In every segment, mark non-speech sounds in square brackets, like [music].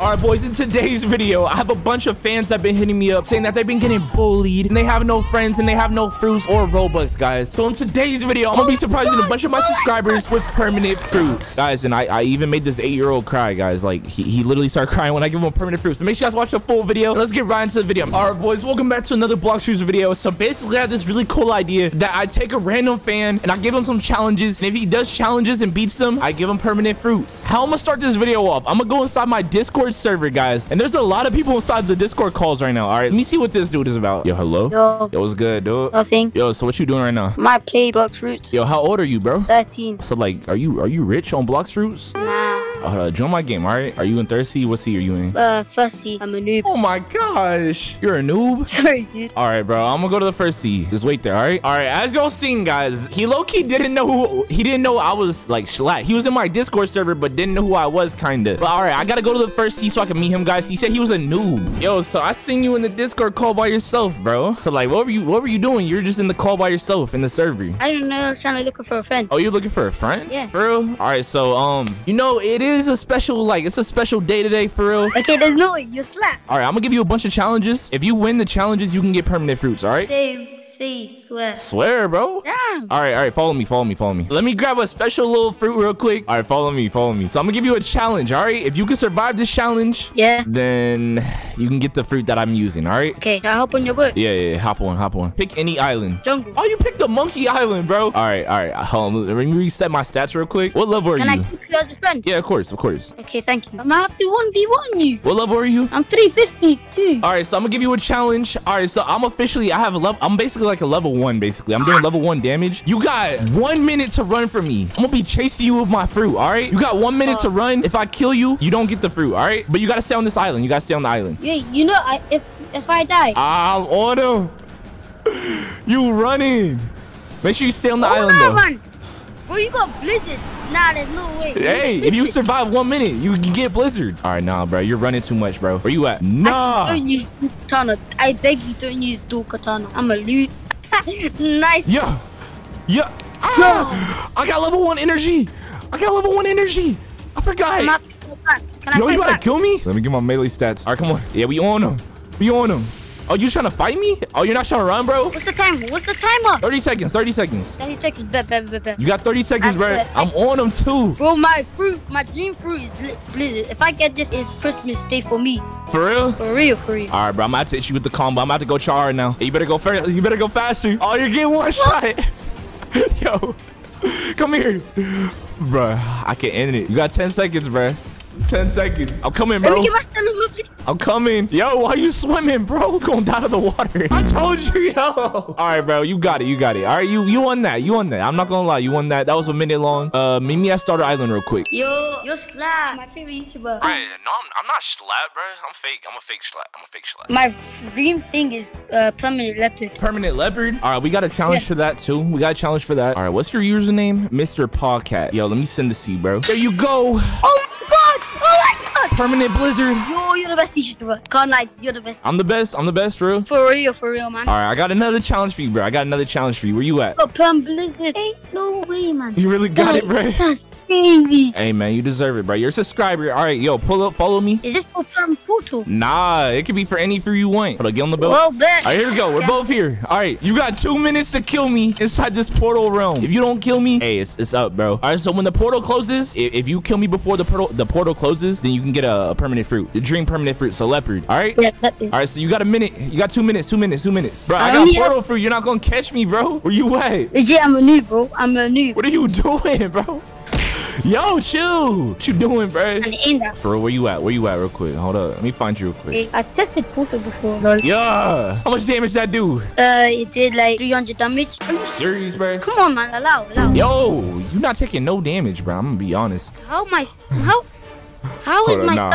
All right, boys, in today's video, I have a bunch of fans that have been hitting me up saying that they've been getting bullied and they have no friends and they have no fruits or Robux, guys. So in today's video, I'm gonna be surprising a bunch of my subscribers with permanent fruits. Guys, and I, I even made this eight-year-old cry, guys. Like, he, he literally started crying when I give him a permanent fruit. So make sure you guys watch the full video. Let's get right into the video. All right, boys, welcome back to another Bloxfruits video. So basically, I have this really cool idea that I take a random fan and I give him some challenges. And if he does challenges and beats them, I give him permanent fruits. How I'm gonna start this video off, I'm gonna go inside my Discord server, guys. And there's a lot of people inside the Discord calls right now. All right, let me see what this dude is about. Yo, hello? Yo, Yo, what's good, dude? Oh, nothing. Yo, so what you doing right now? My play Blox Fruits. Yo, how old are you, bro? 13. So like, are you are you rich on Blox Fruits? Nah. Uh, join my game, all right? Are you in third sea? What seat are you in? Uh, first sea. I'm a noob. Oh my gosh, you're a noob. [laughs] Sorry, dude. All right, bro. I'm gonna go to the first sea. Just wait there. All right. All right. As y'all seen, guys, he low key didn't know who he didn't know I was like Slat. He was in my Discord server, but didn't know who I was, kinda. But all right, I gotta go to the first sea so I can meet him, guys. He said he was a noob. Yo, so I seen you in the Discord call by yourself, bro. So like, what were you what were you doing? You're just in the call by yourself in the server. I don't know. I was trying to look for a friend. Oh, you're looking for a friend? Yeah. Real? All right. So um, you know, it is a special like it's a special day today for real. [laughs] Okay, there's no way. You slap. All right, I'm gonna give you a bunch of challenges. If you win the challenges, you can get permanent fruits. All right. Say, say, swear. Swear, bro. Yeah. All right, all right, follow me, follow me, follow me. Let me grab a special little fruit real quick. All right, follow me, follow me. So I'm gonna give you a challenge, all right? If you can survive this challenge, Yeah. then you can get the fruit that I'm using, all right? Okay, can I hop on your boat? Yeah, yeah, yeah, hop on, hop on. Pick any island. Jungle. Oh, you picked the monkey island, bro. All right, all right, hold on. Let me reset my stats real quick. What level are Can I you? keep you as a friend? Yeah, of course, of course. Okay, thank you. I'm gonna have to 1v1 you. What level are you? I'm 352. All right, so I'm gonna give you a challenge. All right, so I'm officially, I have a level, I'm basically like a level one, basically. I'm doing level one damage. You got one minute to run from me. I'm gonna be chasing you with my fruit, all right? You got one minute to oh. run. If I kill you, you don't get the fruit, all right? But you gotta stay on this island. You gotta stay on the island. Yeah, you know, I if if I die. I'm on him. You running. Make sure you stay on the oh, island, though. man. Bro, you got blizzard. Nah, there's no way. Hey, if you survive one minute, you can get Blizzard. All right, nah, bro. You're running too much, bro. Where you at? Nah. Don't use dual katana. I beg you, don't use dual katana. I'm a loot. [laughs] nice. Yeah. Yeah. Ah, I got level one energy. I got level one energy. I forgot. I'm have to go back. Can I Yo, you about to kill me? Let me get my melee stats. All right, come on. Yeah, we on him. We on him. Oh, you trying to fight me? Oh, you're not trying to run, bro? What's the time? What's the time timer? 30 seconds. 30 seconds. 30 seconds. Bet, bet, bet, bet. You got 30 seconds, I bro. swear. I'm on them, too. Bro, my fruit, my dream fruit is blizzard. If I get this, it's Christmas day for me. For real? For real, for real. All right, bro. I'm about to hit you with the combo. I'm about to go char now. Hey, you better go faster. You better go faster. Oh, you're getting one shot. [laughs] Yo, come here, bro. I can end it. You got 10 seconds, bro. 10 seconds. I'm coming, bro. me get my stand up, please. I'm coming. Yo, why you swimming, bro? [laughs] Going down to the water. I told you, yo. All right, bro. You got it. You got it. All right, you you won that. You won that. I'm not gonna lie. You won that. That was a minute long. Uh, meet me at Starter Island real quick. Yo, yo, Slat, my favorite YouTuber. Right, no, I'm, I'm not Slat, bro. I'm fake. I'm a fake Slat. I'm a fake Slat. My dream thing is uh, permanent leopard. Permanent leopard. All right, we got a challenge Yeah. for that too. We got a challenge for that. All right, what's your username? Mr. Pawcat? Yo, let me send this to you, bro. There you go. Oh my god! Oh my god! Permanent blizzard. Yo, you're the best YouTuber. Can't lie, you're the best. I'm the best. I'm the best, bro. For real, for real, man. All right, I got another challenge for you, bro. I got another challenge for you. Where you at? Oh, Perm Blizzard. Ain't no way, man. You really got it, bro. That's crazy. Hey, man, you deserve it, bro. You're a subscriber. All right, yo, pull up, follow me. Is this for Perm Portal? Nah, it could be for any fruit you want. Hold on, get on the boat. Well, bet. All right, here we go. We're Yeah. both here. All right, you got two minutes to kill me inside this portal realm. If you don't kill me, hey, it's, it's up, bro. All right, so when the portal closes, if, if you kill me before the portal the portal closes, then you can get a, a permanent fruit, the dream permanent fruit, so leopard. All right. Yeah, is. All right, so you got a minute. You got two minutes. Two minutes. Two minutes. Bro, I I got portal fruit. You're not gonna catch me, bro. Where you at? Legit, I'm a noob, bro. I'm a noob. What are you [laughs] doing, bro? Yo, chill. What you doing, bro? For real, where you at? Where you at? Real quick. Hold up. Let me find you real quick. I tested Portal before, lol. Yeah. How much damage that do? Uh, it did like 300 damage. Are you serious, bro? Come on, man. Allow, allow. Yo, you not taking no damage, bro. I'm gonna be honest. How am I? How? How is on, my nah.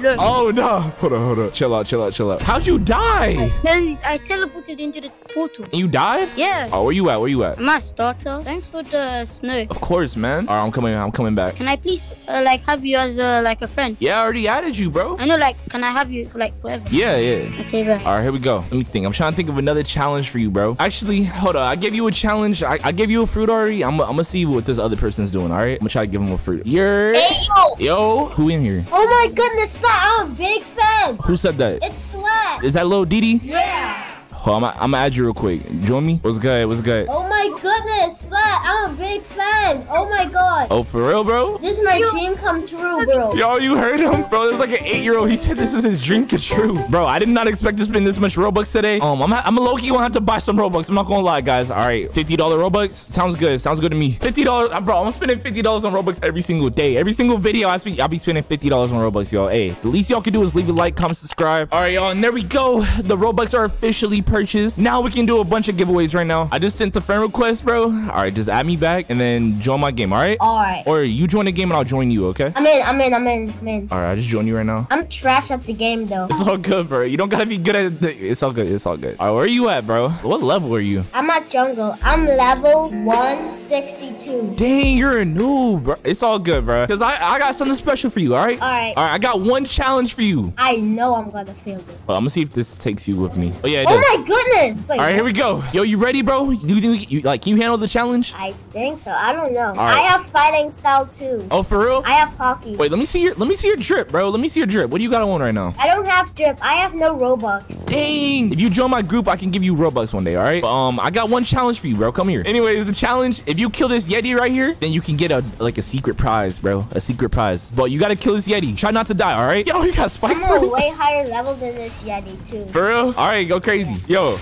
Look. Oh no. Hold on, hold on. Chill out, chill out, chill out. How'd you die? Then I teleported into the portal. You died? Yeah. Oh, where you at? Where you at? I'm a starter. Thanks for the snow. Of course, man. All right, I'm coming. I'm coming back. Can I please uh, like have you as a like a friend? Yeah, I already added you, bro. I know like can I have you for like forever? Yeah, yeah. Okay, bro. All right, here we go. Let me think. I'm trying to think of another challenge for you, bro. Actually, hold on. I gave you a challenge. I, I gave you a fruit already. I'm, I'm gonna see what this other person's doing. All right. I'm gonna try to give him a fruit. You're. Hey yo! Yo, who in here? Oh my goodness, Slat, I'm a big fan. Who said that? It's Slat. Is that Lil Didi? Yeah. Oh, I'm, I'm gonna add you real quick. Join me. What's good? What's good? Oh my goodness, Slat, I'm a big fan. Oh my god. Oh, for real, bro? This is my dream come true, bro. Yo, you heard him, bro. There's like an eight-year-old. He said this is his dream come true, bro. I did not expect to spend this much Robux today. Um, I'm I'm a low key gonna have to buy some Robux. I'm not gonna lie, guys. All right, fifty dollar Robux sounds good. Sounds good to me. Fifty dollars, bro. I'm spending fifty dollars on Robux every single day. Every single video I speak, I'll be spending fifty dollars on Robux, y'all. Hey, the least y'all can do is leave a like, comment, subscribe. All right, y'all, and there we go. The Robux are officially purchased. Now we can do a bunch of giveaways right now. I just sent the friend request, bro. All right, just add me back and then join my game. All right. All right. Or you join the game and I'll join you, okay? I'm in, I'm in, I'm in, I'm in. All right, I just joined you right now. I'm trash at the game though. It's all good, bro. You don't gotta be good at the... It's all good. It's all good. All right, where are you at, bro? What level are you? I'm at jungle. I'm level 162. Dang, you're a noob, bro. It's all good, bro. Because I, I got something special for you, all right? All right. All right, I got one challenge for you. I know I'm gonna fail this. Well, I'm gonna see if this takes you with me. Oh, yeah, it Oh does. my goodness! Wait, All right, here we go. Yo, you ready, bro? You think you like? Can you handle the challenge? I think so. I don't know. right. I have fighting style too. Oh, for real? I have Haki. Wait, let me see your let me see your drip, bro. Let me see your drip. What do you got on right now? I don't have drip. I have no Robux. Dang! If you join my group, I can give you Robux one day, all right? Um, I got one challenge for you, bro. Come here. Anyways, the challenge, if you kill this Yeti right here, then you can get a like a secret prize, bro. A secret prize. But you gotta kill this Yeti. Try not to die, all right? [laughs] Yo, you got spike, I'm a way higher level than this Yeti too. For real? All right, go crazy. Yo.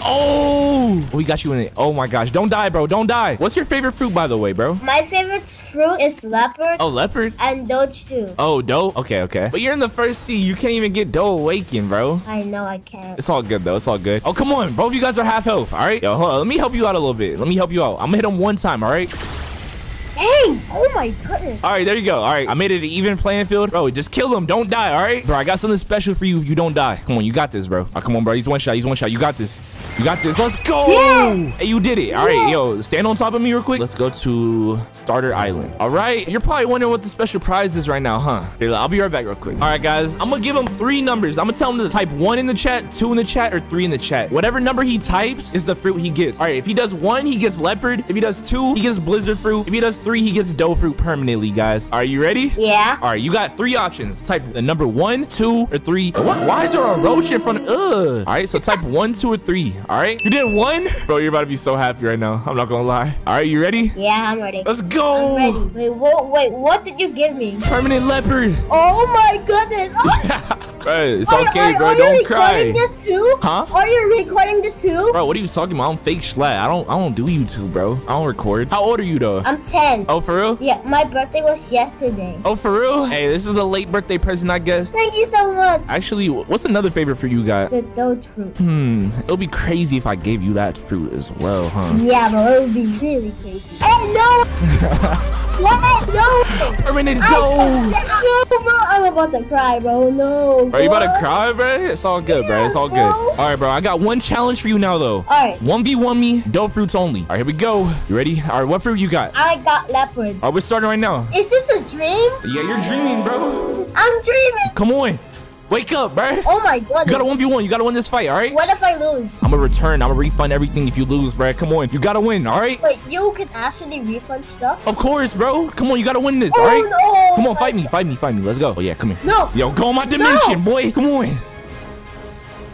Oh, we got you in it. Oh my gosh. Don't die, bro. Don't die. What's your favorite fruit, by the way, bro? My favorite fruit is leopard Oh, leopard. and dough too. Oh, dough? Okay, okay. But you're in the first sea. You can't even get dough awakened, bro. I know I can't. It's all good, though. It's all good. Oh, come on. Both of you guys are half health, all right? Yo, hold on. Let me help you out a little bit. Let me help you out. I'm gonna hit him one time, all right? Dang! Oh my goodness. All right, there you go. All right, I made it an even playing field. Bro, just kill him. Don't die, all right? Bro, I got something special for you if you don't die. Come on, you got this, bro. Oh, come on, bro. He's one shot. He's one shot. You got this. You got this. Let's go. Yes. Hey, you did it. All right, Yeah. yo, stand on top of me real quick. Let's go to Starter Island. All right, you're probably wondering what the special prize is right now, huh? Here, I'll be right back real quick. All right, guys, I'm gonna give him three numbers. I'm gonna tell him to type one in the chat, two in the chat, or three in the chat. Whatever number he types is the fruit he gets. All right, if he does one, he gets leopard. If he does two, he gets blizzard fruit. If he does three, he gets dough fruit permanently, guys. Are you ready? Yeah. All right, you got three options. Type the number one, two, or three. Why, why is there a roach in front of? Ugh. All right, so type one, two, or three. All right, you did one, bro. You're about to be so happy right now. I'm not gonna lie. All right, you ready? Yeah, I'm ready. Let's I'm go. ready. Wait, what? Wait, what did you give me? Permanent leopard. Oh my goodness! [laughs] Oh, bro, it's are, okay, are, bro. are you Don't recording cry. this too? Huh? Are you recording this too? Bro, what are you talking about? I'm fake Slat. I don't. I don't do YouTube, bro. I don't record. How old are you though? I'm 10. Oh, for real? Yeah, my birthday was yesterday. Oh, for real? Hey, this is a late birthday present, I guess. Thank you so much. Actually, what's another favorite fruit you got? The dough fruit. Hmm, it'll be crazy if I gave you that fruit as well, huh? Yeah, bro, it would be really crazy. Oh no! [laughs] what? No! Permanent I- dough. No, bro, I'm about to cry, bro. No. Are you about to cry, bro? It's all good, bro. It's all good. All bro. right, bro. I got one challenge for you now, though. All right, 1v1 me, dough fruits only. All right, here we go. You ready? All right, what fruit you got? I got leopard. Right, we're starting right now. Is this a dream? Yeah, you're dreaming, bro. I'm dreaming. Come on. Wake up, bro. Oh my god. You gotta goodness. 1v1. You gotta win this fight, all right? What if I lose? I'm gonna return. I'm gonna refund everything if you lose, bro. Come on. You gotta win, all right? Wait, you can actually refund stuff? Of course, bro. Come on, you gotta win this, Oh all right? no! Come on, fight me, fight me, fight me. Let's go. Oh, yeah, come here. No! Yo, go on my dimension, boy. Come on.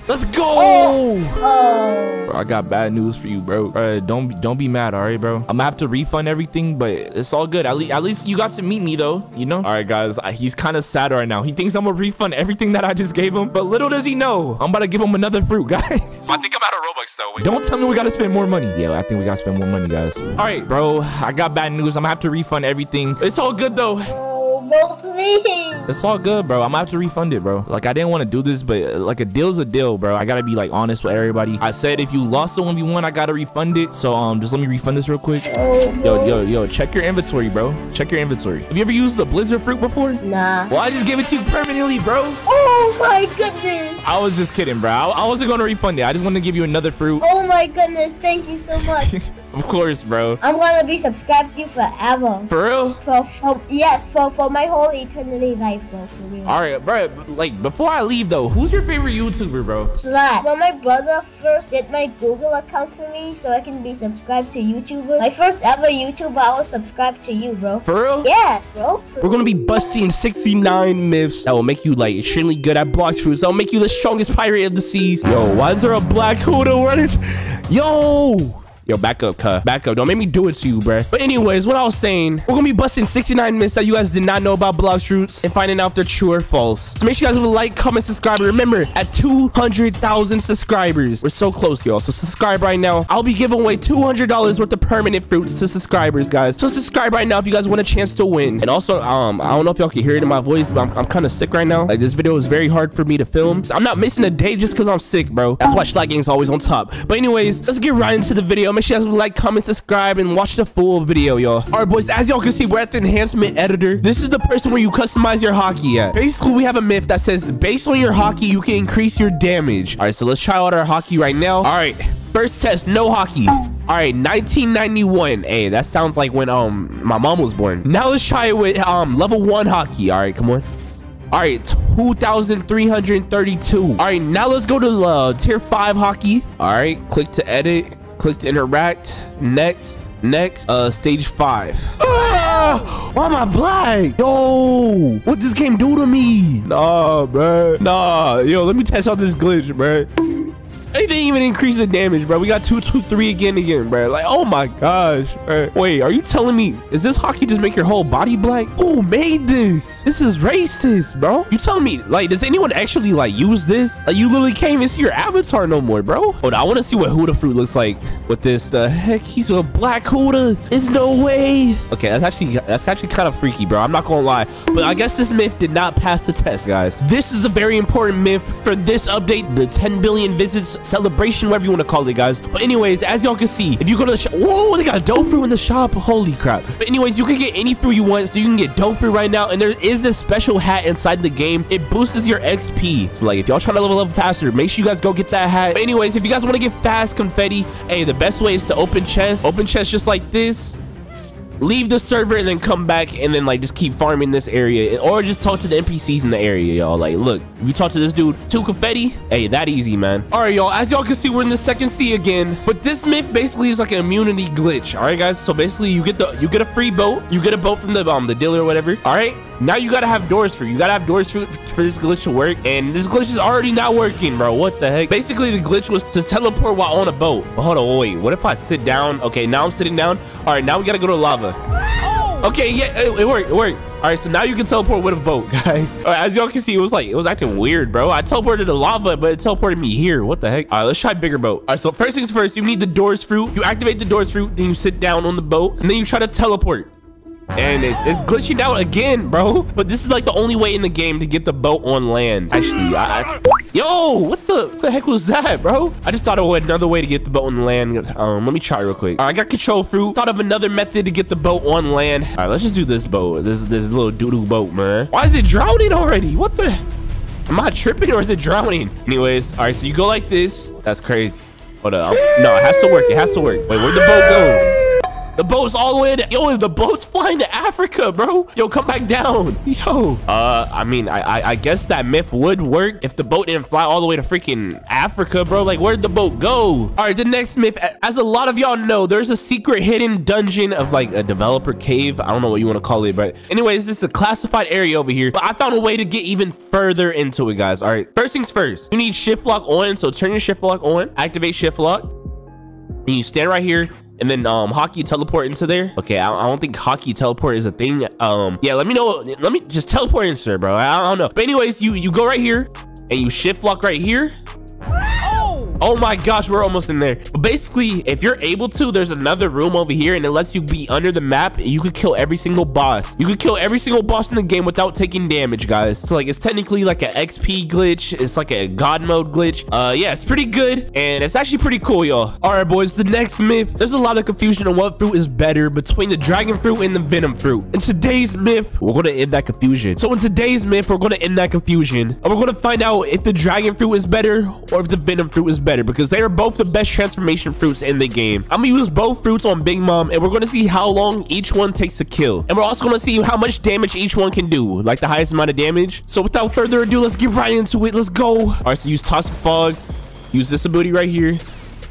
Let's go. Oh! oh. Bro, I got bad news for you, bro. Bro, don't be, don't be mad, all right, bro. I'm gonna have to refund everything, but it's all good. At least, at least you got to meet me, though. You know. All right, guys. I- He's kind of sad right now. He thinks I'm gonna refund everything that I just gave him, but little does he know, I'm about to give him another fruit, [laughs] guys. I think I'm out of Robux though. Don't tell me we gotta spend more money. Yeah, I think we gotta spend more money, guys. All right, bro. I got bad news. I'm gonna have to refund everything. It's all good though. Bro, please. It's all good, bro. I'm gonna have to refund it, bro. Like I didn't want to do this, but uh, like a deal's a deal, bro. I gotta be like honest with everybody. I said if you lost the 1v1, I gotta refund it. So um, just let me refund this real quick. Oh, Yo, yo, yo, check your inventory, bro. Check your inventory. Have you ever used the blizzard fruit before? Nah. Well, I just gave it to you permanently, bro. Oh my goodness. I was just kidding, bro. I, I wasn't gonna refund it. I just wanted to give you another fruit. Oh my goodness. Thank you so much. [laughs] of course, bro. I'm gonna be subscribed to you forever. For real? For, for yes, for for my my whole eternity life, bro, for real. All right, bro. Like before I leave though, who's your favorite YouTuber, bro? Slat. When my brother first did my Google account for me so I can be subscribed to YouTubers, my first ever YouTuber, I was subscribed to you, bro. For real? Yes, bro. For We're gonna be busting 69 myths that will make you like extremely good at Blox Fruits. That will make you the strongest pirate of the seas. Yo, why is there a black Buddha running? Yo! Yo, back up, cuh. Back up. Don't make me do it to you, bruh. But anyways, what I was saying, we're gonna be busting 69 myths that you guys did not know about Blox Fruits and finding out if they're true or false. So make sure you guys leave a like, comment, subscribe. Remember, at 200,000 subscribers, we're so close, y'all. So subscribe right now. I'll be giving away $200 worth of permanent fruits to subscribers, guys. So subscribe right now if you guys want a chance to win. And also, um, I don't know if y'all can hear it in my voice, but I'm, I'm kind of sick right now. Like, this video is very hard for me to film. So I'm not missing a day just because I'm sick, bro. That's why Slat Gang's always on top. But anyways, let's get right into the video. Make sure you guys like, comment, subscribe, and watch the full video, y'all. All right, boys, as y'all can see, we're at the enhancement editor. This is the person where you customize your Haki at. Basically, we have a myth that says based on your Haki, you can increase your damage. All right, so let's try out our Haki right now. All right, first test, no Haki. All right, 1991. Hey, that sounds like when um my mom was born. Now let's try it with um level one Haki. All right, come on. All right, 2,332. All right, now let's go to uh, tier five Haki. All right, click to edit, click to interact. Next, next, uh, stage five. Ah, why am I black? Yo, what this game do to me? Nah, bro. Nah, yo, let me test out this glitch, bro. It didn't even increase the damage, bro. We got two, two, three again, again, bro. Like, oh my gosh. bro. Wait, are you telling me, is this Haki just make your whole body black? Who made this? This is racist, bro. You telling me, like, does anyone actually, like, use this? Like, you literally can't even see your avatar no more, bro. Hold on, I want to see what Buddha fruit looks like with this. The heck, he's a black Buddha. There's no way. Okay, that's actually, that's actually kind of freaky, bro. I'm not gonna lie. But I guess this myth did not pass the test, guys. This is a very important myth for this update, the 10 billion visits celebration, whatever you want to call it, guys. But anyways, as y'all can see, if you go to the shop, whoa, they got dope fruit in the shop. Holy crap. But anyways, you can get any fruit you want. So you can get dope fruit right now. And there is this special hat inside the game. It boosts your XP. So like, if y'all trying to level up faster, make sure you guys go get that hat. But anyways, if you guys want to get fast confetti, hey, the best way is to open chest. Open chest just like this leave the server and then come back and then like just keep farming this area or just talk to the npcs in the area y'all. Like look you talk to this dude two confetti? Hey that easy man. All right y'all as y'all can see we're in the second sea again but this myth basically is like an immunity glitch all right guys? So basically you get the you get a free boat you get a boat from the um the dealer or whatever all right? Now you gotta have doors for you gotta have doors for, for this glitch to work and this glitch is already not working bro what the heck? Basically the glitch was to teleport while on a boat but hold on wait what if i sit down? Okay now i'm sitting down all right now we gotta go to lava Oh. okay yeah it, worked it worked. All right so now you can teleport with a boat [laughs] guys. Right, as y'all can see it was like it was acting weird bro. I teleported to lava but it teleported me here. What the heck? All right let's try bigger boat. All right so first things first you need the doors fruit you activate the doors fruit then you sit down on the boat and then you try to teleport and it's, it's glitching out again bro. But this is like the only way in the game to get the boat on land. Actually I, I yo what the, what the heck was that bro? I just thought of another way to get the boat on land. Um let me try real quick. I got control fruit. Thought of another method to get the boat on land. All right let's just do this boat. This this little doodoo -doo boat man. Why is it drowning already? What the? Am i tripping or is it drowning? Anyways all right so you go like this. That's crazy. Hold up. No it has to work. It has to work. Wait where'd the boat go the boat's all the way to, yo, the boat's flying to Africa, bro. Yo, come back down. [laughs] Yo. Uh, I mean, I, I, I guess that myth would work if the boat didn't fly all the way to freaking Africa, bro. Like, where'd the boat go? All right, the next myth, as a lot of y'all know, there's a secret hidden dungeon of like a developer cave. I don't know what you want to call it, but anyways, this is a classified area over here. But I found a way to get even further into it, guys. All right, first things first, you need shift lock on. So turn your shift lock on, activate shift lock. And you stand right here and then um Haki teleport into there? Okay I, I, don't think Haki teleport is a thing um yeah let me know let me just teleport into there bro I, I don't know. But anyways you you go right here and you shift lock right here Oh my gosh, we're almost in there. But basically, if you're able to, there's another room over here and it lets you be under the map. You could kill every single boss. You could kill every single boss in the game without taking damage, guys. So like, it's technically like an XP glitch. It's like a God mode glitch. Uh, yeah, it's pretty good. And it's actually pretty cool, y'all. All right, boys, the next myth. There's a lot of confusion on what fruit is better between the dragon fruit and the venom fruit. In today's myth, we're going to end that confusion. So in today's myth, we're going to end that confusion. And we're going to find out if the dragon fruit is better or if the venom fruit is better better because they are both the best transformation fruits in the game. I'm gonna use both fruits on Big Mom and we're gonna see how long each one takes to kill. And we're also gonna see how much damage each one can do, like the highest amount of damage. So without further ado, let's get right into it. Let's go. All right, so use Toxic Fog. Use this ability right here.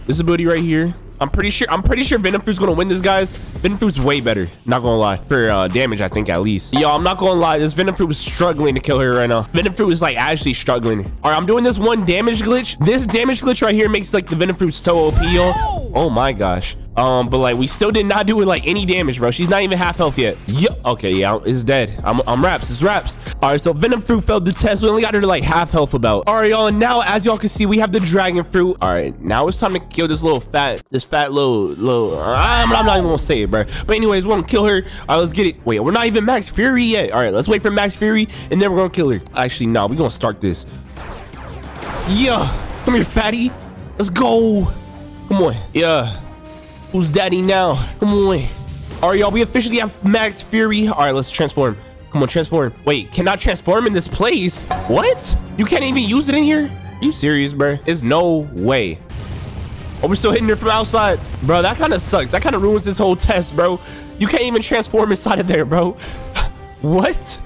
This ability right here. I'm pretty sure I'm pretty sure Venom Fruit's gonna win this, guys. Venom Fruit's way better. Not gonna lie. For uh, damage, I think at least. Yo, I'm not gonna lie. This Venom Fruit is struggling to kill her right now. Venom Fruit is like actually struggling. All right, I'm doing this one damage glitch. This damage glitch right here makes like the Venom Fruit so OP, yo. Oh my gosh. Um, but like we still did not do it like any damage, bro. She's not even half health yet. Yeah. Okay, yeah, it's dead. I'm I'm raps. It's raps. All right, so Venom Fruit failed the test. We only got her to like half health about. All right, y'all. And now, as y'all can see, we have the Dragon Fruit. All right, now it's time to kill this little fat, this fat little little. I'm, I'm not even gonna say it, bro. But anyways, we're gonna kill her. All right, let's get it. Wait, we're not even Max Fury yet. All right, let's wait for Max Fury, and then we're gonna kill her. Actually, no, we're gonna start this. Yeah, come here, fatty. Let's go. Come on. Yeah. Who's daddy now? Come on. All right, y'all. We officially have Max Fury. All right, let's transform. Come on, transform. Wait, cannot transform in this place? What? You can't even use it in here? Are you serious, bro? There's no way. Oh, we're still hitting her from outside. Bro, that kind of sucks. That kind of ruins this whole test, bro. You can't even transform inside of there, bro. [laughs] what?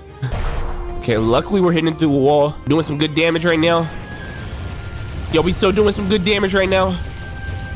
Okay, luckily we're hitting through a wall. Doing some good damage right now. Yo, we still doing some good damage right now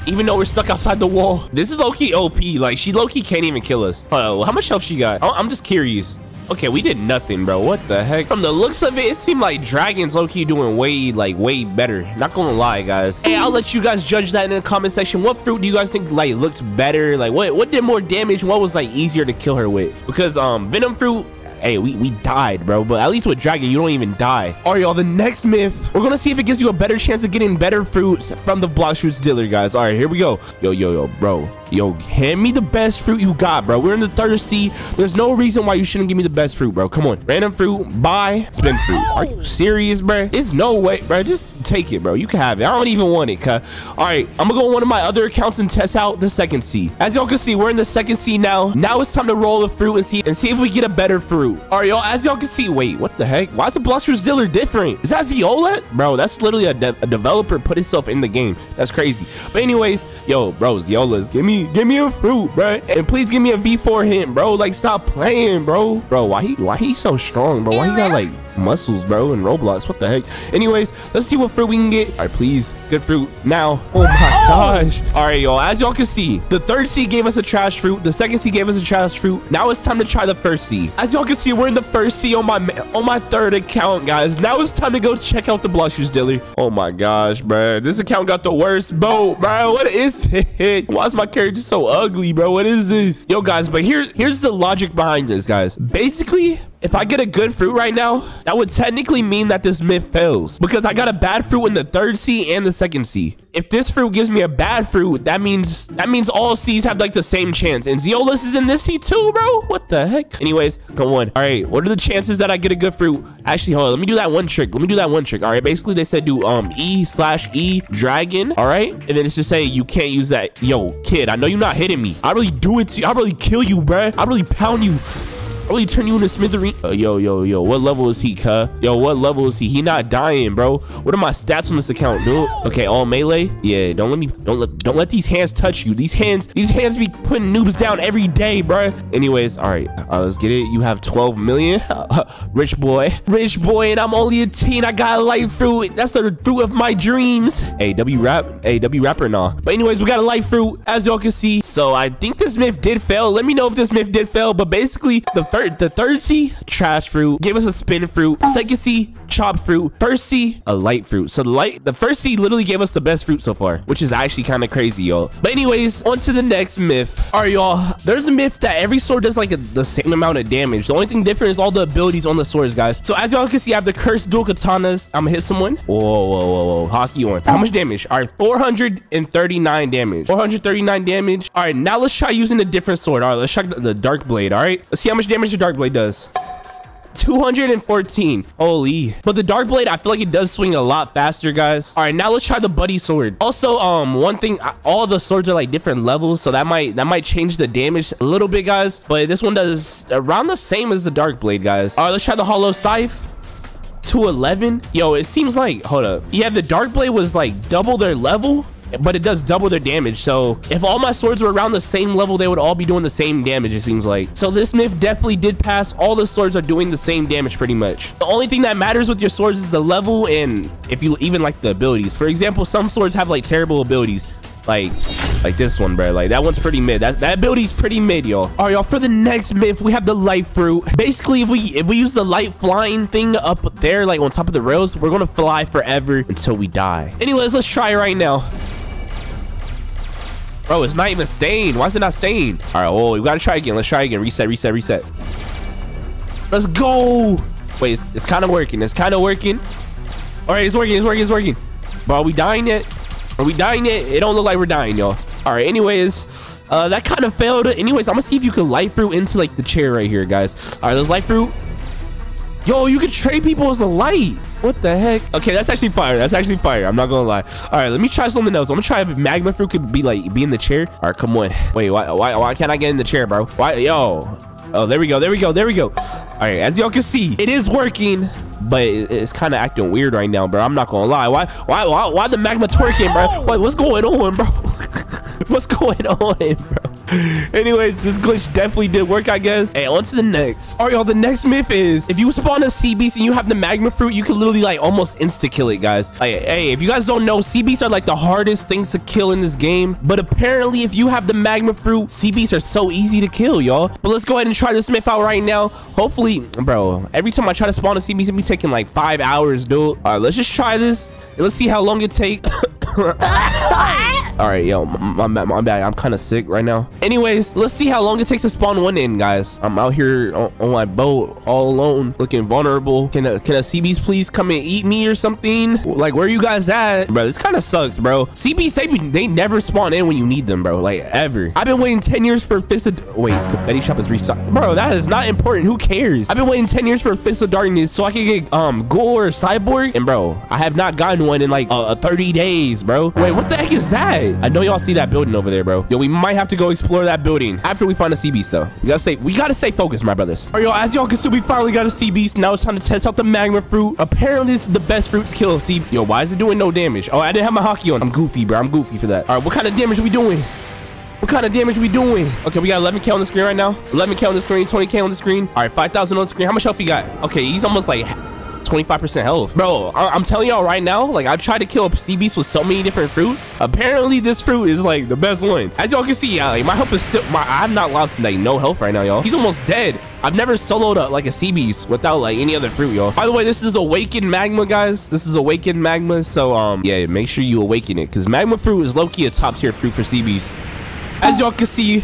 even though we're stuck outside the wall. This is low-key OP. Like, she low-key can't even kill us. Oh, how much health she got? Oh, I'm just curious. Okay, we did nothing, bro. What the heck? From the looks of it, it seemed like Dragon's low-key doing way, like, way better. Not gonna lie, guys. Hey, I'll let you guys judge that in the comment section. What fruit do you guys think, like, looked better? Like, what, what did more damage? What was, like, easier to kill her with? Because, um, Venom Fruit hey, we, we died, bro. But at least with Dragon, you don't even die. All right, y'all, the next myth, we're going to see if it gives you a better chance of getting better fruits from the Blox Fruits dealer, guys. All right, here we go. Yo, yo, yo, bro. Yo, hand me the best fruit you got, bro. We're in the third sea. There's no reason why you shouldn't give me the best fruit, bro. Come on. Random fruit, buy, spin fruit. Are you serious, bro? It's no way, bro. Just take it, bro. You can have it. I don't even want it, cuz. All right, I'm gonna go on one of my other accounts and test out the second sea. As y'all can see, we're in the second sea now. Now it's time to roll the fruit and see and see if we get a better fruit. All right, y'all. As y'all can see, wait, what the heck? Why is the Fruits dealer different? Is that Zioles? Bro, that's literally a, de a developer put himself in the game. That's crazy. But anyways, yo, bro, Zioles give me give me a fruit, bro. And please give me a V4 hint, bro. Like, stop playing, bro. Bro, why he why he so strong, bro? Why he got like muscles, bro, and Roblox. What the heck? Anyways, let's see what fruit we can get. All right, please. Good fruit. Now. Oh my oh! gosh. All right, y'all. As y'all can see, the third sea gave us a trash fruit. The second sea gave us a trash fruit. Now it's time to try the first sea. As y'all can see, we're in the first sea on my on my third account, guys. Now it's time to go check out the Fruits dealer. Oh my gosh, bro. This account got the worst boat, bro. What is it? Why is my character so ugly, bro? What is this? Yo, guys, but here, here's the logic behind this, guys. Basically, if I get a good fruit right now, that would technically mean that this myth fails because I got a bad fruit in the third sea and the second sea. If this fruit gives me a bad fruit, that means that means all seas have like the same chance. And Zioles is in this sea too, bro. What the heck? Anyways, come on. All right, what are the chances that I get a good fruit? Actually, hold on. Let me do that one trick. Let me do that one trick. All right, basically they said do um E slash E dragon. All right, and then it's just saying you can't use that. Yo, kid, I know you're not hitting me. I really do it to you. I really kill you, bro. I really pound you really turn you into smithereen. Uh, yo, yo, yo, what level is he, cuh? Yo, what level is he? He not dying, bro. What are my stats on this account, dude? Okay, all melee. Yeah, don't let me, don't let, don't let these hands touch you. These hands, these hands be putting noobs down every day, bro. Anyways, all right, uh, let's get it. You have 12 million, [laughs] rich boy, rich boy, and I'm only a teen. I got a life fruit. That's the fruit of my dreams. Hey, W rap, hey, W rapper, nah. But anyways, we got a life fruit, as y'all can see. So I think this myth did fail. Let me know if this myth did fail. But basically, the first the third sea, trash fruit. Give us a spin fruit. Second sea, chop fruit. First sea, a light fruit. So the light, the first sea literally gave us the best fruit so far, which is actually kind of crazy, y'all. But anyways, on to the next myth. All right, y'all. There's a myth that every sword does like a, the same amount of damage. The only thing different is all the abilities on the swords, guys. So as y'all can see, I have the cursed dual katanas. I'm gonna hit someone. Whoa, whoa, whoa, whoa. Haki on. How much damage? All right, 439 damage. 439 damage. All right, now let's try using a different sword. All right, let's check the, the dark blade. All right, let's see how much damage the dark blade does. 214 holy. But the dark blade i feel like it does swing a lot faster guys. All right now let's try the buddy sword. Also um one thing all the swords are like different levels so that might that might change the damage a little bit guys. But this one does around the same as the dark blade guys. All right let's try the hollow scythe. 211 Yo, it seems like, hold up. Yeah, the Dark Blade was like double their level but it does double their damage. So if all my swords were around the same level, they would all be doing the same damage, it seems like. So this myth definitely did pass. All the swords are doing the same damage pretty much. The only thing that matters with your swords is the level and if you even like the abilities. For example, some swords have like terrible abilities like like this one bro like that one's pretty mid that that ability's pretty mid y'all all right y'all for the next myth we have the light fruit basically if we if we use the light flying thing up there like on top of the rails we're gonna fly forever until we die anyways let's try right now bro it's not even stained. why is it not stained? all right oh we gotta try again let's try again reset reset reset let's go wait it's, it's kind of working it's kind of working all right it's working it's working it's working bro are we dying yet are we dying yet? It don't look like we're dying, y'all. All right, anyways, uh, that kind of failed. Anyways, I'm gonna see if you can light fruit into like the chair right here, guys. All right, let's light fruit. Yo, you can trade people as a light. What the heck? Okay, that's actually fire. That's actually fire. I'm not gonna lie. All right, let me try something else. I'm gonna try if magma fruit could be like be in the chair. All right, come on. Wait, why why why can't I get in the chair, bro? Why yo? Oh, there we go. There we go. There we go. All right, as y'all can see, it is working but it's kind of acting weird right now, bro. I'm not gonna lie. Why, why, why, why the magma twerking, bro? What, what's going on, bro? [laughs] what's going on, bro? Anyways, this glitch definitely did work, I guess. Hey, on to the next. All right, y'all, the next myth is if you spawn a sea beast and you have the magma fruit, you can literally like almost insta kill it, guys. Like, hey, if you guys don't know, sea beasts are like the hardest things to kill in this game. But apparently, if you have the magma fruit, sea beasts are so easy to kill, y'all. But let's go ahead and try this myth out right now. Hopefully, bro, every time I try to spawn a sea beast, it be taking like five hours, dude. All right, let's just try this. and Let's see how long it takes. All right, yo, my, my, my bad. I'm kind of sick right now. Anyways, let's see how long it takes to spawn one in, guys. I'm out here on, on my boat all alone, looking vulnerable. Can a, can a beast please come and eat me or something? Like, where are you guys at? Bro, this kind of sucks, bro. Beasts, they, they never spawn in when you need them, bro. Like, ever. I've been waiting 10 years for Fist of... Wait, confetti shop is restocked. Bro, that is not important. Who cares? I've been waiting 10 years for Fist of Darkness so I can get um or Cyborg. And, bro, I have not gotten one in like uh, 30 days, bro. Wait, what the heck is that? I know y'all see that building over there, bro. Yo, we might have to go explore that building after we find a sea beast, though. We gotta stay, we gotta stay focused, my brothers. All right, yo, as y'all can see, we finally got a sea beast. Now it's time to test out the magma fruit. Apparently, this is the best fruit to kill. See, yo, why is it doing no damage? Oh, I didn't have my Haki on. I'm goofy, bro. I'm goofy for that. All right, what kind of damage are we doing? What kind of damage are we doing? Okay, we got 11k on the screen right now. 11k on the screen, 20k on the screen. All right, 5,000 on the screen. How much health you got? Okay, he's almost like 25% health. Bro, I am telling y'all right now, like I've tried to kill a sea beast with so many different fruits. Apparently this fruit is like the best one. As y'all can see, uh, like, my health is still, my, I've not lost like no health right now, y'all. He's almost dead. I've never soloed a, like a sea beast without like any other fruit, y'all. By the way, this is awakened magma, guys. This is awakened magma. So um, yeah, make sure you awaken it because magma fruit is low-key a top tier fruit for sea beasts. As y'all can see,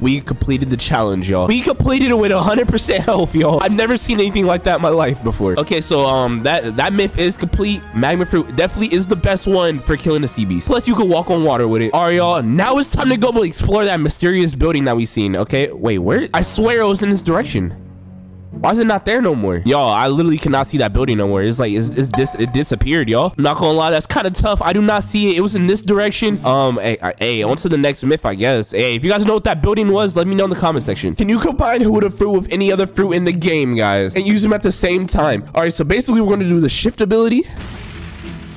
we completed the challenge, y'all. We completed it with 100% health, y'all. I've never seen anything like that in my life before. Okay, so um, that that myth is complete. Magma fruit definitely is the best one for killing the sea beast. Plus, you can walk on water with it. All right, y'all. Now it's time to go explore that mysterious building that we seen. Okay, wait, where? I swear it was in this direction. Why is it not there no more? Y'all, I literally cannot see that building no more. It's like, it's, it's dis it disappeared, y'all. I'm not gonna lie, that's kind of tough. I do not see it. It was in this direction. Um, hey, hey, on to the next myth, I guess. Hey, if you guys know what that building was, let me know in the comment section. Can you combine Buddha fruit with any other fruit in the game, guys? And use them at the same time? All right, so basically we're gonna do the shift ability.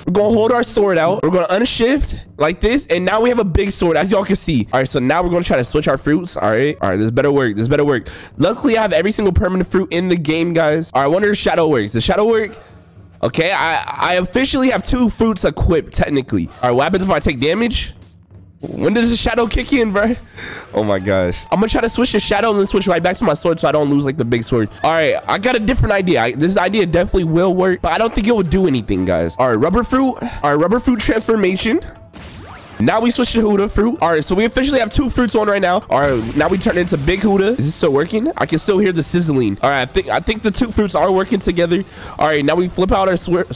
We're gonna hold our sword out. We're gonna unshift like this. And now we have a big sword, as y'all can see. All right, so now we're gonna try to switch our fruits. All right, all right, this better work. This better work. Luckily, I have every single permanent fruit in the game, guys. All right, I wonder if shadow works. The shadow work? Okay, I, I officially have two fruits equipped, technically. All right, what happens if I take damage? When does the shadow kick in, bro? Oh my gosh. I'm gonna try to switch the shadow and then switch right back to my sword so I don't lose like the big sword. All right, I got a different idea. I, this idea definitely will work, but I don't think it will do anything, guys. All right, rubber fruit. All right, rubber fruit transformation. Now we switch to Buddha fruit. All right, so we officially have two fruits on right now. All right, now we turn into big Buddha. Is this still working? I can still hear the sizzling. All right, I think I think the two fruits are working together. All right, now we flip out our sword.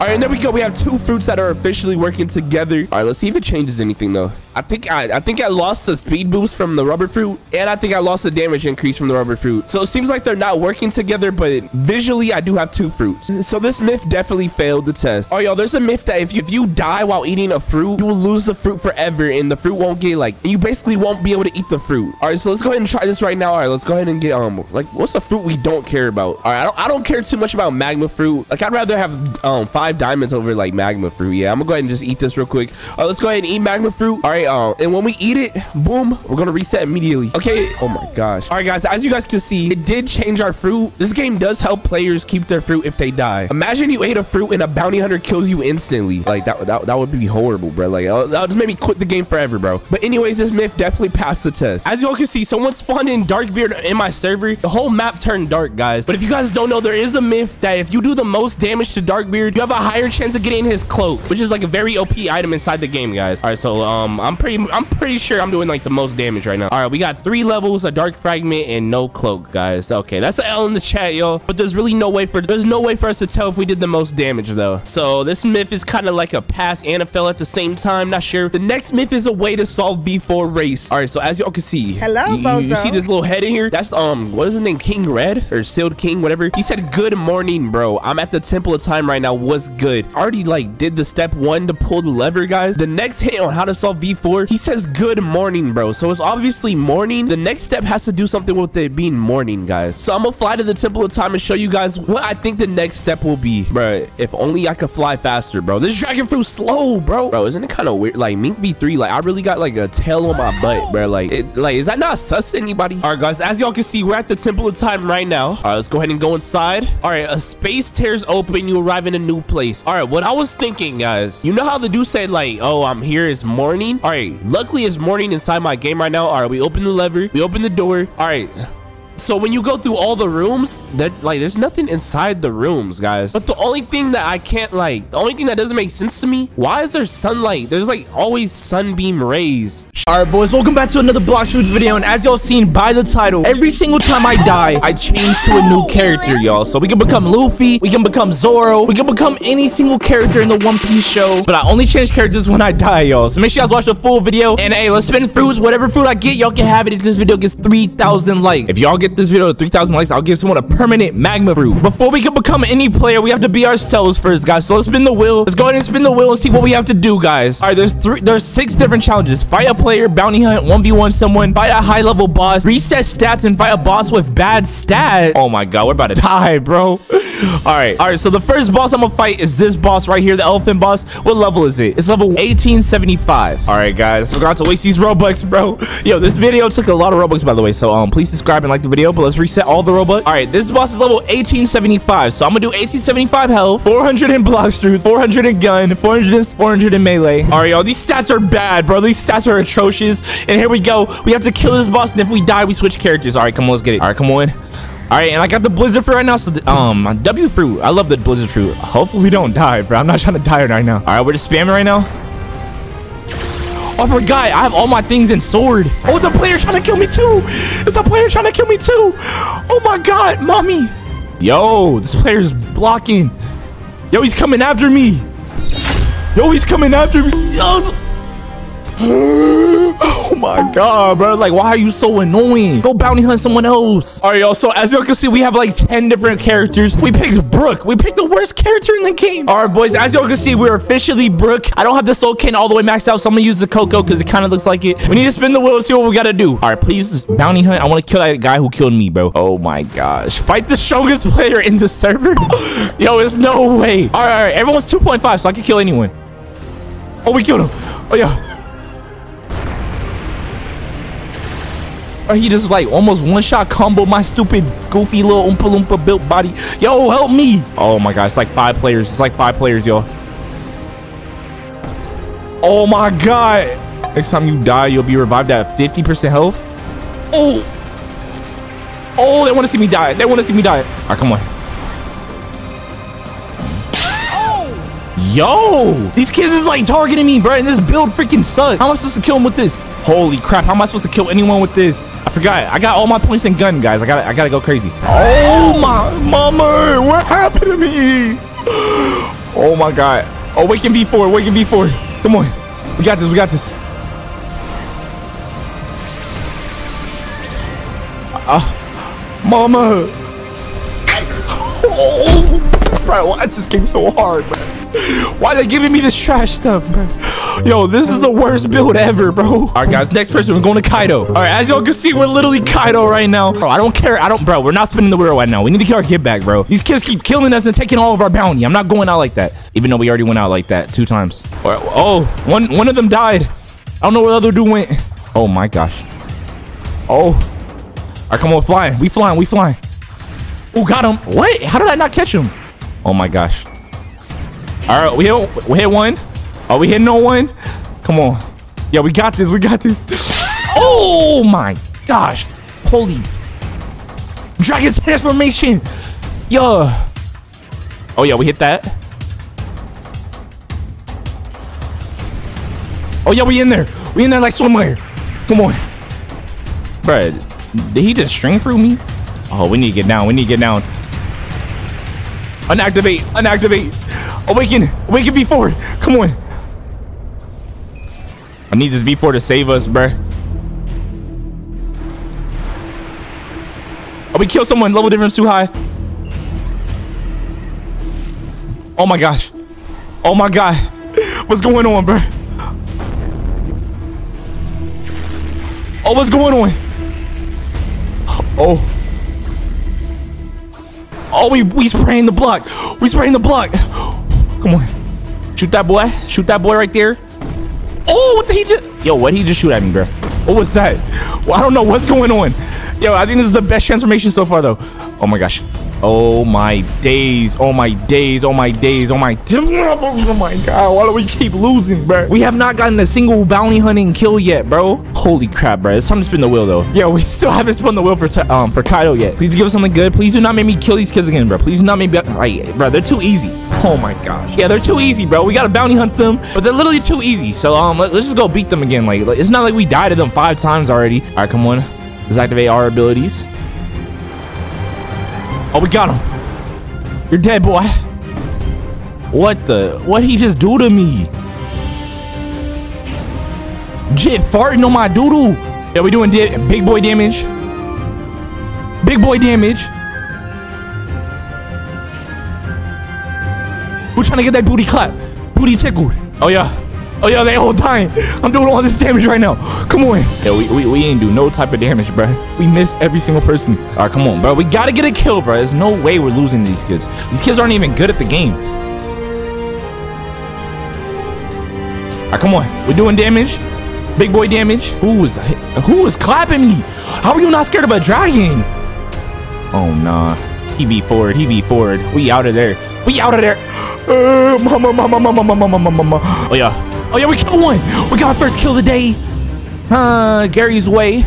All right, and there we go. We have two fruits that are officially working together. All right, let's see if it changes anything though. I think I, I think I lost the speed boost from the rubber fruit, and I think I lost the damage increase from the rubber fruit. So it seems like they're not working together, but visually I do have two fruits. So this myth definitely failed the test. Oh, y'all, there's a myth that if you, if you die while eating a fruit, you will lose the fruit forever, and the fruit won't get like, you basically won't be able to eat the fruit. All right, so let's go ahead and try this right now. All right, let's go ahead and get um like what's a fruit we don't care about? All right, I don't I don't care too much about magma fruit. Like I'd rather have um five diamonds over like magma fruit. Yeah, I'm gonna go ahead and just eat this real quick. All right, let's go ahead and eat magma fruit. All right, um, and when we eat it, boom, we're gonna reset immediately. Okay. Oh my gosh. All right, guys, as you guys can see, it did change our fruit. This game does help players keep their fruit if they die. Imagine you ate a fruit and a bounty hunter kills you instantly. Like that that, that would be horrible, bro. Like uh, that just make me quit the game forever, bro. But anyways, this myth definitely passed the test. As y'all can see, someone spawned in Darkbeard in my server. The whole map turned dark, guys. But if you guys don't know, there is a myth that if you do the most damage to Darkbeard, you have a higher chance of getting his cloak, which is like a very OP item inside the game, guys. All right, so um, I'm pretty, I'm pretty sure I'm doing like the most damage right now. All right, we got three levels, a dark fragment, and no cloak, guys. Okay, that's an L in the chat, yo. But there's really no way for, there's no way for us to tell if we did the most damage though. So this myth is kind of like a pass and a fail at the same time. Not sure. The next myth is a way to solve V4 race. All right, so as y'all can see, Hello, you, you- see this little head in here? That's um, what is his name? King Red or Sealed King, whatever. He said, "Good morning, bro. I'm at the Temple of Time right now. What's good?" Already like did the step one to pull the lever, guys. The next hit on how to solve V4, he says, "Good morning, bro." So it's obviously morning. The next step has to do something with it being morning, guys. So I'm gonna fly to the Temple of Time and show you guys what I think the next step will be, bro. If only I could fly faster, bro. This dragon fruit slow, bro. Bro, isn't it kind of weird? Like Mink V3, like I really got like a tail on my butt, bro. Like, it, like is that not sus anybody? All right, guys. As y'all can see, we're at the Temple of Time right now. All right, let's go ahead and go inside. All right, a space tears open. You arrive in a new place. All right, what I was thinking, guys. You know how the dude said like, "Oh, I'm here. It's morning." All right, luckily it's morning inside my game right now. All right, we open the lever. We open the door. All right. So when you go through all the rooms, that like there's nothing inside the rooms, guys. But the only thing that I can't like, the only thing that doesn't make sense to me, why is there sunlight? There's like always sunbeam rays. All right, boys, welcome back to another Blox Fruits video. And as y'all seen by the title, every single time I die, I change to a new character, y'all. So we can become Luffy, we can become Zoro, we can become any single character in the One Piece show. But I only change characters when I die, y'all. So make sure you guys watch the full video. And hey, let's spin fruits. Whatever fruit I get, y'all can have it if this video gets 3,000 likes. If y'all get this video to 3,000 likes, I'll give someone a permanent magma fruit. Before we can become any player, we have to be ourselves first, guys. So let's spin the wheel. Let's go ahead and spin the wheel and see what we have to do, guys. All right, there's three, there's six different challenges. Fight a player, bounty hunt, 1v1 someone, fight a high level boss, reset stats, and fight a boss with bad stats. Oh my God, we're about to die, bro. [laughs] All right, all right. So the first boss I'm gonna fight is this boss right here, the elephant boss. What level is it? It's level 1875. All right, guys, we're going to waste these Robux, bro. Yo, this video took a lot of Robux, by the way. So um, please subscribe and like the video. But let's reset all the Robux. All right, this boss is level 1875. So I'm gonna do 1875 health, 400 in Blox Fruit, 400 in gun, 400 in 400 in melee. All right, y'all. These stats are bad, bro. These stats are atrocious. And here we go. We have to kill this boss, and if we die, we switch characters. All right, come on, let's get it. All right, come on. All right, and I got the blizzard fruit right now. So the, um, W fruit. I love the blizzard fruit. Hopefully we don't die, bro. I'm not trying to die right now. All right, we're just spamming right now. Oh, I forgot. I have all my things in sword. Oh, it's a player trying to kill me too. It's a player trying to kill me too. Oh my God, mommy. Yo, this player's blocking. Yo, he's coming after me. Yo, he's coming after me. Yo. [gasps] Oh my god, bro. Like, why are you so annoying? Go bounty hunt someone else. All right, y'all. So, as y'all can see, we have like 10 different characters. We picked Brook. We picked the worst character in the game. All right, boys. As y'all can see, we're officially Brook. I don't have the Soul Kin all the way maxed out, so I'm gonna use the Coco because it kind of looks like it. We need to spin the wheel and see what we gotta do. All right, please, bounty hunt. I want to kill that guy who killed me, bro. Oh my gosh. Fight the strongest [laughs] player in the server. [laughs] Yo, there's no way. All right, all right. Everyone's 2.5, so I can kill anyone. Oh, we killed him. Oh, yeah. Or he just like almost one shot combo my stupid goofy little oompa loompa built body. Yo, help me. Oh my god, it's like five players. It's like five players, yo. Oh my god. Next time you die, you'll be revived at 50% health. Oh. Oh, they want to see me die. They want to see me die. All right, come on. Yo, these kids is like targeting me, bro. And this build freaking sucks. How am I supposed to kill him with this? Holy crap. How am I supposed to kill anyone with this? I forgot. I got all my points and gun, guys. I gotta, I gotta go crazy. Oh my mama. What happened to me? [gasps] Oh my God. Oh, V4. Wake V4. Come on. We got this. We got this. Uh, mama. [laughs] Oh, bro, why is this game so hard, bro? Why are they giving me this trash stuff, bro? Yo, this is the worst build ever, bro. All right, guys, next person, we're going to Kaido. All right, as y'all can see, we're literally Kaido right now. Bro, I don't care. I don't, bro, we're not spinning the wheel right now. We need to get our get back, bro. These kids keep killing us and taking all of our bounty. I'm not going out like that, even though we already went out like that two times. Right, oh, one, one of them died. I don't know where the other dude went. Oh, my gosh. Oh. All right, come on, flying. We flying, we flying. Oh, got him. What? How did I not catch him? Oh, my gosh. All right, we hit, we hit one. Are we hitting no one? Come on. Yeah, we got this. We got this. Oh my gosh. Holy. Dragon transformation. Yeah. Oh yeah, we hit that. Oh yeah, we in there. We in there like swimwear. Come on. Bruh, did he just string through me? Oh, we need to get down. We need to get down. Unactivate. Unactivate. Awaken! Awaken V4! Come on! I need this V4 to save us, bruh. Oh, we killed someone. Level difference too high. Oh my gosh. Oh my god. What's going on, bruh? Oh, what's going on? Oh. Oh, we we spraying the block. We spraying the block. Come on. Shoot that boy. Shoot that boy right there. Oh, what did he just... Yo, what did he just shoot at me, bro? What was that? Well, I don't know what's going on. Yo, I think this is the best transformation so far, though. Oh, my gosh. Oh, my days. Oh, my days. Oh, my days. Oh, my... [laughs] Oh, my God. Why do we keep losing, bro? We have not gotten a single bounty hunting kill yet, bro. Holy crap, bro. It's time to spin the wheel, though. Yo, we still haven't spun the wheel for um for Kaido yet. Please give us something good. Please do not make me kill these kids again, bro. Please do not make me... Like, bro, they're too easy. Oh my gosh. Yeah, they're too easy, bro. We gotta bounty hunt them, but they're literally too easy. So um, let, us just go beat them again. Like, it's not like we died to them five times already. All right, come on. Let's activate our abilities. Oh, we got him. You're dead, boy. What the? What he just do to me? Jit farting on my doodle. Yeah, we doing big boy damage. Big boy damage. We're trying to get that booty clap. Booty tickled. Oh, yeah. Oh, yeah, they all dying. I'm doing all this damage right now. Come on. Yeah, we, we, we ain't do no type of damage, bro. We missed every single person. All right, come on, bro. We got to get a kill, bro. There's no way we're losing these kids. These kids aren't even good at the game. All right, come on. We're doing damage. Big boy damage. Who is who is clapping me? How are you not scared of a dragon? Oh, nah. He V forward. He forward. We out of there. We out of there. Uh, mama, mama, mama, mama, mama, mama. Oh, yeah. Oh, yeah, we killed one. We got our first kill of the day. Uh, Gary's way.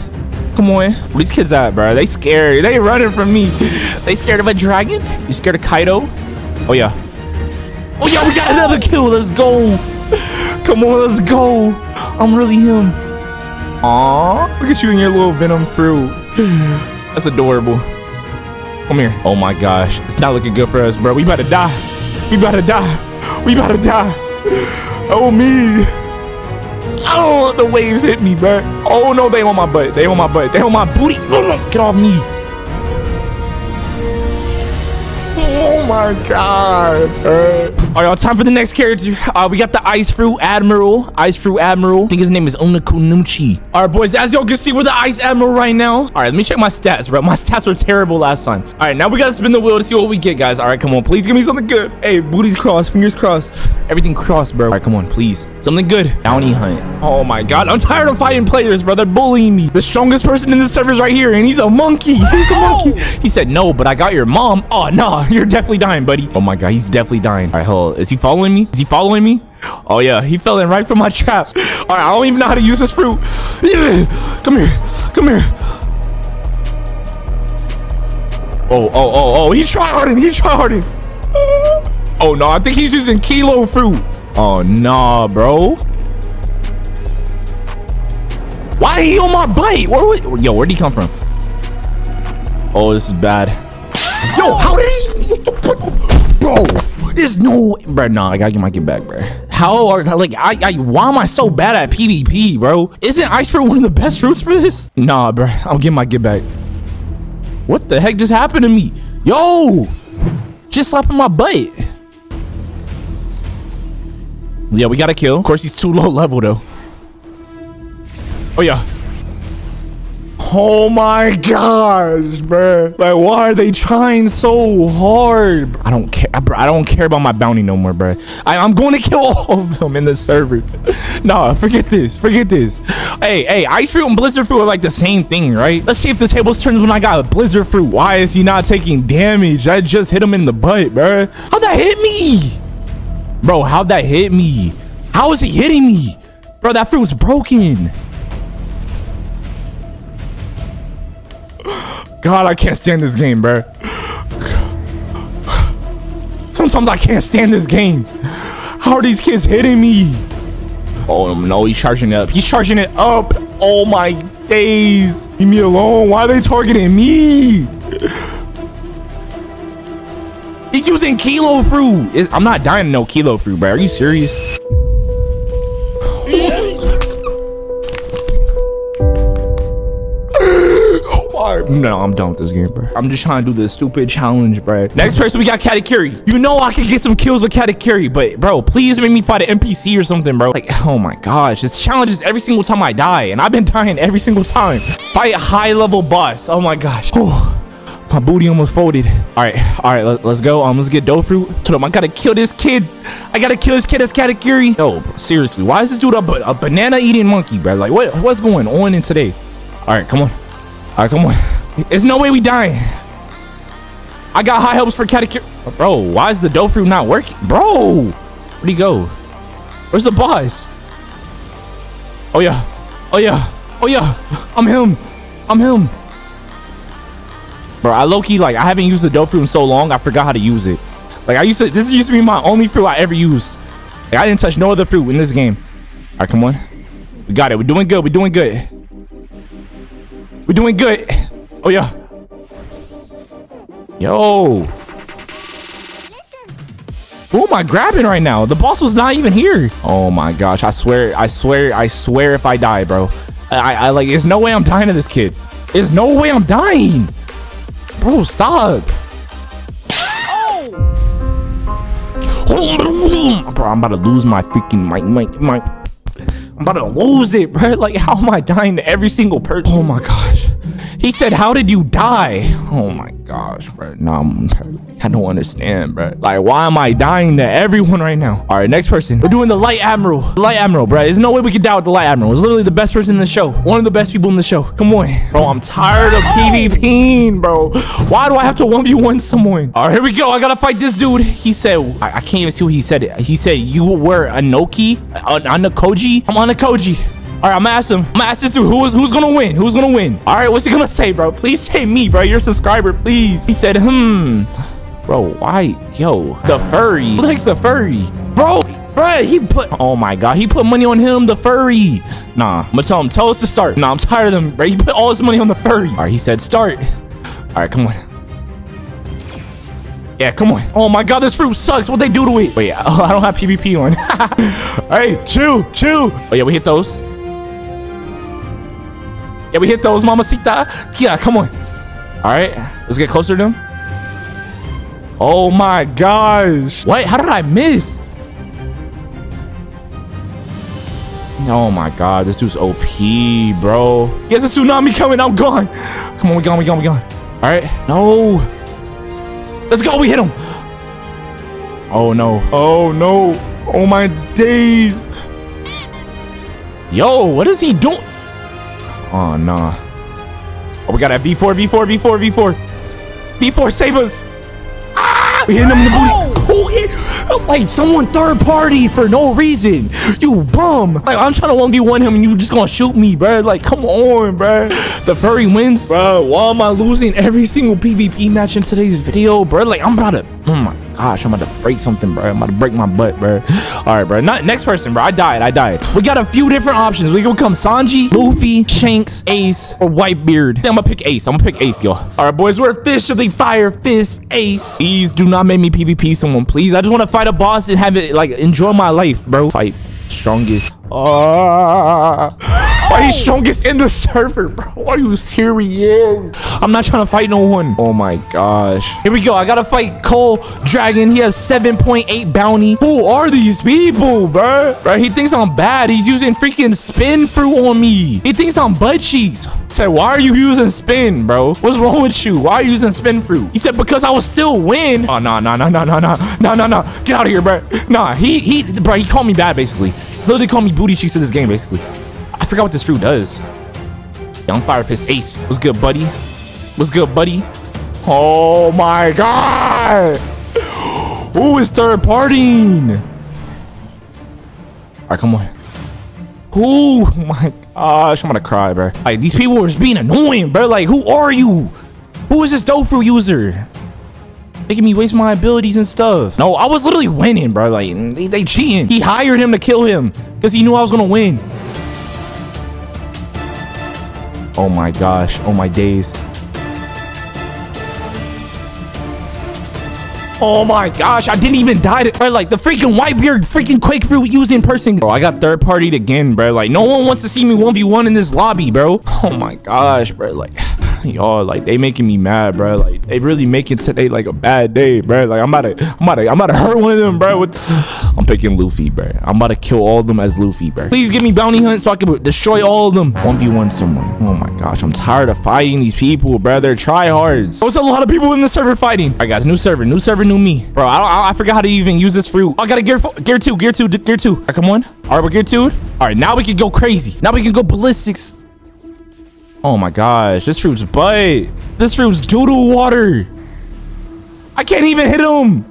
Come on. Where these kids at, bro? They scared. They running from me. They scared of a dragon? You scared of Kaido? Oh, yeah. Oh, yeah, we got another kill. Let's go. Come on, let's go. I'm really him. Aw, look at you and your little venom fruit. That's adorable. Come here. Oh my gosh. It's not looking good for us, bro. We about to die. We about to die. We about to die. Oh, me. Oh, the waves hit me, bro. Oh, no, they on my butt. They on my butt. They on my booty. Get off me. Oh my god. All right, time for the next character. Uh, we got the Ice Fruit Admiral. Ice Fruit Admiral. I think his name is Onakunuchi. All right, boys, as y'all can see, we're the Ice Admiral right now. All right, let me check my stats, bro. My [laughs] stats were terrible last time. All right, now we got to spin the wheel to see what we get, guys. All right, come on. Please give me something good. Hey, booties crossed, fingers crossed. Everything crossed, bro. All right, come on, please. Something good. Bounty hunt. Oh my god, I'm tired of fighting players, bro. They're bullying me. The strongest person in the servers right here, and he's a monkey. [laughs] He's a monkey. He said, no, but I got your mom. Oh, nah, [laughs] you're definitely dying, buddy. Oh my god, he's definitely dying. All right, hold Is he following me? Is he following me? Oh yeah, he fell in right from my trap. All right, I don't even know how to use this fruit. Come here, come here. Oh, oh, oh, oh, he tried tryharding, he tried tryharding. Oh no, I think he's using kilo fruit. Oh nah, bro. Why he on my bite? Where was, yo, where'd he come from? Oh, this is bad. Yo, how did he? Bro, there's no, bro. Nah, I gotta get my get back, bro. How are like I, I? Why am I so bad at PvP, bro? Isn't ice fruit one of the best fruits for this? Nah, bro. I'm getting my get back. What the heck just happened to me? Yo! Just slapping my butt. Yeah, we got to kill. Of course, he's too low level, though. Oh, yeah. Oh my gosh, bro. Like, why are they trying so hard? I don't care. Bro, I don't care about my bounty no more, bro. I, am going to kill all of them in the server. [laughs] nah, forget this. Forget this. Hey, hey, ice fruit and blizzard fruit are like the same thing, right? Let's see if the tables turns when I got a blizzard fruit. Why is he not taking damage? I just hit him in the butt, bro. How'd that hit me? Bro, how'd that hit me? How is he hitting me? Bro, that fruit's broken. God, I can't stand this game, bro. Sometimes I can't stand this game. How are these kids hitting me? Oh no, he's charging it up. He's charging it up. Oh my days. Leave me alone. Why are they targeting me? He's using kilo fruit. I'm not dying to no kilo fruit, bro. Are you serious? No, I'm done with this game, bro. I'm just trying to do this stupid challenge, bro. Next person, we got Katakuri. You know I can get some kills with Katakuri, but bro, please make me fight an NPC or something, bro. Like, oh my gosh, this challenge is every single time I die, and I've been dying every single time. Fight a high level boss. Oh my gosh. Oh. My booty almost folded. All right, all right, let, us go. Um, let's get dough fruit. Told him I gotta kill this kid. I gotta kill this kid as Katakuri. Yo, bro, seriously, why is this dude a, a banana eating monkey, bro? Like, what what's going on in today? All right, come on. All right, come on. There's no way we dying. I got high hopes for Katakuri. Bro, why is the dough fruit not working? Bro, where'd he go? Where's the boss? Oh, yeah. Oh, yeah. Oh, yeah. I'm him. I'm him. Bro, I low-key, like, I haven't used the dough fruit in so long, I forgot how to use it. Like, I used to, this used to be my only fruit I ever used. Like, I didn't touch no other fruit in this game. All right, come on. We got it. We're doing good. We're doing good. We're doing good. Oh, yeah. Yo. Who am I grabbing right now? The boss was not even here. Oh my gosh. I swear, I swear, I swear if I die, bro. I, I like, there's no way I'm dying to this kid. There's no way I'm dying. Bro, stop. Oh. Bro, I'm about to lose my freaking, my, my, my, I'm about to lose it, bro. [laughs] Like, how am I dying to every single person? Oh my gosh. He said, how did you die? Oh my gosh, bro. No, I don't understand, bro. Like, why am I dying to everyone right now? All right, next person. We're doing the Light Admiral. Light Admiral, bro. There's no way we can die with the Light Admiral. It's literally the best person in the show. One of the best people in the show. Come on. Bro, I'm tired of PvPing, bro. Why do I have to 1v1 someone? All right, here we go. I gotta fight this dude. He said, I, I can't even see what he said. He said, you were Anoki? An Anakoji? I'm on Anakoji. All right, I'm gonna ask him. I'm gonna ask this dude who's who's gonna win. Who's gonna win? All right, what's he gonna say, bro? Please say me, bro. You're a subscriber, please. He said, hmm. Bro, why? Yo, the furry. Who likes the furry? Bro, bro, he put. Oh my god, he put money on him, the furry. Nah, I'm gonna tell him. Tell us to start. Nah, I'm tired of them, bro. He put all his money on the furry. All right, he said start. All right, come on. Yeah, come on. Oh my god, this fruit sucks. What they do to it? Wait, oh, [laughs] I don't have PvP on. [laughs] hey, chill, chill. Oh yeah, we hit those. Yeah, we hit those, mamacita. Yeah, come on. All right, let's get closer to him. Oh my gosh. Wait, how did I miss? Oh my god, this dude's OP, bro. He has a tsunami coming. I'm gone. Come on, we gone, we gone, we gone. All right, no. Let's go, we hit him. Oh no. Oh no. Oh my days. Yo, what is he doing? Oh, nah. Oh, we got a V4, V4, V4, V4. V4, save us. Ah! We hit him in the booty. Oh, it, like someone third party for no reason. You bum. Like, I'm trying to 1v1 him and you just gonna shoot me, bro. Like, come on, bro. The furry wins. Bro, why am I losing every single PvP match in today's video, bro? Like, I'm about to, oh my gosh, I'm about to break something, bro. I'm about to break my butt, bro. All right, bro. Not next person, bro. I died. I died. We got a few different options. We can become Sanji, Luffy, Shanks, Ace, or Whitebeard. I'm gonna pick Ace. I'm gonna pick Ace, yo. All right, boys. We're officially Fire Fist Ace. Please do not make me PvP someone, please. I just want to fight a boss and have it like enjoy my life, bro. Fight strongest. Uh, Why he's strongest in the [laughs] server, bro? Why are you serious? I'm not trying to fight no one. Oh my gosh. Here we go. I gotta fight Cole Dragon. He has 7.8 bounty. Who are these people, bro? Bro, he thinks I'm bad. He's using freaking spin fruit on me. He thinks I'm butt cheeks. Said, why are you using spin, bro? What's wrong with you? Why are you using spin fruit? He said, because I will still win. Oh, no, no, no, no, no, no, no, no, no. Get out of here, bro. Nah, he, he, bro, he called me bad, basically. Literally called me booty cheeks in this game, basically. I forgot what this fruit does. Young Fire Fist Ace. What's good, buddy? What's good, buddy? Oh my god! [gasps] Who is third partying? Alright, come on. Oh my gosh, I'm gonna cry, bro. Like, these people are just being annoying, bro. Like, who are you? Who is this Dofu user? Making me waste my abilities and stuff. No, I was literally winning, bro. Like, they, they cheating. He hired him to kill him because he knew I was gonna win. Oh my gosh. Oh my days. Oh my gosh, I didn't even die to bro, like the freaking Whitebeard freaking Quake Fruit using person. Bro, I got third partied again, bro. Like no one wants to see me 1v1 in this lobby, bro. [laughs] Oh my gosh, bro. Like [sighs] y'all like they making me mad, bro. Like they really making today like a bad day, bro. Like I'm about to I'm about to I'm about to hurt one of them, bro. With, [sighs] I'm picking Luffy, bro. I'm about to kill all of them as Luffy, bro. Please give me bounty hunt so I can destroy all of them. 1v1 someone. Oh my gosh, I'm tired of fighting these people, bro. They're tryhards. There's a lot of people in the server fighting. All right, guys, new server, new server, new me. Bro, I, don't, I forgot how to even use this fruit. I got a gear, gear two, gear two, gear two. Right, come on. All right, we're gear two. All right, now we can go crazy. Now we can go ballistics. Oh my gosh, this fruit's butt. This fruit's doodle water. I can't even hit him.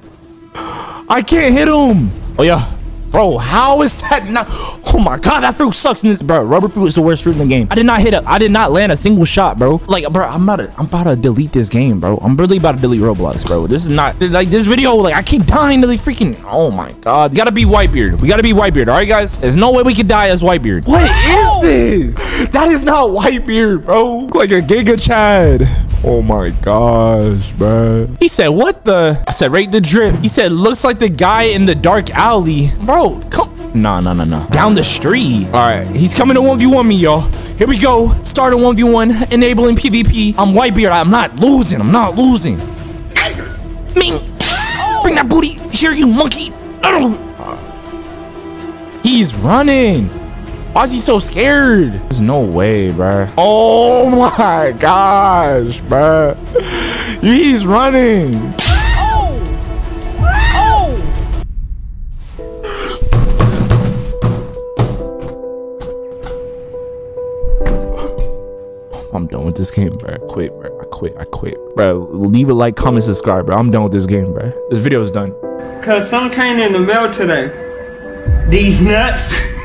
I can't hit him. Oh yeah. Bro, how is that not? Oh my god, that fruit sucks in this, bro. Rubber fruit is the worst fruit in the game. I did not hit a, I did not land a single shot, bro. Like, bro, I'm about to, I'm about to delete this game, bro. I'm really about to delete Roblox, bro. This is not like this video. Like, I keep dying to the freaking. Oh my god, you gotta be Whitebeard. We gotta be Whitebeard. All right, guys. There's no way we could die as Whitebeard. What is this? That is not Whitebeard, bro. Like a Giga Chad. Oh my gosh, bro. He said, what the? I said, rate the drip. He said, looks like the guy in the dark alley. Bro, come. No, no, no, no. Down the street. All right. He's coming to 1v1 me, y'all. Here we go. Start a 1v1. Enabling PvP. I'm Whitebeard. I'm not losing. I'm not losing. Ming. Bring that booty. Here, you monkey. He's running. Why is he so scared? There's no way, bro. Oh my gosh, bro. He's running. Done with this game, bro. I quit, bro. I quit. I quit. Bro, leave a like, comment, subscribe, bro. I'm done with this game, bro. This video is done. Cause some came in the mail today. These nuts. [laughs]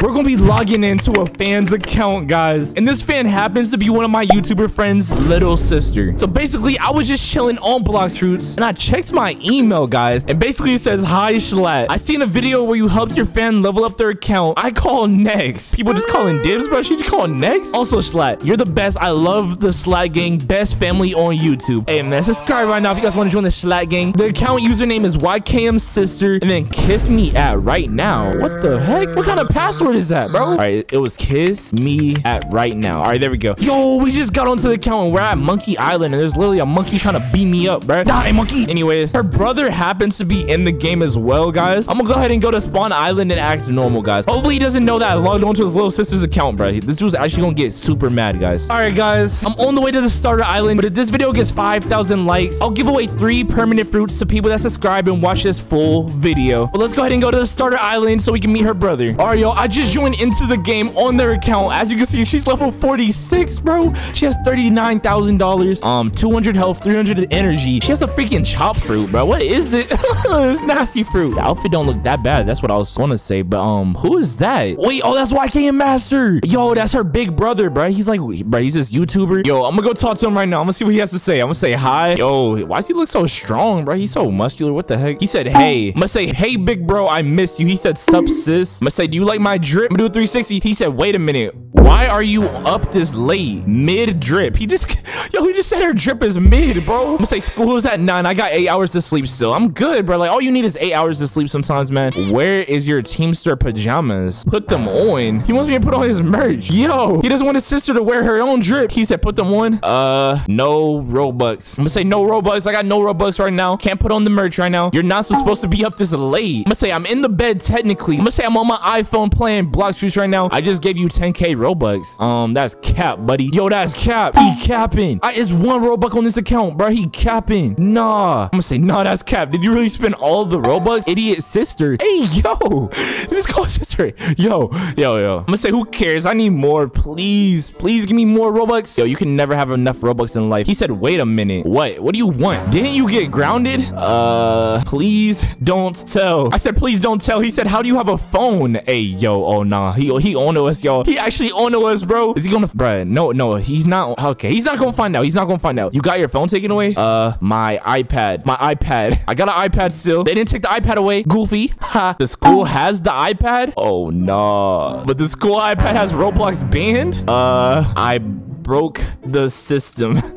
We're gonna be logging into a fan's account, guys. And this fan happens to be one of my YouTuber friends' little sister. So basically, I was just chilling on Blox Fruits and I checked my email, guys. And basically it says, Hi, Slat. I seen a video where you helped your fan level up their account. I call next. People just calling dibs, bro. She just calling next. Also, Slat, you're the best. I love the Slat gang. Best family on YouTube. Hey, man, subscribe right now if you guys want to join the Slat gang. The account username is YKM Sister. And then kiss me at right now. What the heck? What kind of password is that, bro? All right, it was kiss me at right now. All right, there we go. Yo, we just got onto the account and we're at Monkey Island and there's literally a monkey trying to beat me up, bro. Die, monkey. Anyways, her brother happens to be in the game as well, guys. I'm gonna go ahead and go to Spawn Island and act normal, guys. Hopefully he doesn't know that I logged onto his little sister's account, bro. This dude's actually gonna get super mad, guys. All right, guys. I'm on the way to the starter island, but if this video gets 5,000 likes, I'll give away three permanent fruits to people that subscribe and watch this full video. But let's go ahead and go to the starter island so we can meet her brother. All right, yo. I just joined into the game on their account. As you can see, she's level 46, bro. She has $39,000, um, 200 health, 300 energy. She has a freaking chop fruit, bro. What is it? [laughs] it's nasty fruit. The outfit don't look that bad. That's what I was going to say. But, um, who is that? Wait, oh, that's YKM Master. Yo, that's her big brother, bro. He's like, bro, he's this YouTuber. Yo, I'm gonna go talk to him right now. I'm gonna see what he has to say. I'm gonna say hi. Yo, why does he look so strong, bro? He's so muscular. What the heck? He said, hey. I'm gonna say, hey, big bro, I miss you. He said, sup, sis. I'm gonna say, do you like my drip? Do 360. He said, wait a minute. Why are you up this late? Mid drip. He just, [laughs] yo, he just said her drip is mid, bro. I'm gonna say school is at nine. I got eight hours to sleep still. I'm good, bro. Like all you need is eight hours to sleep sometimes, man. Where is your Teamster pajamas? Put them on. He wants me to put on his merch. Yo, he doesn't want his sister to wear her own drip. He said, put them on. Uh, no Robux. I'm gonna say no Robux. I got no Robux right now. Can't put on the merch right now. You're not supposed to be up this late. I'm gonna say I'm in the bed technically. I'm gonna say I'm on my iPhone playing Blox Fruits right now. I just gave you 10k Robux. Um, that's cap, buddy. Yo, that's cap. He capping. I is one Robux on this account, bro. He capping. Nah. I'm gonna say, nah, that's cap. Did you really spend all the Robux? Idiot sister. Hey, yo. [laughs] This call sister. Yo, yo, yo. I'm gonna say, who cares? I need more. Please, please give me more Robux. Yo, you can never have enough Robux in life. He said, wait a minute. What? What do you want? Didn't you get grounded? Uh, please don't tell. I said, please don't tell. He said, how do you have a phone? Hey, yo, oh nah. He he owned us, y'all. He actually owned us, bro. Is he gonna, bruh? No, no, he's not. Okay, he's not gonna find out. He's not gonna find out. You got your phone taken away? Uh, my iPad. My iPad. I got an iPad still. They didn't take the iPad away. Goofy. [laughs] Ha. The school has the iPad? Oh, no. But the school iPad has Roblox banned? Uh, I broke the system. [laughs]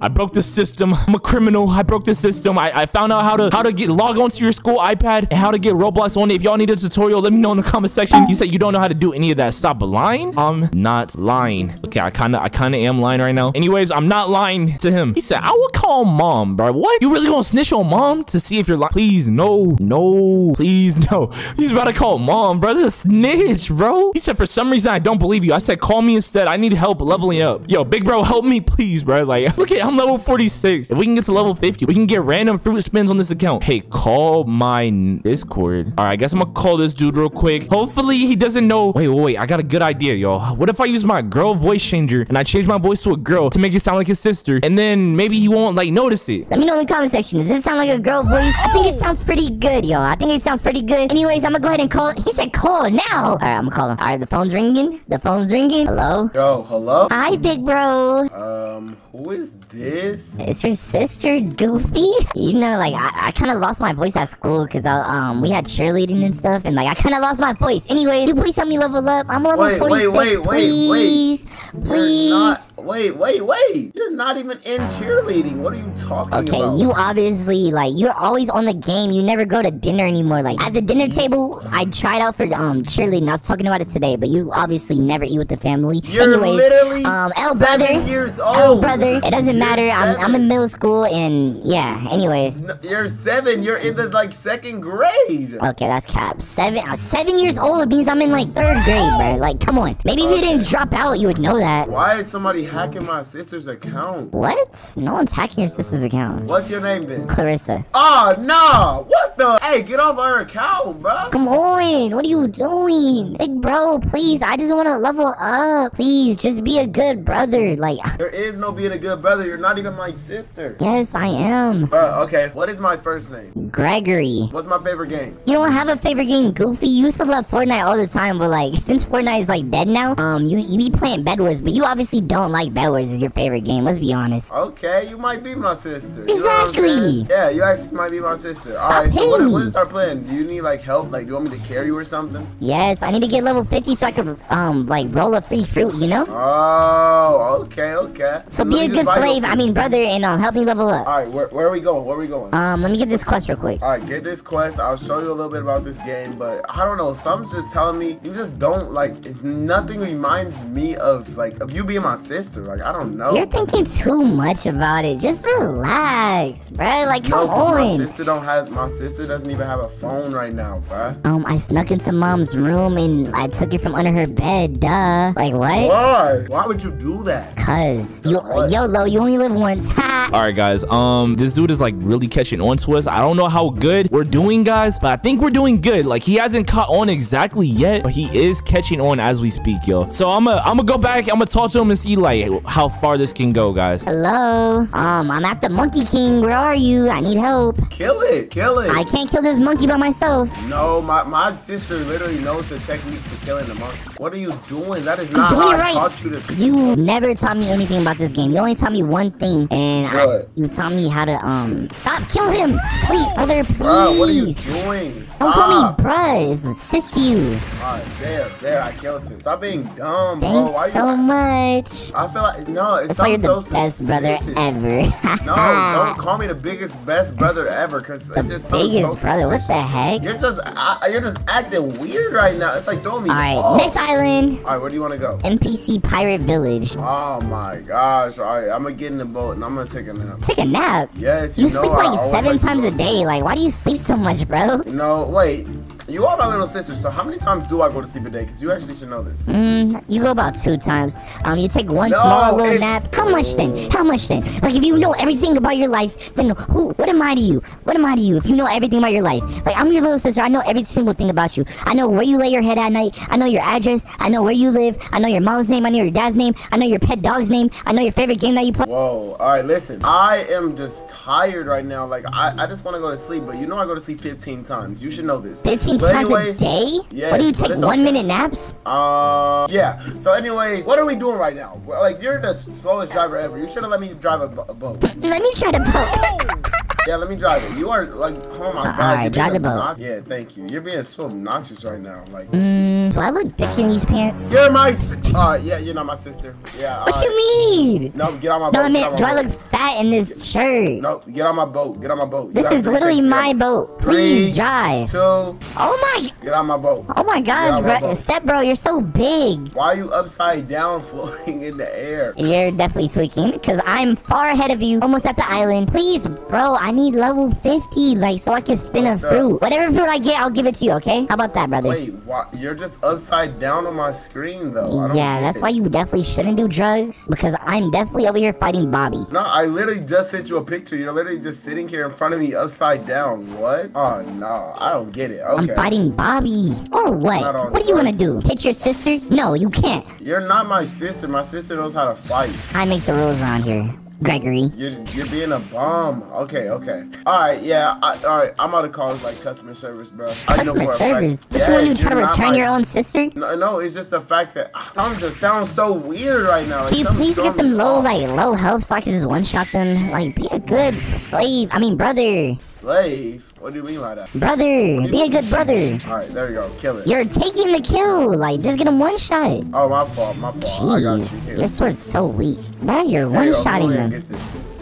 I broke the system. I'm a criminal. I broke the system. I, I found out how to how to get log onto your school iPad and how to get Roblox on it. If y'all need a tutorial, let me know in the comment section. You said you don't know how to do any of that. Stop lying. I'm not lying. Okay, I kind of I kind of am lying right now. Anyways, I'm not lying to him. He said, I will call mom, bro. What? You really gonna snitch on mom to see if you're lying? Please, no. No. Please, [laughs] no. He's about to call mom, bro. This is a snitch, bro. He said, for some reason, I don't believe you. I said, call me instead. I need help leveling up. Yo, big bro, help me, please, bro. Like, [laughs] look at, I'm level 46. If we can get to level 50, we can get random fruit spins on this account. Hey, call my Discord. All right, I guess I'm gonna call this dude real quick. Hopefully, he doesn't know. Wait, wait, wait. I got a good idea, y'all. What if I use my girl voice changer and I change my voice to a girl to make it sound like his sister? And then maybe he won't, like, notice it. Let me know in the comment section. Does this sound like a girl voice? I think it sounds pretty good, y'all. I think it sounds pretty good. Anyways, I'm gonna go ahead and call. He said call now. All right, I'm gonna call him. All right, the phone's ringing. The phone's ringing. Hello. Yo, hello? Hi, big bro. Um, who is this? It's your sister, Goofy. You know, like I, I kind of lost my voice at school because um we had cheerleading and stuff, and like I kind of lost my voice. Anyways, you please help me level up. I'm level Wait, wait, 46. wait, wait, wait. please, You're please. not. Wait, wait, wait. You're not even in cheerleading. What are you talking Okay, about? Okay, you obviously like you're always on the game. You never go to dinner anymore. Like at the dinner table, I tried out for um cheerleading. I was talking about it today, but you obviously never eat with the family. You're Anyways, literally um, Seven brother, years L old. brother. It doesn't You're matter. I'm I'm in middle school, and yeah. Anyways, No, You're seven. You're in the like second grade. okay, that's cap. Seven uh, seven years old means I'm in like third grade, bro. Like, come on. Maybe if you didn't drop out, you would know that. Why is somebody hacking my sister's account? What? No one's hacking your sister's account. What's your name then? Clarissa. Oh no! What the? Hey, get off our account, bro. Come on, what are you doing? Big bro, please, I just want to level up. Please, just be a good brother. Like, There is no being a good brother. You're not even my sister. yes, I am. Uh, okay. What is my first name? Gregory. What's my favorite game? You don't have a favorite game, Goofy? You used to love Fortnite all the time, but like, since Fortnite is like dead now, um, you, you be playing Bed Wars, but you obviously don't like Bed Wars as your favorite game, let's be honest. Okay, you might be my sister. You know Exactly. yeah, you actually might be my sister. All right, so what, what is our plan? Do you need like help? Like, do you want me to carry you or something? Yes, I need to get level 50 so I could, um, like, roll a free fruit, you know? Oh, okay, okay. So Let be a good slave, I mean brother, and um, help me level up. All right, where, where are we going? Where are we going? Um, let me get this quest real quick. All right, get this quest. I'll show you a little bit about this game, but I don't know. Something's just telling me you just don't like. Nothing reminds me of like of you being my sister. Like I don't know. You're thinking too much about it. Just relax, bro. Like, no, come 'cause my sister don't have. My sister doesn't even have a phone right now, bro. Um, I snuck into mom's room and I took it from under her bed. Duh. Like what? Why? Why would you do that? Cause you, What? YOLO, you only live once. Ha. [laughs] All right, guys. Um, this dude is like really catching on to us. I don't know how good we're doing, guys, but I think we're doing good. Like he hasn't caught on exactly yet, but he is catching on as we speak, yo. So I'm gonna I'm gonna go back. I'm gonna talk to him and see like like how far this can go, guys. Hello? Um, I'm at the Monkey King. Where are you? I need help. Kill it, kill it. I can't kill this monkey by myself. No, my, my sister literally knows the technique to killing the monkey. What are you doing? That is not doing how it I taught you to. You never taught me anything about this game. You only taught me one thing, and I, you taught me how to um stop kill him. Please, brother, please. What are you doing? Don't call me Stop. bruh. It's assist you. Alright, there, there, I killed him. Stop being dumb, bro. Thanks Why you? so much. I feel like no, it That's why you're the so best brother ever. No, don't call me the biggest best brother ever, cause it's just sounds Biggest so brother. What the heck? You're just, I, you're just acting weird right now. It's like throwing me All right, off. next island. All right, where do you want to go? NPC Pirate Village. Oh my gosh! All right, I'm gonna get in the boat and I'm gonna take a nap. Take a nap. Yes, You you, know sleep like seven times a day. Like, why do you sleep so much, bro? No, wait. You are my little sister, so how many times do I go to sleep a day? Because you actually should know this. Mm, you go about two times. Um, you take one No, small little it's- nap. How much then? How much then? Like, if you know everything about your life, then who? What am I to you? What am I to you? If you know everything about your life, like I'm your little sister. I know every single thing about you. I know where you lay your head at night. I know your address. I know where you live. I know your mom's name. I know your dad's name. I know your pet dog's name. I know your favorite game that you play. Whoa. All right, listen. I am just tired right now. Like, I, I just want to go to sleep, but you know I go to sleep 15 times. You should know this. 15 But times anyways, a day? Yes, what do you take? One okay. minute naps? Uh, yeah. So, anyways, what are we doing right now? Like, you're the slowest driver ever. You should have let me drive a, a boat. [laughs] Let me try to poke. Yeah, let me drive it. You are like, oh my god. Alright, drive the boat. Yeah, thank you. You're being so obnoxious right now. Like, mm, do I look thick in these pants? you're my. Alright, yeah, you're not my sister. Yeah. What you mean? No, get on my boat. No. I get mean, do I boat. look fat in this shirt? No, get on my boat. Get on my boat. You This is literally my Get boat. Please Three, drive. Oh my, get on my boat. oh my gosh, my bro. Step bro, you're so big. Why are you upside down [laughs] floating in the air? You're definitely tweaking because I'm far ahead of you, almost at the island. Please, bro, I need level 50, like, so I can spin a fruit. Whatever fruit I get, I'll give it to you, okay? How about that, brother? Wait, why? You're just upside down on my screen though. I don't Yeah, that's it. why you definitely shouldn't do drugs because I'm definitely over here fighting Bobby. No, I literally just sent you a picture. You're literally just sitting here in front of me upside down. What? Oh no, I don't get it. Okay. I'm fighting Bobby. Or what? What do you want to do? Hit your sister? No, you can't. You're not my sister. My sister knows how to fight. I make the rules around here, Gregory. You're you're being a bum. Okay, okay. All right, yeah. I, all right, I'm out of calls like customer service, bro. I know Customer service. What you want to do? Try to return your own sister? No, no, it's just the fact that ah, something just sounds so weird right now. Can you please get them low, off. like low health, so I can just one shot them? Like, be a good slave. I mean, brother, slave? What do you mean by that? brother, be a good brother. All right, there you go. Kill it. You're taking the kill. Like, just get him one shot. Oh, my fault. My fault. I got you. Jeez, Here. your sword's so weak. Why you're There you one. Shotting them.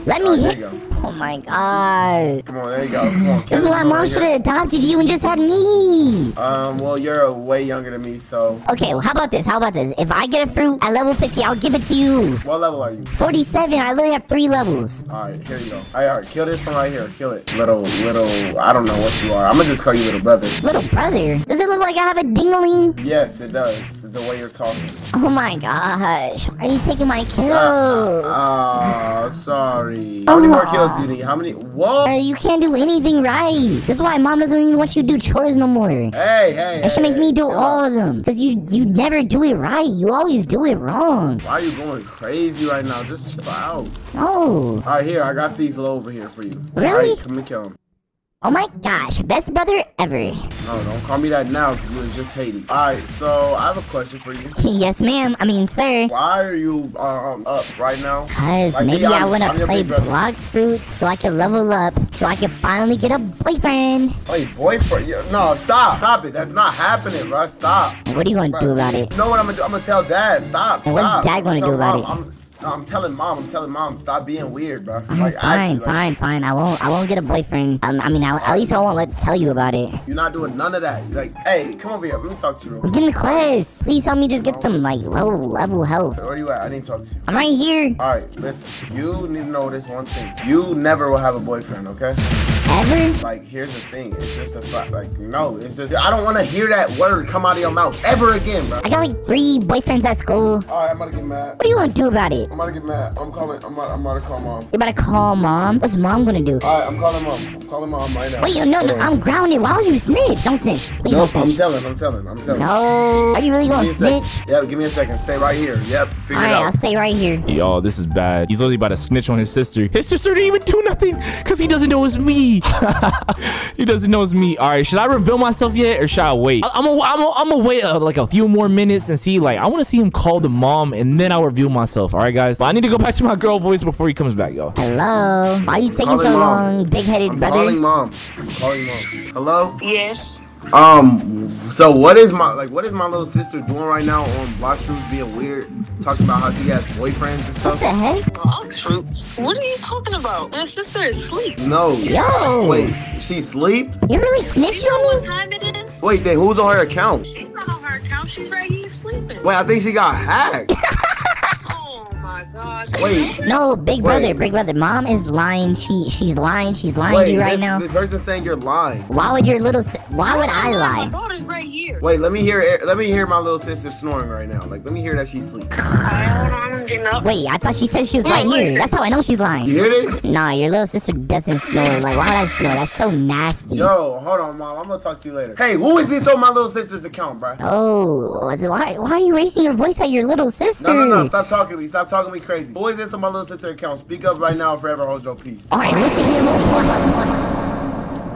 Let All me right, hit. Oh my god. Come on, there you go. Come on. This is why mom should have adopted you and just had me. Um, well, you're uh, way younger than me, so Okay, well, how about this? How about this? If I get a fruit at level 50, I'll give it to you. what level are you? 47, I literally have three levels. All right, here you go. All right, all right, kill this one right here. Kill it. Little, little. I don't know what you are. I'm gonna just call you little brother. Little brother, does it look like I have a dingling? Yes, it does. The way you're talking. Oh my gosh, are you taking my kills? Oh, sorry. How many more kills How many? Whoa! Uh, you can't do anything right. This is why mom doesn't even want you to do chores no more. Hey, hey. And she hey, makes me do all of them. Because you you never do it right. You always do it wrong. Why are you going crazy right now? Just chill out. Oh. All right, here. I got these low over here for you. Really? All right, come and kill them. Oh my gosh, best brother ever. No, don't call me that now because you was just hating. All right, so I have a question for you. [laughs] yes, ma'am. I mean, sir. Why are you um up right now? Cause Like, be maybe I wanna play big brother. Blox Fruits so I can level up, so I can finally get a boyfriend. Wait, boyfriend? No, stop, stop it. That's not happening, bro. Stop. What are you gonna do about it? You know what I'm gonna do? I'm gonna tell dad. Stop. And what's stop. dad gonna I'm do about mom, it? I'm, no, I'm telling mom. I'm telling mom. Stop being weird, bro. I'm Like, fine, actually, like, fine, fine. I won't. I won't get a boyfriend. Um, I mean, I, at least I won't let tell you about it. You're not doing none of that. You're Like, hey, come over here. Let me talk to you. Real I'm getting the quest. Please help me just get some like low level health. Where are you at? I need to talk to you. I'm right here. All right, listen. You need to know this one thing. You never will have a boyfriend, okay? Ever? Like, here's the thing. It's just a fact. Like, no, it's just I don't want to hear that word come out of your mouth ever again, bro. I got like three boyfriends at school. All right, I'm gonna get mad. What do you want to do about it? I'm gonna get mad. I'm calling. I'm about, I'm about to call mom. You better call mom. What's mom gonna do? All right, I'm calling mom. I'm calling mom right now. Wait, no, no, Hold. I'm grounded. Why would you snitch? Don't snitch. Please No, don't snitch. I'm telling. I'm telling. I'm telling. No. Are you really gonna me a second. snitch? Yep, give me a second. Stay right here. Yep, figure Alright, it I'll stay right here. Yo, this is bad. He's literally about to snitch on his sister. His sister didn't even do nothing because he doesn't know it's me. [laughs] he doesn't know it's me. All right, should I reveal myself yet or should I wait? I- I'm gonna I'm gonna I'm gonna wait uh, like a few more minutes and see. Like, I want to see him call the mom and then I'll reveal myself. All right, guys. But I need to go back to my girl voice before he comes back, yo. Hello? Why are you taking Calling so mom. long, big-headed brother? calling mom. I'm calling mom. Hello. Yes. Um. So what is my like? What is my little sister doing right now on Watch Truth being weird, talking about how she has boyfriends and stuff? What the heck? Blox Fruits. What are you talking about? My sister is asleep. No. Yo! Wait, she sleep? You really You snitching know on me? time it is? Wait, then who's on her account? She's not on her account. She's right here sleeping. Wait, I think she got hacked. [laughs] Oh my gosh. Wait. No, big brother, Wait. big brother. Mom is lying. She she's lying. She's lying Wait, to you right this, now. this person's saying you're lying. Why would your little si- why would I lie? My lie? daughter's right here. Wait, let me hear. Let me hear my little sister snoring right now. Like, let me hear that she's sleep. Alright, hold on. I'm getting up. [laughs] Wait, I thought she said she was Wait, right here. That's how I know she's You lying. hear this? Nah, your little sister doesn't snore. Like, why would I snore? That's so nasty. Yo, hold on, mom. I'm gonna talk to you later. Hey, who is this on my little sister's account, bro? Oh, why why are you raising your voice at your little sister? No, no, no. Stop talking to me. Stop talking to me crazy. Boys, this on my little sister account? Speak up right now or forever hold your peace. All right, listen here, listen.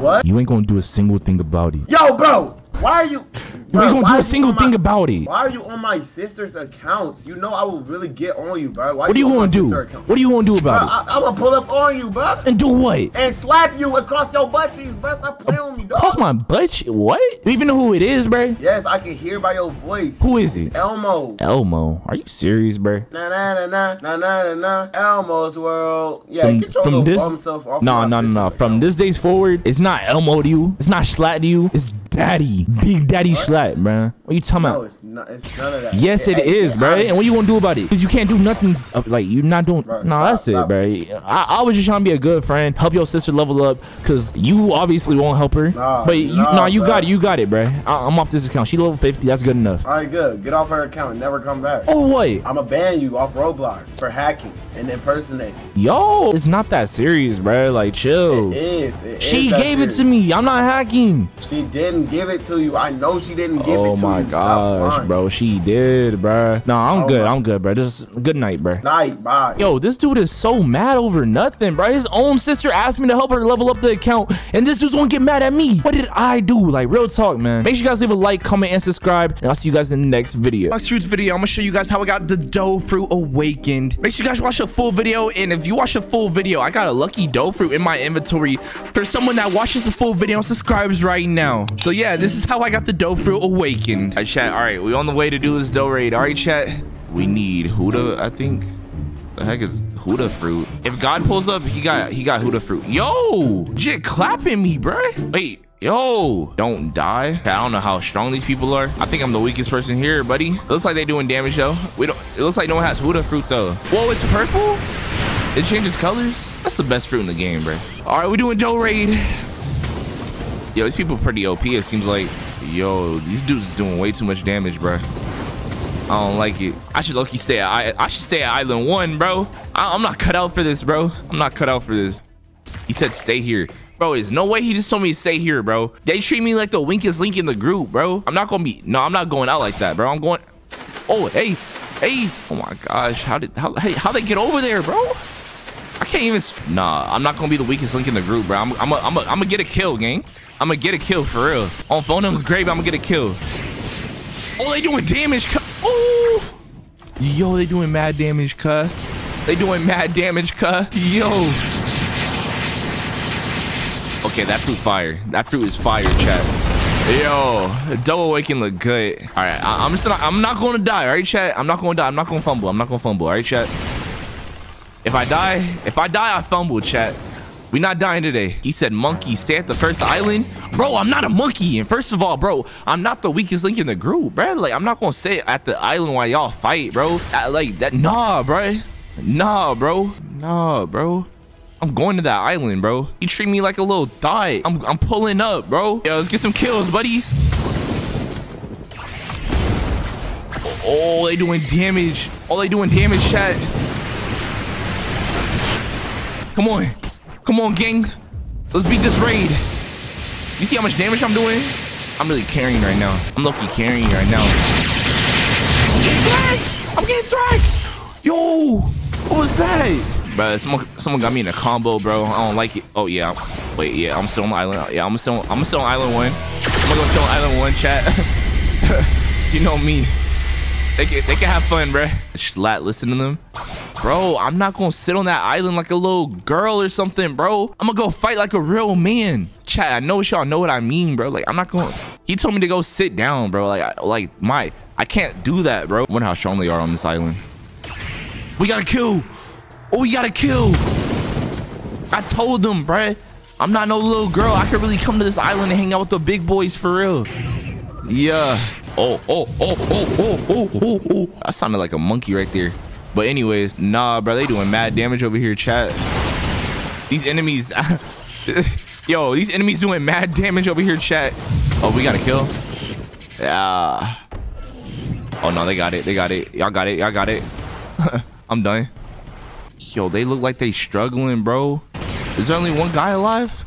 What? You ain't gonna do a single thing about it. Yo, bro. Why are you? You Bro, ain't gonna do a single on my- thing about it. Why are you on my sister's accounts? You know I will really get on you, bro. Why What are you my gonna do? What are you gonna do Bro, about it? I, I'm gonna pull up on you, bro, And do what? and slap you across your butt cheeks, bro. Stop playing with me, dog. Cross my butt? che- What? You even know who it is, bruh? Yes, I can hear by your voice. Who is it? Elmo. Elmo. Are you serious, bruh? Nah, nah, nah, nah, nah, nah, nah, na. Elmo's world. Yeah, From, get your from this, bum self off. no, my no, no, no. From this days forward, it's not Elmo to you. It's not Slat to you. It's Daddy, Big Daddy Slat, bruh. What you talking No, about? it's not. It's none of that. Yes, it Hey, is, hey, And what you gonna do about it? Cause you can't do nothing. Like you're not doing. Bruh, no, stop, that's stop. it, bro. I, I was just trying to be a good friend, help your sister level up. Cause you obviously won't help her. Nah, but you, nah, nah, you bruh. got it. You got it, bro. I, I'm off this account. She level 50. That's good enough. All right, good. Get off her account never come back. Oh what? I'm gonna ban you off Roblox for hacking and impersonating. Yo, it's not that serious, bro. Like chill. It is. It She is that gave it to me. I'm not hacking. She didn't give it to you. I know she didn't give oh it to my you. Gosh, bro. She did, bro. No, I'm Oh good. my- I'm good, bro. Just good night, bro. Night. Bye. Yo, this dude is so mad over nothing, bro. His own sister asked me to help her level up the account, and this dude's gonna get mad at me. What did I do? Like, real talk, man. Make sure you guys leave a like, comment, and subscribe, and I'll see you guys in the next video. Next fruits video, I'm gonna show you guys how I got the dough fruit awakened. Make sure you guys watch the full video, and if you watch the full video, I got a lucky dough fruit in my inventory for someone that watches the full video and subscribes right now. So yeah, this is how I got the dough fruit awakened. All right, chat. All right, we on the way to do this dough raid. All right, chat. We need Buddha, I think. The heck is Buddha fruit? If God pulls up, he got he got Buddha fruit. Yo, Jit clapping me, bruh. Wait, yo, don't die. I don't know how strong these people are. I think I'm the weakest person here, buddy. It looks like they doing damage though. We don't. It looks like no one has Buddha fruit though. Whoa, it's purple. It changes colors. That's the best fruit in the game, bruh. All right, we doing dough raid. Yo, these people pretty OP. It seems like. Yo, these dudes doing way too much damage, bro. I don't like it. I should low-key stay at I, I should stay at Island One, bro. I, I'm not cut out for this, bro. I'm not cut out for this. He said stay here. Bro, there's no way he just told me to stay here, bro. They treat me like the weakest link in the group, bro. I'm not gonna be no, I'm not going out like that, bro. I'm going. Oh, hey, hey. Oh my gosh, how did how hey how they get over there, bro? I can't even. Nah, I'm not gonna be the weakest link in the group, bro. I'm I'm a, I'm a, I'm gonna get a kill, gang. I'm gonna get a kill for real. On Phonem's grave, I'm gonna get a kill. Oh, they doing damage. Oh, yo, they doing mad damage, cuh. They doing mad damage, cuh. Yo. Okay, that fruit fire. That fruit is fire, chat. Yo, double awaken look good. All right, I, am just not. I'm not going to die. All right, chat. I'm not going to die. I'm not going to fumble. I'm not going to fumble. All right, chat. If I die, if I die, I fumble, chat. We not dying today. He said, monkey, stay at the first island. Bro, I'm not a monkey. And first of all, bro, I'm not the weakest link in the group, bro. Like, I'm not going to stay at the island while y'all fight, bro. Uh, like, that, nah, bro. Nah, bro. Nah, bro. I'm going to that island, bro. You treat me like a little thought. I'm, I'm pulling up, bro. Yo, let's get some kills, buddies. Oh, they doing damage. Oh, they doing damage, chat. Come on. Come on, gang. Let's beat this raid. You see how much damage I'm doing? I'm really carrying right now. I'm lucky carrying right now. I'm getting thracks. I'm getting thracks. Yo, what was that? Bro, someone, someone got me in a combo, bro. I don't like it. Oh, yeah. Wait, yeah, I'm still on island. Yeah, I'm still, I'm still on island one. I'm gonna go still on island one, chat. [laughs] you know me. They can, they can have fun, bro. Slat, listen to them. Bro, I'm not gonna sit on that island like a little girl or something, bro. I'm gonna go fight like a real man. Chat, I know y'all know what I mean, bro. Like, I'm not gonna... He told me to go sit down, bro. Like, I, like my... I can't do that, bro. I wonder how strong they are on this island. We got to kill. Oh, we got to kill. I told them, bro. I'm not no little girl. I could really come to this island and hang out with the big boys for real. Yeah. Oh, oh, oh, oh, oh, oh, oh, oh. That sounded like a monkey right there. But anyways, nah, bro, they doing mad damage over here, chat. These enemies, [laughs] yo, these enemies doing mad damage over here, chat. Oh, we got to kill. Yeah. Oh, no, they got it. They got it. Y'all got it. Y'all got it. [laughs] I'm done. Yo, they look like they struggling, bro. Is there only one guy alive?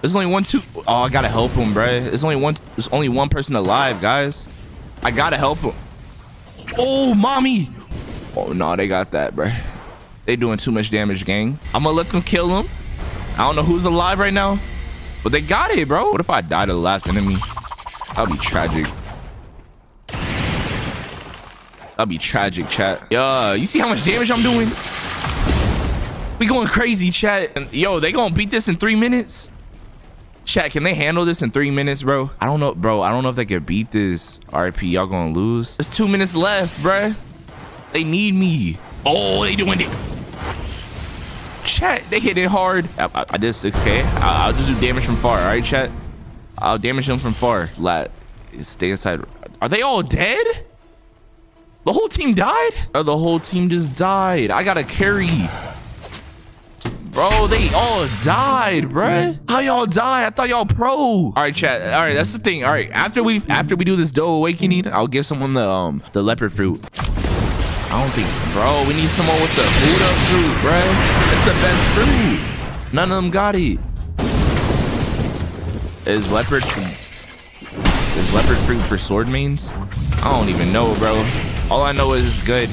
There's only one, two. Oh, I gotta help him, bro. There's only one. There's only one person alive, guys. I gotta help him. Oh, mommy. Oh no, they got that, bro. They doing too much damage, gang. I'm gonna let them kill them. I don't know who's alive right now, but they got it, bro. What if I die to the last enemy? That'd be tragic. That'd be tragic, chat. Yeah, you see how much damage I'm doing? We going crazy, chat. Yo, they gonna beat this in three minutes? Chat, can they handle this in three minutes, bro? I don't know, bro. I don't know if they can beat this. RP, y'all gonna lose. There's two minutes left, bro. They need me. Oh, they doing it. Chat, they hit it hard. I, I, I did 6k. I, will just do damage from far, all right, chat? I'll damage them from far. Lat, stay inside. Are they all dead? The whole team died? Or the whole team just died? I gotta carry. Bro, they all died, bruh. How y'all die? I thought y'all pro. All right, chat. All right, that's the thing. All right, after we after we do this dough awakening, I'll give someone the um the leopard fruit. I don't think, bro. We need someone with the Buddha fruit, bro. It's the best fruit. None of them got it. Is leopard is leopard fruit for sword means? I don't even know, bro. All I know is it's good.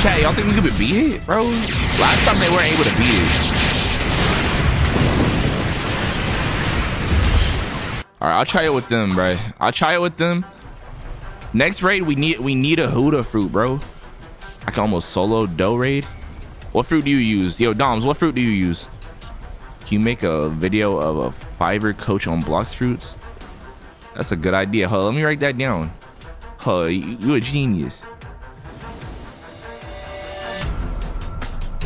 Chat, y'all think we could beat it, bro? Last time they weren't able to beat it. All right, I'll try it with them, bro. I'll try it with them. Next raid, we need we need a Buddha fruit, bro. I can almost solo dough raid. What fruit do you use? Yo, Doms, what fruit do you use? Can you make a video of a Fiverr coach on Blox Fruits? That's a good idea. Huh, let me write that down. Huh, you, a genius.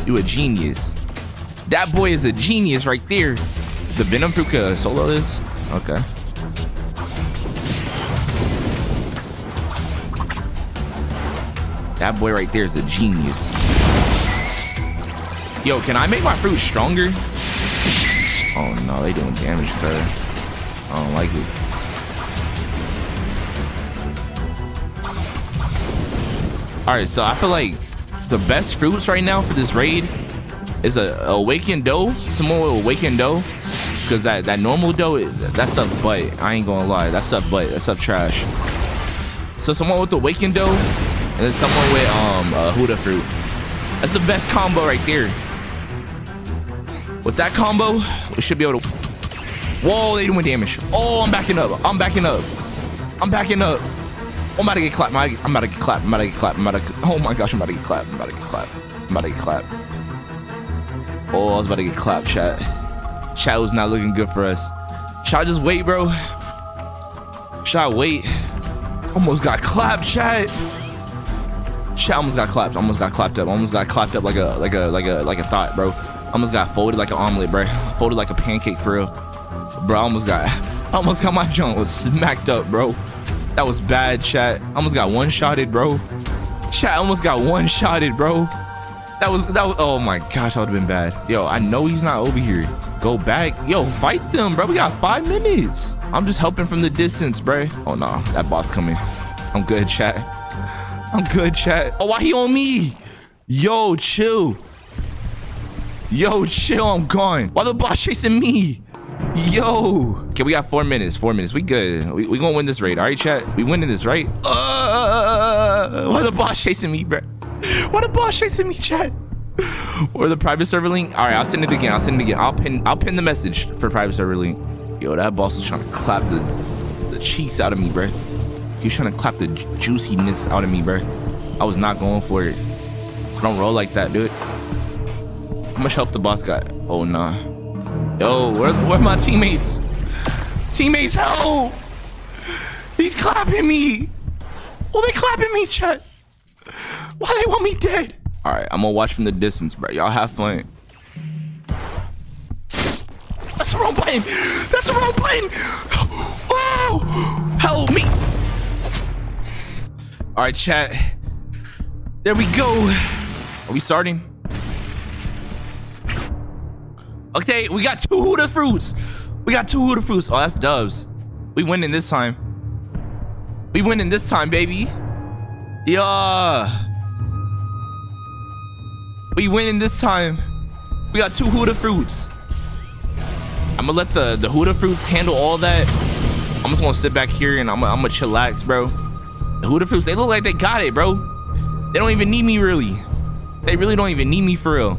You a genius. That boy is a genius right there. The Venom fruit could solo this? Okay. That boy right there is a genius. Yo, can I make my fruit stronger? Oh no, they doing damage to her. I don't like it. Alright, so I feel like the best fruits right now for this raid is a, awakened dough. Someone with awakened dough. Because that, that normal dough, is, that stuff butt. I ain't gonna lie. That stuff butt. That stuff trash. So someone with awakened dough, and then someone with um a Buddha fruit. That's the best combo right there. With that combo, we should be able to... Whoa, they doing damage. Oh, I'm backing up. I'm backing up. I'm backing up. I'm about to get clapped. I'm about to get clapped. I'm about to get clapped. I'm about to. Oh my gosh, I'm about to get clapped. I'm about to get clapped. I'm about to get clapped. Oh, I was about to get clapped, chat. Chat was not looking good for us. Should I just wait, bro? Should I wait? Almost got clapped, chat. Chat almost got clapped. Almost got clapped up. Almost got clapped up like a like a like a like a thought, bro. Almost got folded like an omelet, bro. Folded like a pancake for real. Bro, almost got [laughs] almost got my junk was smacked up, bro. That was bad, chat. Almost got one-shotted, bro. Chat almost got one shotted, bro. That was that was oh my gosh, that would have been bad. Yo, I know he's not over here. Go back. Yo, fight them, bro. We got five minutes. I'm just helping from the distance, bro. Oh no, that boss coming. I'm good, chat. I'm good, chat. Oh, why he on me? Yo, chill. Yo, chill. I'm gone. Why the boss chasing me? Yo. Okay, we got four minutes. Four minutes. We good. We, we gonna win this raid. All right, chat. We winning this, right? Uh, why the boss chasing me, bro? Why the boss chasing me, chat? Or the private server link? All right, I'll send it again. I'll send it again. I'll pin. I'll pin the message for private server link. Yo, that boss is trying to clap the the cheeks out of me, bro. He's trying to clap the juiciness out of me, bro. I was not going for it. I Don't roll like that, dude. How much health the boss got? Oh nah. Yo, where where my teammates? Teammates, help! He's clapping me. Oh, they clapping me, chat. Why they want me dead? All right, I'm gonna watch from the distance, bro. Y'all have fun. That's the wrong button. That's the wrong button. [gasps] Oh, help me. All right, chat. There we go. Are we starting? Okay, we got two Buddha fruits. We got two Buddha fruits. Oh, that's dubs. We winning this time. We winning this time, baby. Yeah. We winning this time. We got two Buddha fruits. I'm gonna let the the Buddha fruits handle all that. I'm just gonna sit back here and I'm I'm gonna chillax, bro. The fruits, they look like they got it, bro. They don't even need me really. They really don't even need me for real.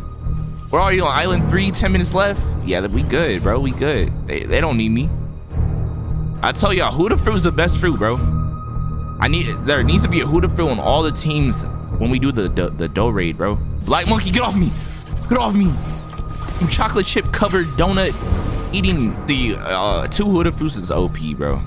Where are you on island three? 10 minutes left? Yeah, we good, bro. We good. They, they don't need me. I tell y'all, Buddha fruit is the best fruit, bro. I need there needs to be a Buddha fruit on all the teams when we do the the, the dough raid, bro. Black monkey, get off me! Get off me! You chocolate chip covered donut eating the uh, two Buddha fruits is OP, bro.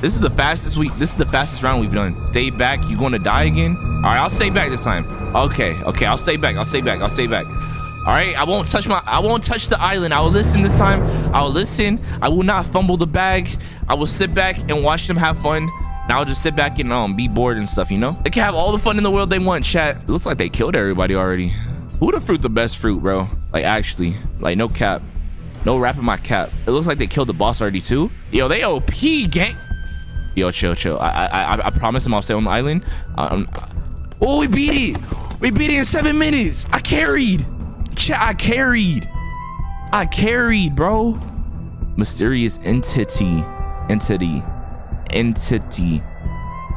This is the fastest we. This is the fastest round we've done. Stay back. You gonna die again? All right, I'll stay back this time. Okay, okay, I'll stay back. I'll stay back. I'll stay back. All right, I won't touch my. I won't touch the island. I will listen this time. I will listen. I will not fumble the bag. I will sit back and watch them have fun. Now I'll just sit back and um be bored and stuff. You know, they can have all the fun in the world they want. Chat. It looks like they killed everybody already. Who the fruit the best fruit, bro? Like actually, like no cap. No wrapping my cap. It looks like they killed the boss already too. Yo, they OP gang. Yo, chill, chill. I, I, I, promise him I'll stay on the island. Um, oh, we beat it. We beat it in seven minutes. I carried. Ch I carried. I carried, bro. Mysterious entity, entity, entity.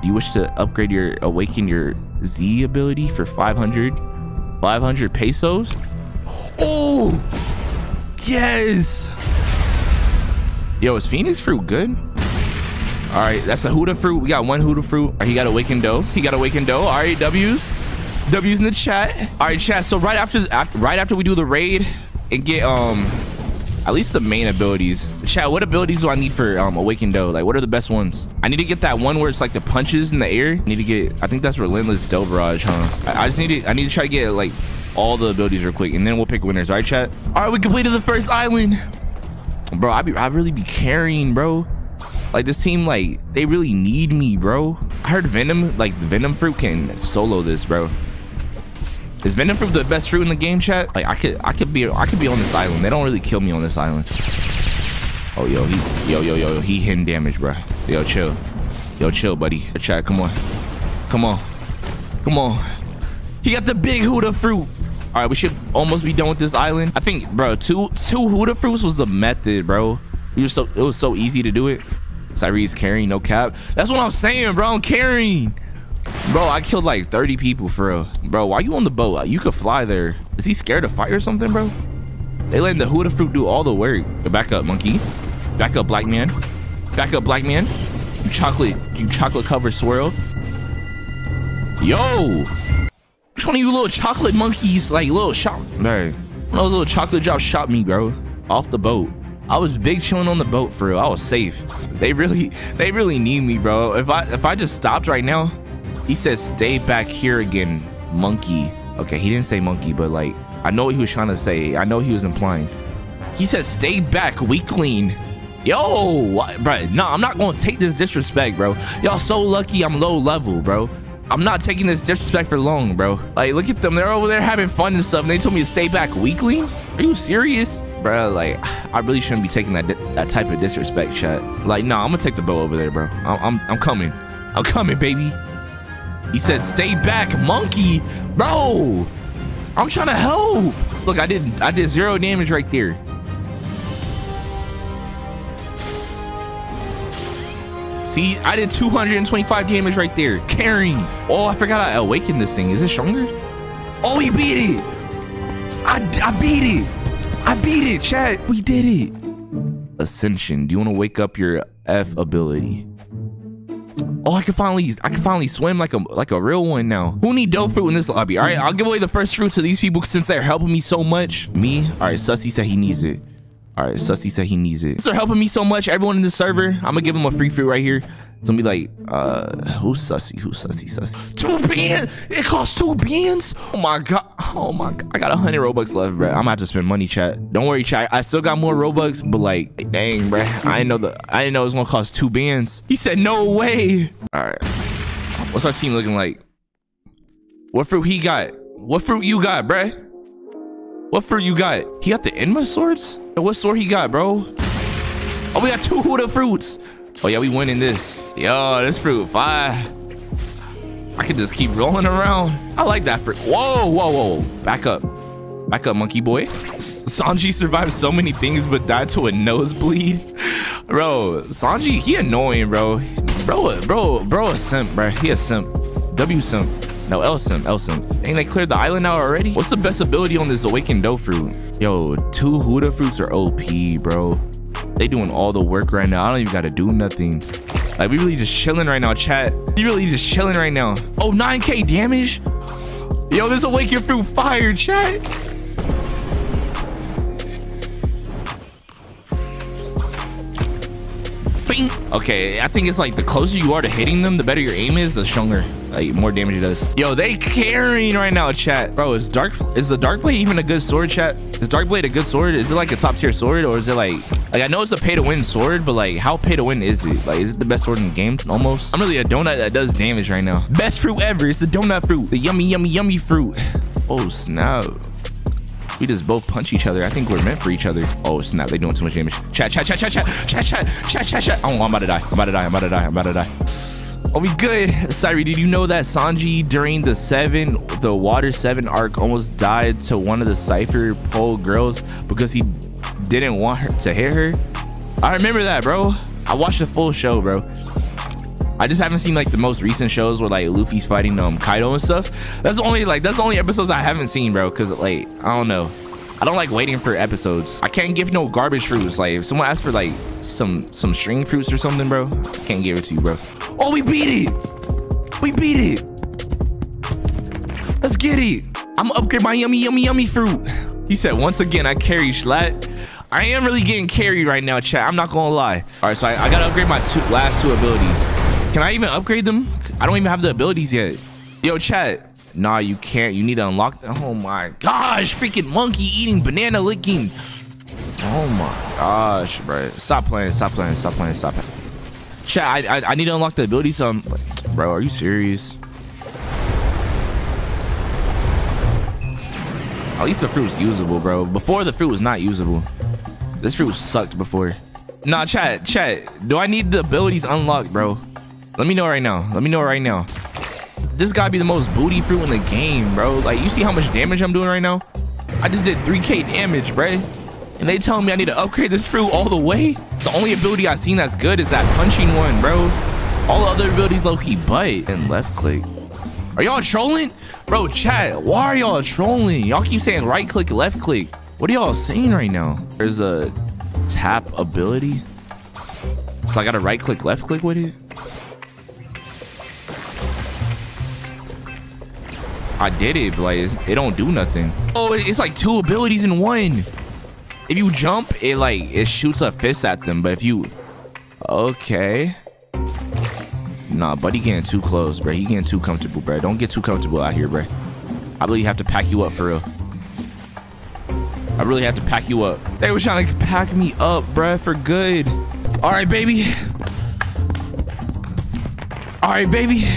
Do you wish to upgrade your awaken your Z ability for 500, 500 pesos? Oh, yes. Yo, is Phoenix fruit good? All right, that's a Buddha fruit. We got one Buddha fruit. Right, he got awakened dough. He got awakened dough. All right, W's. W's in the chat. All right, chat. So right after, after right after we do the raid and get um at least the main abilities. Chat, what abilities do I need for um awakened dough? Like what are the best ones? I need to get that one where it's like the punches in the air. I need to get I think that's relentless dough barrage, huh? I, I just need to I need to try to get like all the abilities real quick and then we'll pick winners, all right, chat? All right, we completed the first island. Bro, I be I really be carrying, bro. Like this team, like they really need me, bro. I heard Venom, like the Venom fruit can solo this, bro. Is Venom fruit the best fruit in the game, chat? Like I could, I could be, I could be on this island. They don't really kill me on this island. Oh, yo, he, yo, yo, yo, yo, he hitting damage, bro. Yo, chill, yo, chill, buddy. Chat, come on, come on, come on. He got the big Buddha fruit. All right, we should almost be done with this island. I think, bro, two two Buddha fruits was the method, bro. We were so it was so easy to do it. Cyrese carrying, no cap. That's what I'm saying, bro. I'm carrying. Bro, I killed like 30 people for real. Bro, why you on the boat? You could fly there. Is he scared to fight or something, bro? They letting the Buddha fruit do all the work. Back up, monkey. Back up, black man. Back up, black man. You chocolate, you chocolate covered swirl. Yo! Which one of you little chocolate monkeys, like little shot, bro? Those little chocolate drops shot me, bro. Off the boat. I was big chilling on the boat for real. I was safe. They really, they really need me, bro. If I, if I just stopped right now, he says stay back here again, monkey. Okay, he didn't say monkey, but like I know what he was trying to say. I know he was implying. He said stay back, we clean. Yo, bro? No, I'm not gonna take this disrespect, bro. Y'all so lucky I'm low level, bro. I'm not taking this disrespect for long, bro. Like, look at them. They're over there having fun and stuff. And they told me to stay back weekly. Are you serious? Bro, like, I really shouldn't be taking that that type of disrespect, chat. Like, no, nah, I'm gonna take the bow over there, bro. I'm, I'm, I'm coming. I'm coming, baby. He said, stay back, monkey. Bro, I'm trying to help. Look, I did, I did zero damage right there. See, I did 225 damage right there. Carrying. Oh, I forgot I awakened this thing. Is it stronger? Oh, he beat it. I, I beat it. I beat it, chat. We did it. Ascension. Do you want to wake up your F ability? Oh, I can finally, I can finally swim like a like a real one now. Who need dope fruit in this lobby? All right, I'll give away the first fruit to these people since they're helping me so much. Me? All right, Sussy said he needs it. All right, Sussy said he needs it. They're helping me so much. Everyone in the server, I'm gonna give them a free fruit right here. Be like, uh, who's Sussy? Who's Sussy? Sussy? Two beans? It costs two beans? Oh my god. Oh my god. I got a hundred Robux left, bro. I'm have to spend money, chat. Don't worry, chat. I still got more Robux, but like, dang, bro. I didn't know the I didn't know it was gonna cost two bands. He said, no way. All right. What's our team looking like? What fruit he got? What fruit you got, bruh? What fruit you got? He got the Enma swords? What sword he got, bro? Oh, we got two Buddha fruits. Oh yeah, we winning this. Yo, this fruit fire. I can just keep rolling around. I like that fruit. Whoa, whoa, whoa. Back up. Back up, monkey boy. Sanji survived so many things but died to a nosebleed. [laughs] Bro, Sanji, he annoying, bro. Bro, bro, bro a simp, bro. He a simp. W simp. No, L simp, L simp. Ain't they cleared the island out already? What's the best ability on this awakened dough fruit? Yo, two Buddha fruits are OP, bro. They doing all the work right now. I don't even gotta do nothing. Like we really just chilling right now, chat. We really just chilling right now. Oh, 9k damage. Yo, this will wake you fruit fire, chat. Bing. Okay, I think it's like the closer you are to hitting them, the better your aim is, the stronger, like more damage it does. Yo, they carrying right now, chat. Bro, is dark is the dark blade even a good sword, chat? Is dark blade a good sword? Is it like a top tier sword, or is it like like I know it's a pay to win sword, but like how pay to win is it? Like is it the best sword in the game? Almost. I'm really a donut that does damage right now. Best fruit ever. It's the donut fruit. The yummy, yummy, yummy fruit. Oh snap. We just both punch each other. I think we're meant for each other. Oh, snap. They're doing too much damage. Chat, chat, chat, chat, chat, chat, chat, chat, chat, chat. Oh, I'm about to die. I'm about to die. I'm about to die. I'm about to die. Are we good? Sorry, did you know that Sanji during the seven, the water seven arc almost died to one of the Cypher pole girls because he didn't want her to hit her? I remember that, bro. I watched the full show, bro. I just haven't seen like the most recent shows where like Luffy's fighting um Kaido and stuff. That's the only like that's the only episodes I haven't seen, bro. Cause like I don't know. I don't like waiting for episodes. I can't give no garbage fruits. Like if someone asks for like some some string fruits or something, bro, I can't give it to you, bro. Oh, we beat it. We beat it. Let's get it. I'm upgrade my yummy yummy yummy fruit. He said once again I carry Schlatt. I am really getting carried right now, chat. I'm not gonna lie. All right, so I, I gotta upgrade my two last two abilities. Can I even upgrade them? I don't even have the abilities yet. Yo, chat. Nah, you can't. You need to unlock them. Oh my gosh, freaking monkey eating, banana licking. Oh my gosh, bro. Stop playing, stop playing, stop playing, stop playing. Chat, I, I, I need to unlock the abilities. So I'm, bro, are you serious? At least the fruit's usable, bro. Before the fruit was not usable. This fruit sucked before. Nah, chat, chat. Do I need the abilities unlocked, bro? Let me know right now. Let me know right now. This gotta be the most booty fruit in the game, bro. Like, you see how much damage I'm doing right now? I just did 3k damage, bro. And they telling me I need to upgrade this fruit all the way? The only ability I've seen that's good is that punching one, bro. All the other abilities low-key bite and left click. Are y'all trolling? Bro, chat, why are y'all trolling? Y'all keep saying right click, left click. What are y'all saying right now? There's a tap ability. So I gotta right click, left click with it? I did it, but like, it don't do nothing. Oh, it's like two abilities in one. If you jump, it like, it shoots a fist at them. But if you, okay. Nah, buddy getting too close, bro. He getting too comfortable, bro. Don't get too comfortable out here, bro. I really have to pack you up for real. I really have to pack you up. They were trying to pack me up, bruh, for good. All right, baby. All right, baby.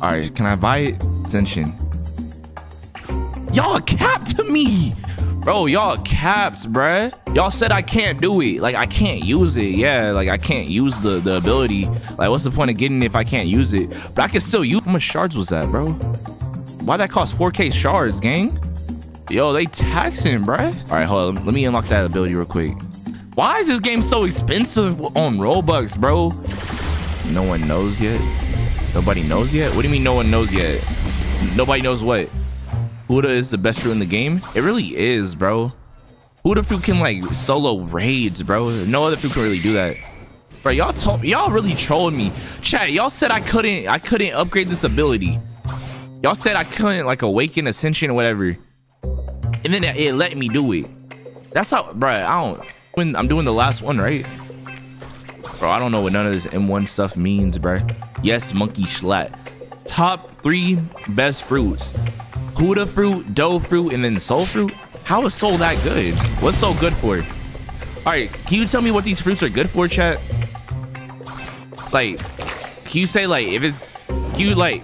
All right, can I buy it? Attention. Y'all capped to me. Bro, y'all capped, bruh. Y'all said I can't do it. Like, I can't use it. Yeah, like, I can't use the, the ability. Like, what's the point of getting it if I can't use it? But I can still use How much shards was that, bro? Why that cost 4k shards, gang? Yo, they taxing, bruh. All right, hold on. Let me unlock that ability real quick. Why is this game so expensive on Robux, bro? No one knows yet. Nobody knows yet? What do you mean no one knows yet? Nobody knows what? Buddha is the best fruit in the game? It really is, bro. Buddha fruit can like solo raids, bro. No other fruit can really do that. Bro, y'all told y'all really trolled me. Chat, y'all said I couldn't I couldn't upgrade this ability. Y'all said I couldn't like awaken ascension or whatever. And then it let me do it. That's how bro, I don't when I'm doing the last one, right? Bro, I don't know what none of this M1 stuff means, bro. Yes, monkey Slat. Top three best fruits. Buddha fruit, dough fruit, and then soul fruit? How is soul that good? What's so good for? All right, can you tell me what these fruits are good for, chat? Like, can you say like if it's you like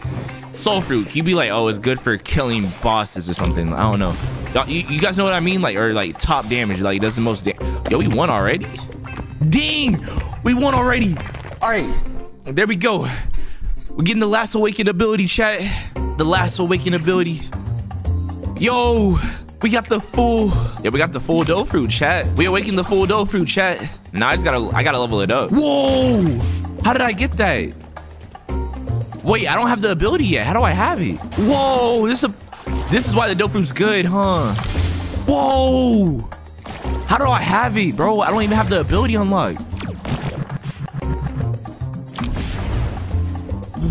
soul fruit? Can you be like, oh, it's good for killing bosses or something? I don't know. You, you guys know what I mean? Like, or like top damage, like does the most damage. Yo, we won already. Ding, we won already. All right, there we go. We're getting the last awakened ability, chat. The last awakened ability. Yo, we got the full. Yeah, we got the full dough fruit, chat. We awakened the full dough fruit, chat. Now I just gotta, I gotta level it up. Whoa, how did I get that? Wait, I don't have the ability yet. How do I have it? Whoa, this is a, this is why the dough fruit's good, huh? Whoa, how do I have it, bro? I don't even have the ability unlocked.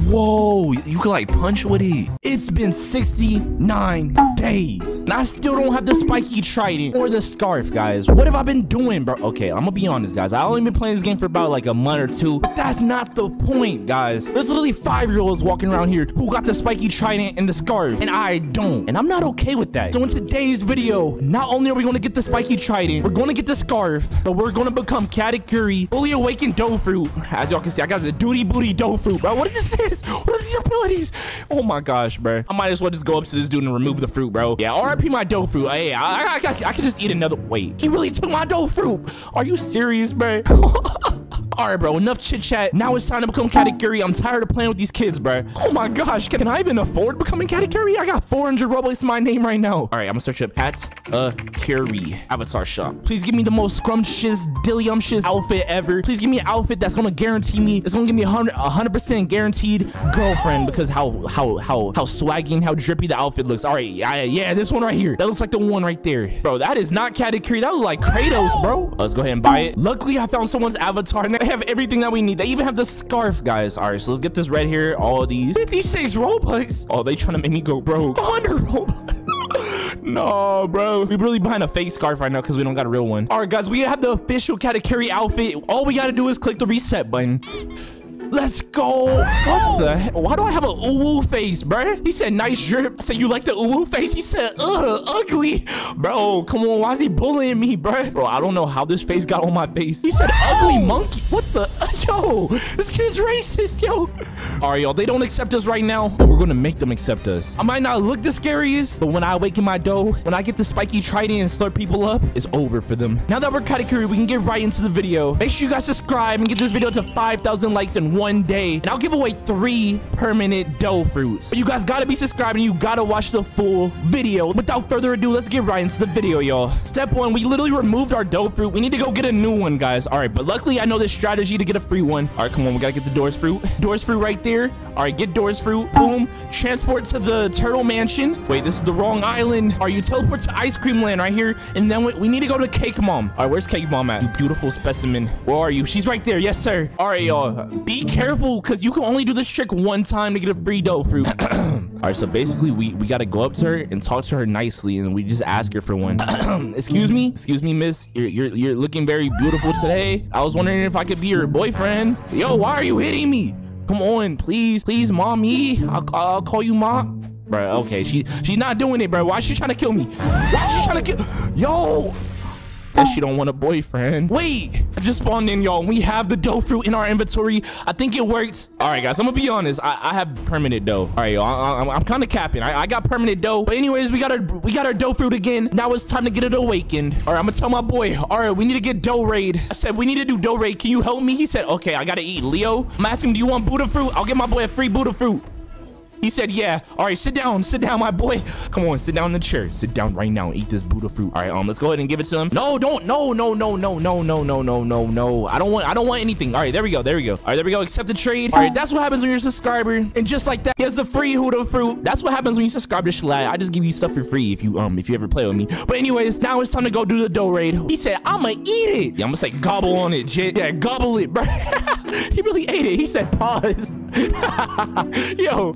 Whoa, you can like punch with it. It's been 69 days. And I still don't have the spiky trident or the scarf, guys. What have I been doing, bro? Okay, I'm gonna be honest, guys. I only been playing this game for about like a month or two. But that's not the point, guys. There's literally five-year-olds walking around here who got the spiky trident and the scarf, and I don't. And I'm not okay with that. So in today's video, not only are we gonna get the spiky trident, we're gonna get the scarf, but we're gonna become Katakuri, fully awakened dough fruit. As y'all can see, I got the duty booty dough fruit, bro. What is this? What are these abilities? Oh my gosh, bro. I might as well just go up to this dude and remove the fruit, bro. Yeah, RIP my dough fruit. Hey, I, I, I, I can just eat another. Wait, he really took my dough fruit. Are you serious, bro? [laughs] All right, bro, enough chit chat. Now it's time to become Katakuri. I'm tired of playing with these kids, bro. Oh my gosh, can I even afford becoming Katakuri? I got 400 Robux in my name right now. All right, I'm gonna search up Katakuri avatar shop. Please give me the most scrumptious, dillyumptious outfit ever. Please give me an outfit that's gonna guarantee me, it's gonna give me a 100% guaranteed girlfriend because how, how, how, how swaggy and how drippy the outfit looks. All right, yeah, yeah, this one right here. That looks like the one right there. Bro, that is not Katakuri. That looks like Kratos, bro. Let's go ahead and buy it. Luckily, I found someone's avatar and they have everything that we need. They even have the scarf, guys. All right, so let's get this red here. All of these. 56 Robux. Oh, they trying to make me go broke. 100 Robux. [laughs] no, bro. We really behind a fake scarf right now because we don't got a real one. All right, guys, we have the official Katakuri outfit. All we got to do is click the reset button. Let's go. What the heck? Why do I have a uwu face, bro? He said nice drip. I said you like the uwu face? He said ugh, ugly. Bro, come on. Why is he bullying me, bruh? Bro, I don't know how this face got on my face. He said ugly monkey. What the? [laughs] Yo, this kid's racist, yo. All right, y'all. They don't accept us right now, but we're going to make them accept us. I might not look the scariest, but when I awaken my dough, when I get the spiky trident and slurp people up, it's over for them. Now that we're Katakuri, we can get right into the video. Make sure you guys subscribe and get this video to 5,000 likes in one day and I'll give away three permanent dough fruits. But you guys gotta be subscribed and you gotta watch the full video. Without further ado, let's get right into the video, y'all. Step one, we literally removed our dough fruit. We need to go get a new one, guys. All right, but luckily I know this strategy to get a free one. All right, come on, we gotta get the doors fruit. Doors fruit right there. All right, get doors fruit. Boom. Transport to the turtle mansion. Wait, this is the wrong island. Are you teleport to ice cream land right here? And then we, we need to go to cake mom. All right, where's cake mom at? You beautiful specimen. Where are you? She's right there. Yes, sir. All right, y'all. Be careful because you can only do this trick one time to get a free dough fruit. [clears throat] All right, so basically we, we got to go up to her and talk to her nicely and we just ask her for one. [clears throat] Excuse me? Excuse me, miss. You're, you're, you're looking very beautiful today. I was wondering if I could be your boyfriend. Yo, why are you hitting me? Come on, please, please, mommy. I'll, I'll call you mom. Bro, okay, she she's not doing it, bro. Why is she trying to kill me? Why is she trying to kill? Yo, Guess she don't want a boyfriend. Wait, I just spawned in, y'all. We have the dough fruit in our inventory. I think it works. All right, guys, I'm gonna be honest. I, I have permanent dough. All right, y'all. I, am kind of capping. I, I got permanent dough. But anyways, we got our we got our dough fruit again. Now it's time to get it awakened. All right, I'm gonna tell my boy. All right, we need to get dough raid. I said we need to do dough raid. Can you help me? He said, okay, I gotta eat. Leo, I'm asking, do you want Buddha fruit? I'll get my boy a free Buddha fruit. He said, yeah. All right, sit down. Sit down, my boy. Come on, sit down in the chair. Sit down right now and eat this Buddha fruit. All right, um, let's go ahead and give it to him. No, don't. No, no, no, no, no, no, no, no, no, no. I don't want, I don't want anything. All right, there we go. There we go. All right, there we go. Accept the trade. All right, that's what happens when you're a subscriber. And just like that, here's the free Buddha fruit. That's what happens when you subscribe to Slat. I just give you stuff for free if you, um, if you ever play with me. But anyways, now it's time to go do the dough raid. He said, I'ma eat it. Yeah, I'm gonna say gobble on it, Jit. Yeah, gobble it, bro. [laughs] he really ate it. He said pause. [laughs] Yo,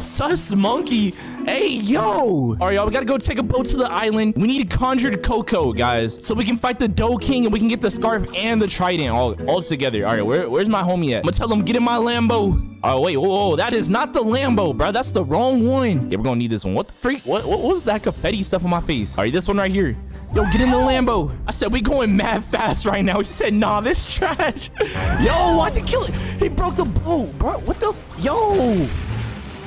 monkey. Hey, yo. All right, y'all, we gotta go take a boat to the island. We need a conjured Coco, guys, so we can fight the Dough King and we can get the scarf and the trident all, all together. All right, where, where's my homie at? I'm gonna tell him, get in my Lambo. Oh, wait, whoa, whoa, that is not the Lambo, bro. That's the wrong one. Yeah, we're gonna need this one. What the freak? What, what was that confetti stuff on my face? All right, this one right here. Yo, get in the Lambo. I said, we going mad fast right now. He said, nah, this trash. [laughs] Yo, why's he killing? He broke the boat, bro. What the? Yo.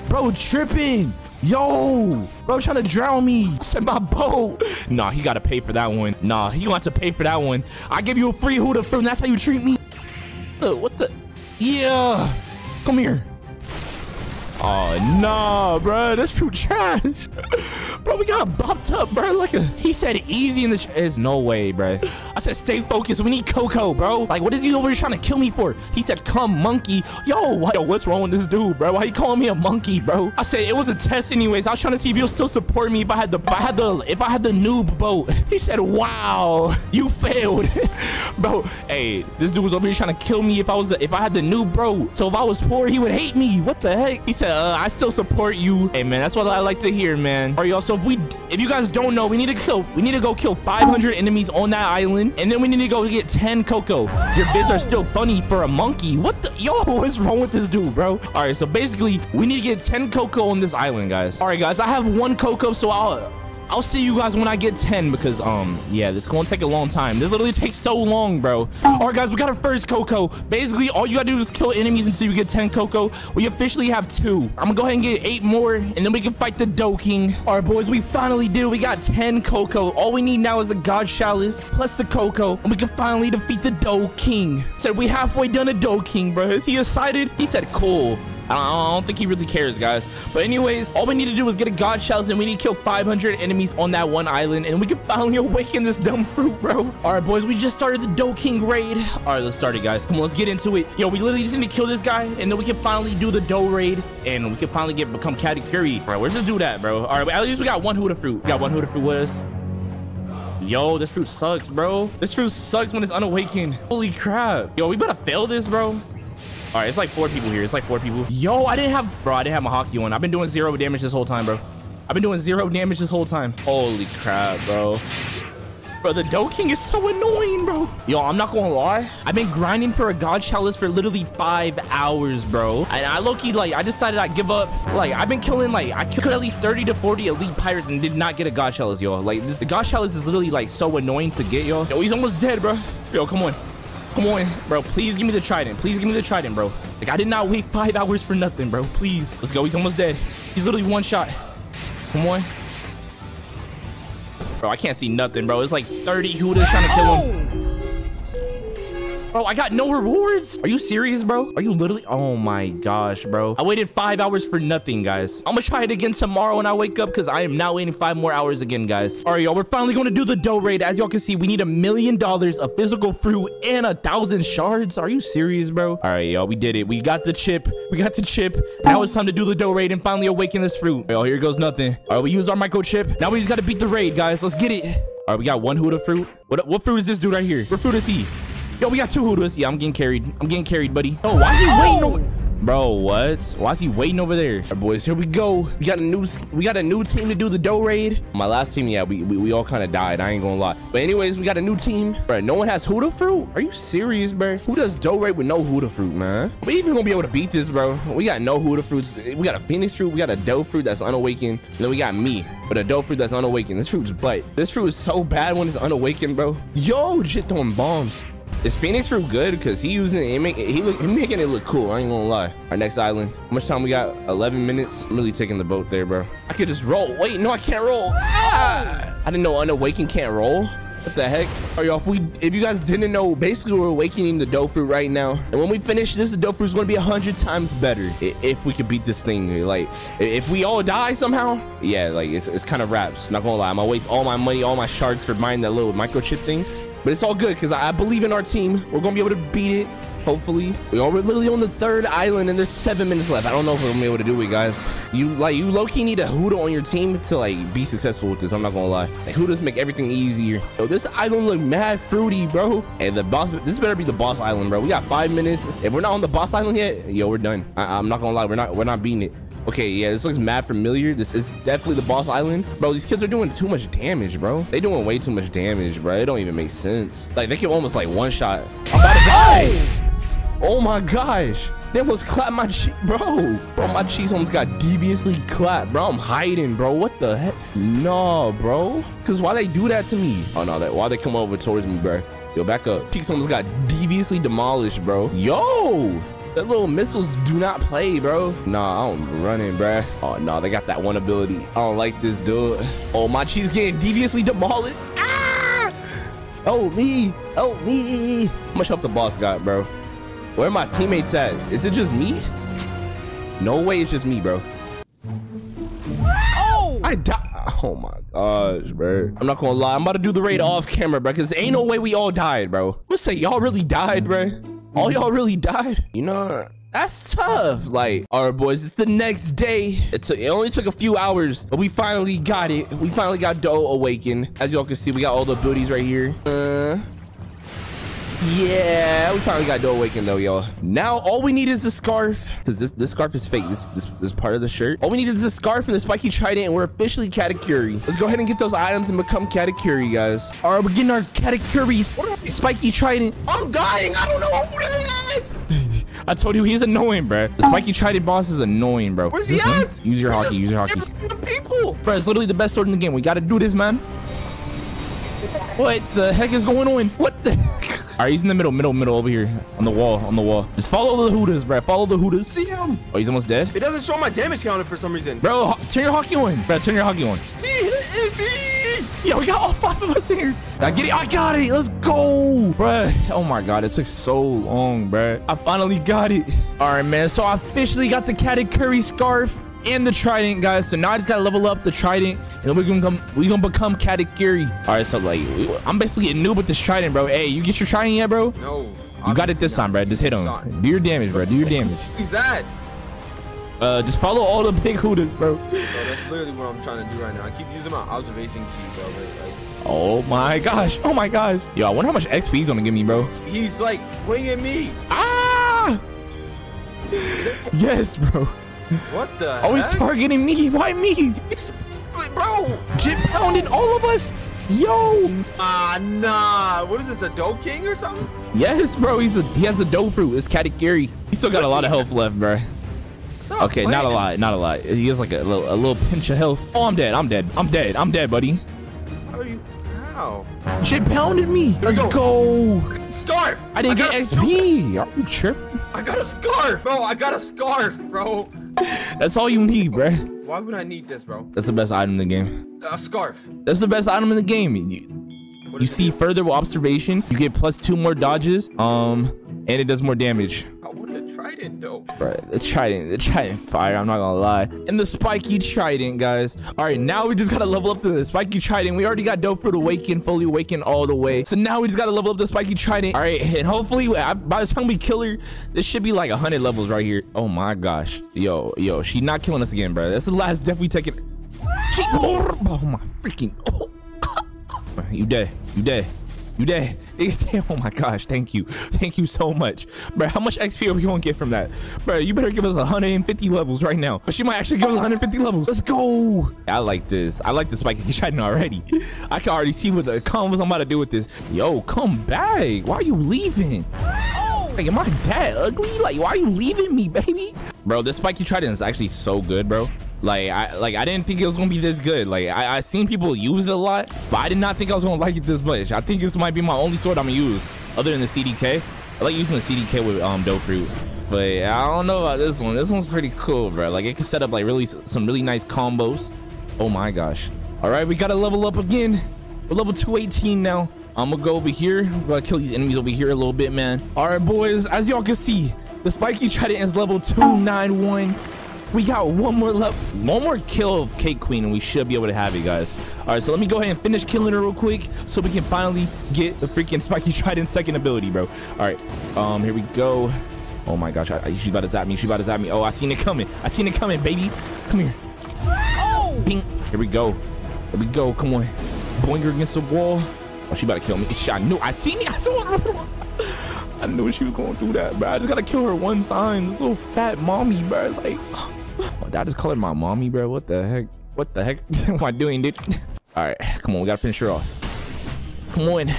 Bro, tripping. Yo, bro, trying to drown me. Said my boat. Nah, he got to pay for that one. Nah, he to to pay for that one. I give you a free Buddha fruit, and that's how you treat me. What the? What the? Yeah. Come here. Oh, nah, bro. This fruit trash. [laughs] bro, we got bopped up, bro. Like he said easy in the There's no way, bro. I said stay focused. We need Coco, bro. Like, what is he over here trying to kill me for? He said, come, monkey. Yo, yo, what's wrong with this dude, bro? Why you calling me a monkey, bro? I said it was a test anyways. I was trying to see if he'll still support me if I had the, if I had the, if I had the noob boat. [laughs] He said, wow, you failed. [laughs] bro, hey, this dude was over here trying to kill me if I was, the, if I had the noob bro. So if I was poor, he would hate me. What the heck? He said, uh, I still support you. Hey, man, that's what I like to hear, man. All right, y'all. So if we, if you guys don't know, we need to kill, we need to go kill 500 enemies on that island, and then we need to go get 10 Coco. Your vids are still funny for a monkey. What the, yo, [laughs] what's wrong with this dude, bro? All right, so basically, we need to get 10 Coco on this island, guys. All right, guys, I have one Coco, so I'll I'll see you guys when I get 10 because, um, yeah, this is going to take a long time. This literally takes so long, bro. All right, guys, we got our first Coco. Basically, all you got to do is kill enemies until you get 10 Coco. We officially have two. I'm going to go ahead and get eight more, and then we can fight the Dough King. All right, boys, we finally did. We got 10 Coco. All we need now is the God Chalice plus the Coco, and we can finally defeat the Dough King. Said we halfway done a Dough King, bro. Is he excited? He said, cool. I don't, think he really cares, guys. But anyways, all we need to do is get a God Chalice and we need to kill 500 enemies on that one island. And we can finally awaken this dumb fruit, bro. All right, boys, we just started the Dough King raid. All right, let's start it, guys. Come on, let's get into it. Yo, we literally just need to kill this guy. And then we can finally do the Dough raid. And we can finally get become Katakuri. Right, where's this dude at, bro? All right, at least we got one Buddha fruit. We got one Buddha fruit with us. Yo, this fruit sucks, bro. This fruit sucks when it's unawakened. Holy crap. Yo, we better fail this, bro. All right, it's like four people here. It's like four people. Yo, I didn't have, bro, I didn't have my Haki one. I've been doing zero damage this whole time, bro. I've been doing zero damage this whole time. Holy crap, bro. Bro, the Dough King is so annoying, bro. Yo, I'm not gonna lie. I've been grinding for a God Chalice for literally five hours, bro. And I low-key, like, I decided I'd give up. Like, I've been killing, like, I killed at least 30 to 40 elite pirates and did not get a God Chalice, yo. Like, this, the God Chalice is literally, like, so annoying to get, yo. Yo, he's almost dead, bro. Yo, come on. Come on, bro. Please give me the trident. Please give me the trident, bro. Like, I did not wait five hours for nothing, bro. Please. Let's go. He's almost dead. He's literally one shot. Come on. Bro, I can't see nothing, bro. It's like 30 Buddhas trying to kill him. Bro, I got no rewards. Are you serious, bro? Are you literally? Oh my gosh, bro. I waited five hours for nothing, guys. I'm gonna try it again tomorrow when I wake up because I am now waiting five more hours again, guys. All right, y'all. We're finally going to do the dough raid. As y'all can see, we need a million dollars of physical fruit and a thousand shards. Are you serious, bro? All right, y'all. We did it. We got the chip. We got the chip. Now it's time to do the dough raid and finally awaken this fruit. Yo, here goes nothing. All right, we use our microchip. Now we just got to beat the raid, guys. Let's get it. All right, we got one Buddha fruit. What, what fruit is this dude right here? What fruit is he? Yo, we got two Buddhas. Yeah, I'm getting carried. I'm getting carried, buddy. Oh, why you waiting over... Bro, what? Why is he waiting over there? All right, boys, here we go. We got a new we got a new team to do the dough raid. My last team, yeah, we we, we all kind of died. I ain't gonna lie. But anyways, we got a new team. Bro, no one has Buddha fruit. Are you serious, bro? Who does dough raid with no Buddha fruit, man? We even gonna be able to beat this, bro. We got no Buddha fruits. We got a Phoenix fruit. We got a dough fruit that's unawakened. And then we got me. But a dough fruit that's unawakened. This fruit's butt. This fruit is so bad when it's unawakened, bro. Yo, shit throwing bombs. Is Phoenix fruit good? Because he using it, he, he making it look cool. I ain't gonna lie. Our next island. How much time we got? 11 minutes. I'm really taking the boat there, bro. I could just roll. Wait, no, I can't roll. Ah! I didn't know unawakened can't roll. What the heck? Right, y'all, if we, if you guys didn't know, basically we're awakening the fruit right now. And when we finish this, the fruit is going to be a hundred times better if we could beat this thing. Like, if we all die somehow, yeah, like it's, it's kind of wraps. Not gonna lie, I'm gonna waste all my money, all my shards for buying that little microchip thing. But it's all good because I, I believe in our team. We're gonna be able to beat it. Hopefully, we are literally on the third island, and there's seven minutes left. I don't know if we're gonna be able to do it, guys. You like you low key need a Buddha on your team to like be successful with this. I'm not gonna lie. Like Buddhas make everything easier. Yo, this island look mad fruity, bro. And the boss, this better be the boss island, bro. We got five minutes. If we're not on the boss island yet, yo, we're done. I, I'm not gonna lie, we're not we're not beating it. Okay, yeah, this looks mad familiar. This is definitely the boss island. Bro, these kids are doing too much damage, bro. They doing way too much damage, bro. It don't even make sense. Like, they can almost, like, one-shot. I'm about to die. Oh, oh my gosh. They almost clapped my cheek, bro. Bro, my cheeks almost got deviously clapped, bro. I'm hiding, bro. What the heck? No, bro. Because why they do that to me? Oh, no, that why they come over towards me, bro. Yo, back up. Cheeks almost got deviously demolished, bro. Yo! That little missiles do not play, bro. Nah, I'm running, bruh. Oh, no, they got that one ability. I don't like this, dude. Oh, my cheese getting deviously demolished. Ah! Help me. Help me. How much health the boss got, bro? Where are my teammates at? Is it just me? No way it's just me, bro. Oh! I died. Oh my gosh, bro. I'm not gonna lie. I'm about to do the raid off camera, bro, because ain't no way we all died, bro. I'm gonna say y'all really died, bro. All y'all really died. You know, that's tough. Like, all right, boys, it's the next day. It, took, it only took a few hours, but we finally got it. We finally got Dough awakened. As y'all can see, we got all the booties right here. Uh, yeah, we finally got Dough awakened though, y'all. Now all we need is the scarf, because this this scarf is fake. This, this this part of the shirt. All we need is the scarf and the spiky trident, and we're officially Katakuri. Let's go ahead and get those items and become Katakuri, guys. All right, we're getting our Katakuris. Spiky trident. I'm dying. I don't know who that is. I told you he's annoying, bro. The spiky trident boss is annoying, bro. Where's he at? Use your Where's Haki. Use your Haki. People. Bro, it's literally the best sword in the game. We gotta do this, man. What the heck is going on? What the? heck? All right, he's in the middle, middle, middle over here on the wall, on the wall. Just follow the Hooters, bro. Follow the Hooters. See him. Oh, he's almost dead. It doesn't show my damage counter for some reason. Bro, turn your Haki on. Bro, turn your Haki on. He hit me. Yeah, we got all five of us here. I get it. I got it. Let's go, bro. Oh my god, it took so long, bro. I finally got it. All right, man. So I officially got the Katakuri scarf and the trident, guys. So now I just gotta level up the trident, and then we're gonna come. We gonna become Katakuri. All right, so like, I'm basically a noob with this trident, bro. Hey, you get your trident yet, bro? No. You got it this time, bro. Just hit Sorry. him. Do your damage, bro. Do your damage. He's that. Uh, just follow all the big hooters, bro. Bro, that's literally what I'm trying to do right now. I keep using my observation key, bro. Like, Oh my gosh. Oh my gosh. Yo, I wonder how much XP he's gonna give me, bro. he's like flinging me. Ah! [laughs] Yes, bro. What the? Always heck? targeting me. Why me? He's- Bro. Jit pounding all of us. Yo. Ah, nah. What is this? A Dough King or something? Yes, bro. He's a he has a dough fruit. It's Katakuri. He still got a lot of health left, bro. Stop Okay, not a lot. Not a lot. He has like a little, a little pinch of health. Oh, I'm dead. I'm dead. I'm dead. I'm dead, buddy. How are you? How? Jit pounded me. Let's Let's go. Scarf. I didn't got get XP. Are you tripping? I got a scarf, bro. I got a scarf, bro. [laughs] That's all you need, bro. Why would I need this, bro? That's the best item in the game. A scarf. That's the best item in the game. You, you see further observation. You get plus two more dodges. Um, and it does more damage. It though. Right, the trident, the trident fire. I'm not gonna lie. And the spiky trident, guys. All right, now we just gotta level up to the spiky trident. We already got dough fruit awakened, fully awakened all the way. So now we just gotta level up the spiky trident. All right, and hopefully by the time we kill her, this should be like 100 levels right here. Oh my gosh, yo, yo, she not killing us again, bro. That's the last death we taking. She, oh my freaking. Oh. [laughs] You dead. You dead. You dead. [laughs] Oh my gosh, thank you. Thank you so much. Bro, how much XP are we gonna get from that? Bro, you better give us 150 levels right now. But she might actually give us 150 levels. Let's go. I like this. I like the spiky trident already. [laughs] I can already see what the combos I'm about to do with this. Yo, come back. Why are you leaving? Oh! Like, am I that ugly? Like, why are you leaving me, baby? Bro, this spiky trident is actually so good, bro. Like, I like I didn't think it was gonna be this good. Like, I I seen people use it a lot, but I did not think I was gonna like it this much. I think this might be my only sword I'm gonna use, other than the CDK. I like using the CDK with um dough fruit. But I don't know about this one. This one's pretty cool, bro. Like, it can set up like really some really nice combos. Oh my gosh. All right, we gotta level up again. We're level 218 now. I'm gonna go over here. I'm gonna kill these enemies over here a little bit, man. All right, boys. As y'all can see, the spiky trident is level 291. We got one more left, one more kill of Cake Queen, and we should be able to have it, guys. All right, so let me go ahead and finish killing her real quick, so we can finally get the freaking spiky [laughs] trident second ability, bro. All right, um, here we go. Oh my gosh, I, I, she's about to zap me. She's about to zap me. Oh, I seen it coming. I seen it coming, baby. Come here. Oh, Bing. Here we go. Here we go. Come on. Boing her against the wall. Oh, she about to kill me. I knew. I seen it. [laughs] I saw her. I knew she was going to do that, bro. I just gotta kill her one time. This little fat mommy, bro. Like, oh, [laughs] I just call her my mommy, bro? What the heck? What the heck [laughs] am I doing, dude? [laughs] All right, come on. We gotta finish her off. Come on.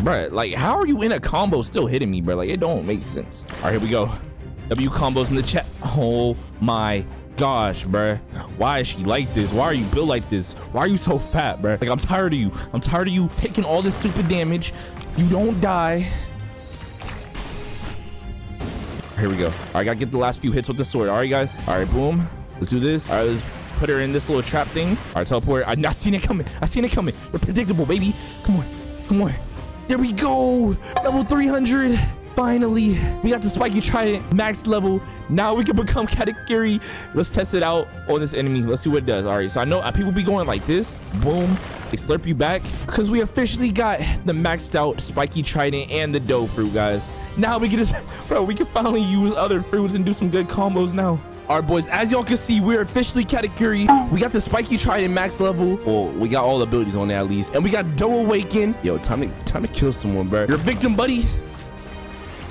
Bro, like, how are you in a combo still hitting me, bro? Like, it don't make sense. All right, here we go. W combos in the chat. Oh my gosh, bruh. Why is she like this? Why are you built like this? Why are you so fat, bruh? Like, I'm tired of you. I'm tired of you taking all this stupid damage. You don't die. Here we go. All right, gotta get the last few hits with the sword. All right, guys. All right, boom. Let's do this. All right, let's put her in this little trap thing. All right, teleport. I, I seen it coming. I seen it coming. We're predictable, baby. Come on. Come on. There we go. Level 300. Finally, we got the spiky trident max level. Now we can become [laughs] Katakuri. Let's test it out on this enemy. Let's see what it does. All right, so I know uh, people be going like this. Boom. They slurp you back because we officially got the maxed out spiky trident and the dough fruit, guys. Now we can just, [laughs] bro, we can finally use other fruits and do some good combos now. All right, boys, as y'all can see, we're officially Katakuri. We got the Spiky Trident max level. Well, we got all abilities on there at least. And we got Dough Awaken. Yo, time to, time to kill someone, bro. You're victim, buddy.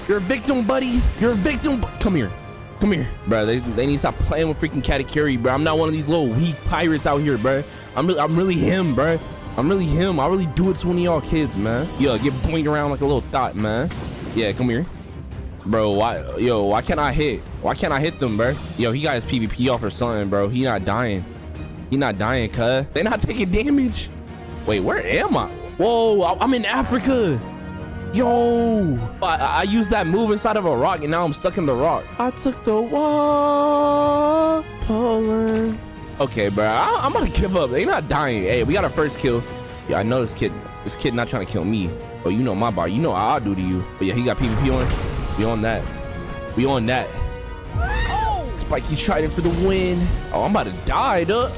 You're a victim, buddy. You're a victim. Come here. Come here. Bro, they, they need to stop playing with freaking Katakuri, bro. I'm not one of these little weak pirates out here, bro. I'm really, I'm really him, bro. I'm really him. I really do it to one of y'all kids, man. Yo, get pointed around like a little thought, man. Yeah, come here. Bro, why, yo, why can't I hit? Why can't I hit them, bro? Yo, he got his PvP off or something, bro. He not dying. He not dying, cuz. They not taking damage. Wait, where am I? Whoa, I'm in Africa. Yo, I, I used that move inside of a rock and now I'm stuck in the rock. I took the walk, Poland. Okay, bro, I, am gonna give up. They not dying. Hey, we got our first kill. Yeah, I know this kid. This kid not trying to kill me. Oh, you know my bar. You know how I do to you. But yeah, he got PvP on. We on that. We on that. Oh! Spiky Trident for the win. Oh, I'm about to die, duh.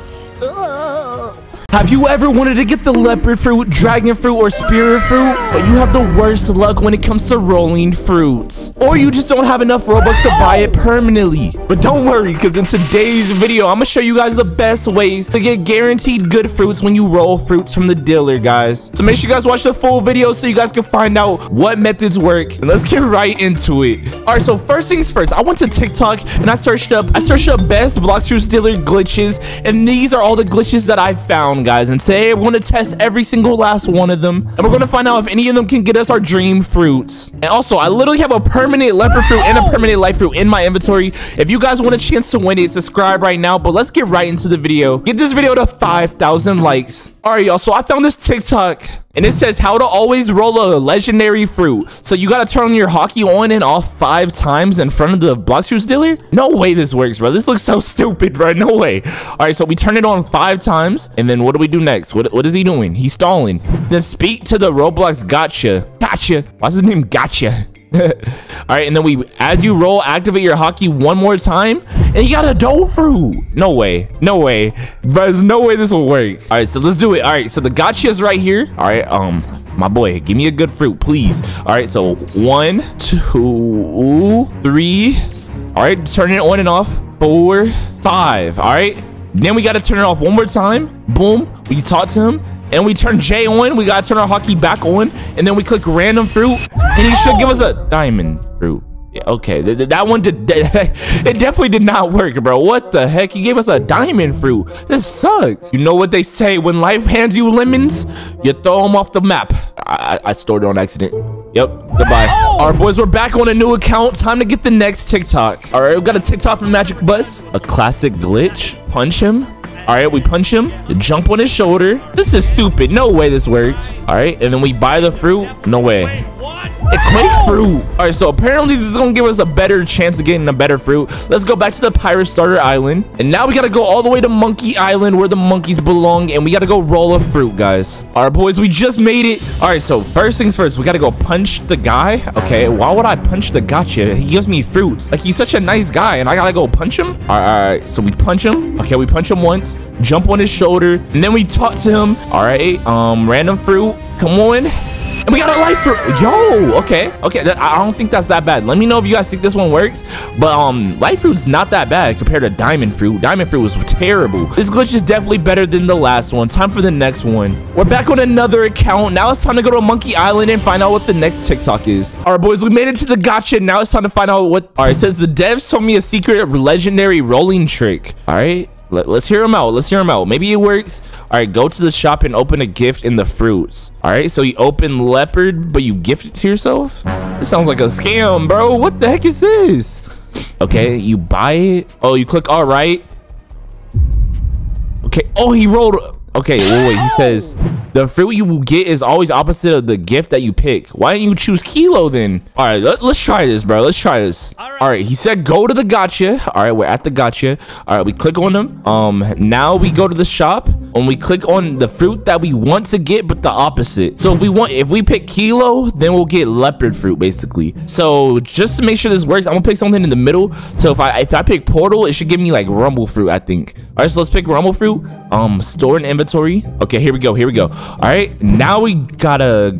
Ugh. Have you ever wanted to get the leopard fruit, dragon fruit, or spirit fruit, but you have the worst luck when it comes to rolling fruits? Or you just don't have enough Robux to buy it permanently? But don't worry, because in today's video, I'm going to show you guys the best ways to get guaranteed good fruits when you roll fruits from the dealer, guys. So make sure you guys watch the full video so you guys can find out what methods work. And let's get right into it. All right, so first things first, I went to TikTok and I searched up, I searched up best Blox Fruit dealer glitches, and these are all the glitches that I found guys and today we're going to test every single last one of them and we're going to find out if any of them can get us our dream fruits. And also i literally have a permanent leopard fruit and a permanent life fruit in my inventory. If you guys want a chance to win it subscribe right now but let's get right into the video. Get this video to 5,000 likes all right y'all so i found this tiktok and it says how to always roll a legendary fruit. So you gotta turn your Haki on and off five times in front of the Blox Fruit dealer? No way this works, bro. This looks so [laughs] stupid, bro. No way. All right, so we turn it on five times, and then what do we do next? What, what is he doing? He's stalling. Then speak to the Roblox Gotcha. Gotcha. Why's his name Gotcha? [laughs] all right and then we as you roll activate your Haki one more time and you got a dough fruit. No way. No way. There's no way this will work. All right so let's do it. All right so the gotcha is right here. All right um my boy give me a good fruit please. All right so one two three. All right turn it on and off. Four five. All right then we got to turn it off one more time. Boom we talk to him and we turn J on. We gotta turn our Haki back on, and then we click random fruit, and he should give us a diamond fruit. Yeah, okay, th th that one did. [laughs] it definitely did not work, bro. What the heck? He gave us a diamond fruit. This sucks. You know what they say? When life hands you lemons, you throw them off the map. I, I, I stored it on accident. Yep. Goodbye. Oh! All right, boys, we're back on a new account. Time to get the next TikTok. All right, we got a TikTok from Magic Bus. A classic glitch. Punch him. All right, we punch him, jump on his shoulder. This is stupid. No way this works. All right, and then we buy the fruit. No way. Quake fruit. All right, so apparently this is gonna give us a better chance of getting a better fruit. Let's go back to the Pirate Starter Island. And now we gotta go all the way to Monkey Island where the monkeys belong. And we gotta go roll a fruit, guys. All right, boys, we just made it. All right, so first things first, we gotta go punch the guy. Okay, why would I punch the gotcha? He gives me fruits. Like, he's such a nice guy, and I gotta go punch him? All right, all right, so we punch him. Okay, we punch him once, jump on his shoulder, and then we talk to him. All right, um, random fruit. Come on. And we got a life fruit. Yo, okay. Okay, I don't think that's that bad. Let me know if you guys think this one works. But um, life fruit's not that bad compared to diamond fruit. Diamond fruit was terrible. This glitch is definitely better than the last one. Time for the next one. We're back on another account. Now it's time to go to Monkey Island and find out what the next TikTok is. All right, boys, we made it to the gotcha. Now it's time to find out what... All right, says the devs told me a secret legendary rolling trick. All right. Let, us hear him out. Let's hear him out. Maybe it works. All right, go to the shop and open a gift in the fruits. All right, so you open leopard, but you gift it to yourself? This sounds like a scam, bro. What the heck is this? Okay, you buy it. Oh, you click all right. Okay. Oh, he rolled. Okay, wait, wait. He says the fruit you will get is always opposite of the gift that you pick. Why don't you choose Kilo then? All right, let, us try this, bro. Let's try this. All right. All right, he said go to the gotcha. All right, we're at the gotcha. All right, we click on them. Um, now we go to the shop and we click on the fruit that we want to get, but the opposite. So if we want, if we pick Kilo, then we'll get leopard fruit basically. So just to make sure this works, I'm gonna pick something in the middle. So if I if I pick Portal, it should give me like Rumble fruit, I think. All right, so let's pick Rumble fruit. Um, store an inventory. Okay, here we go. Here we go. All right, now we gotta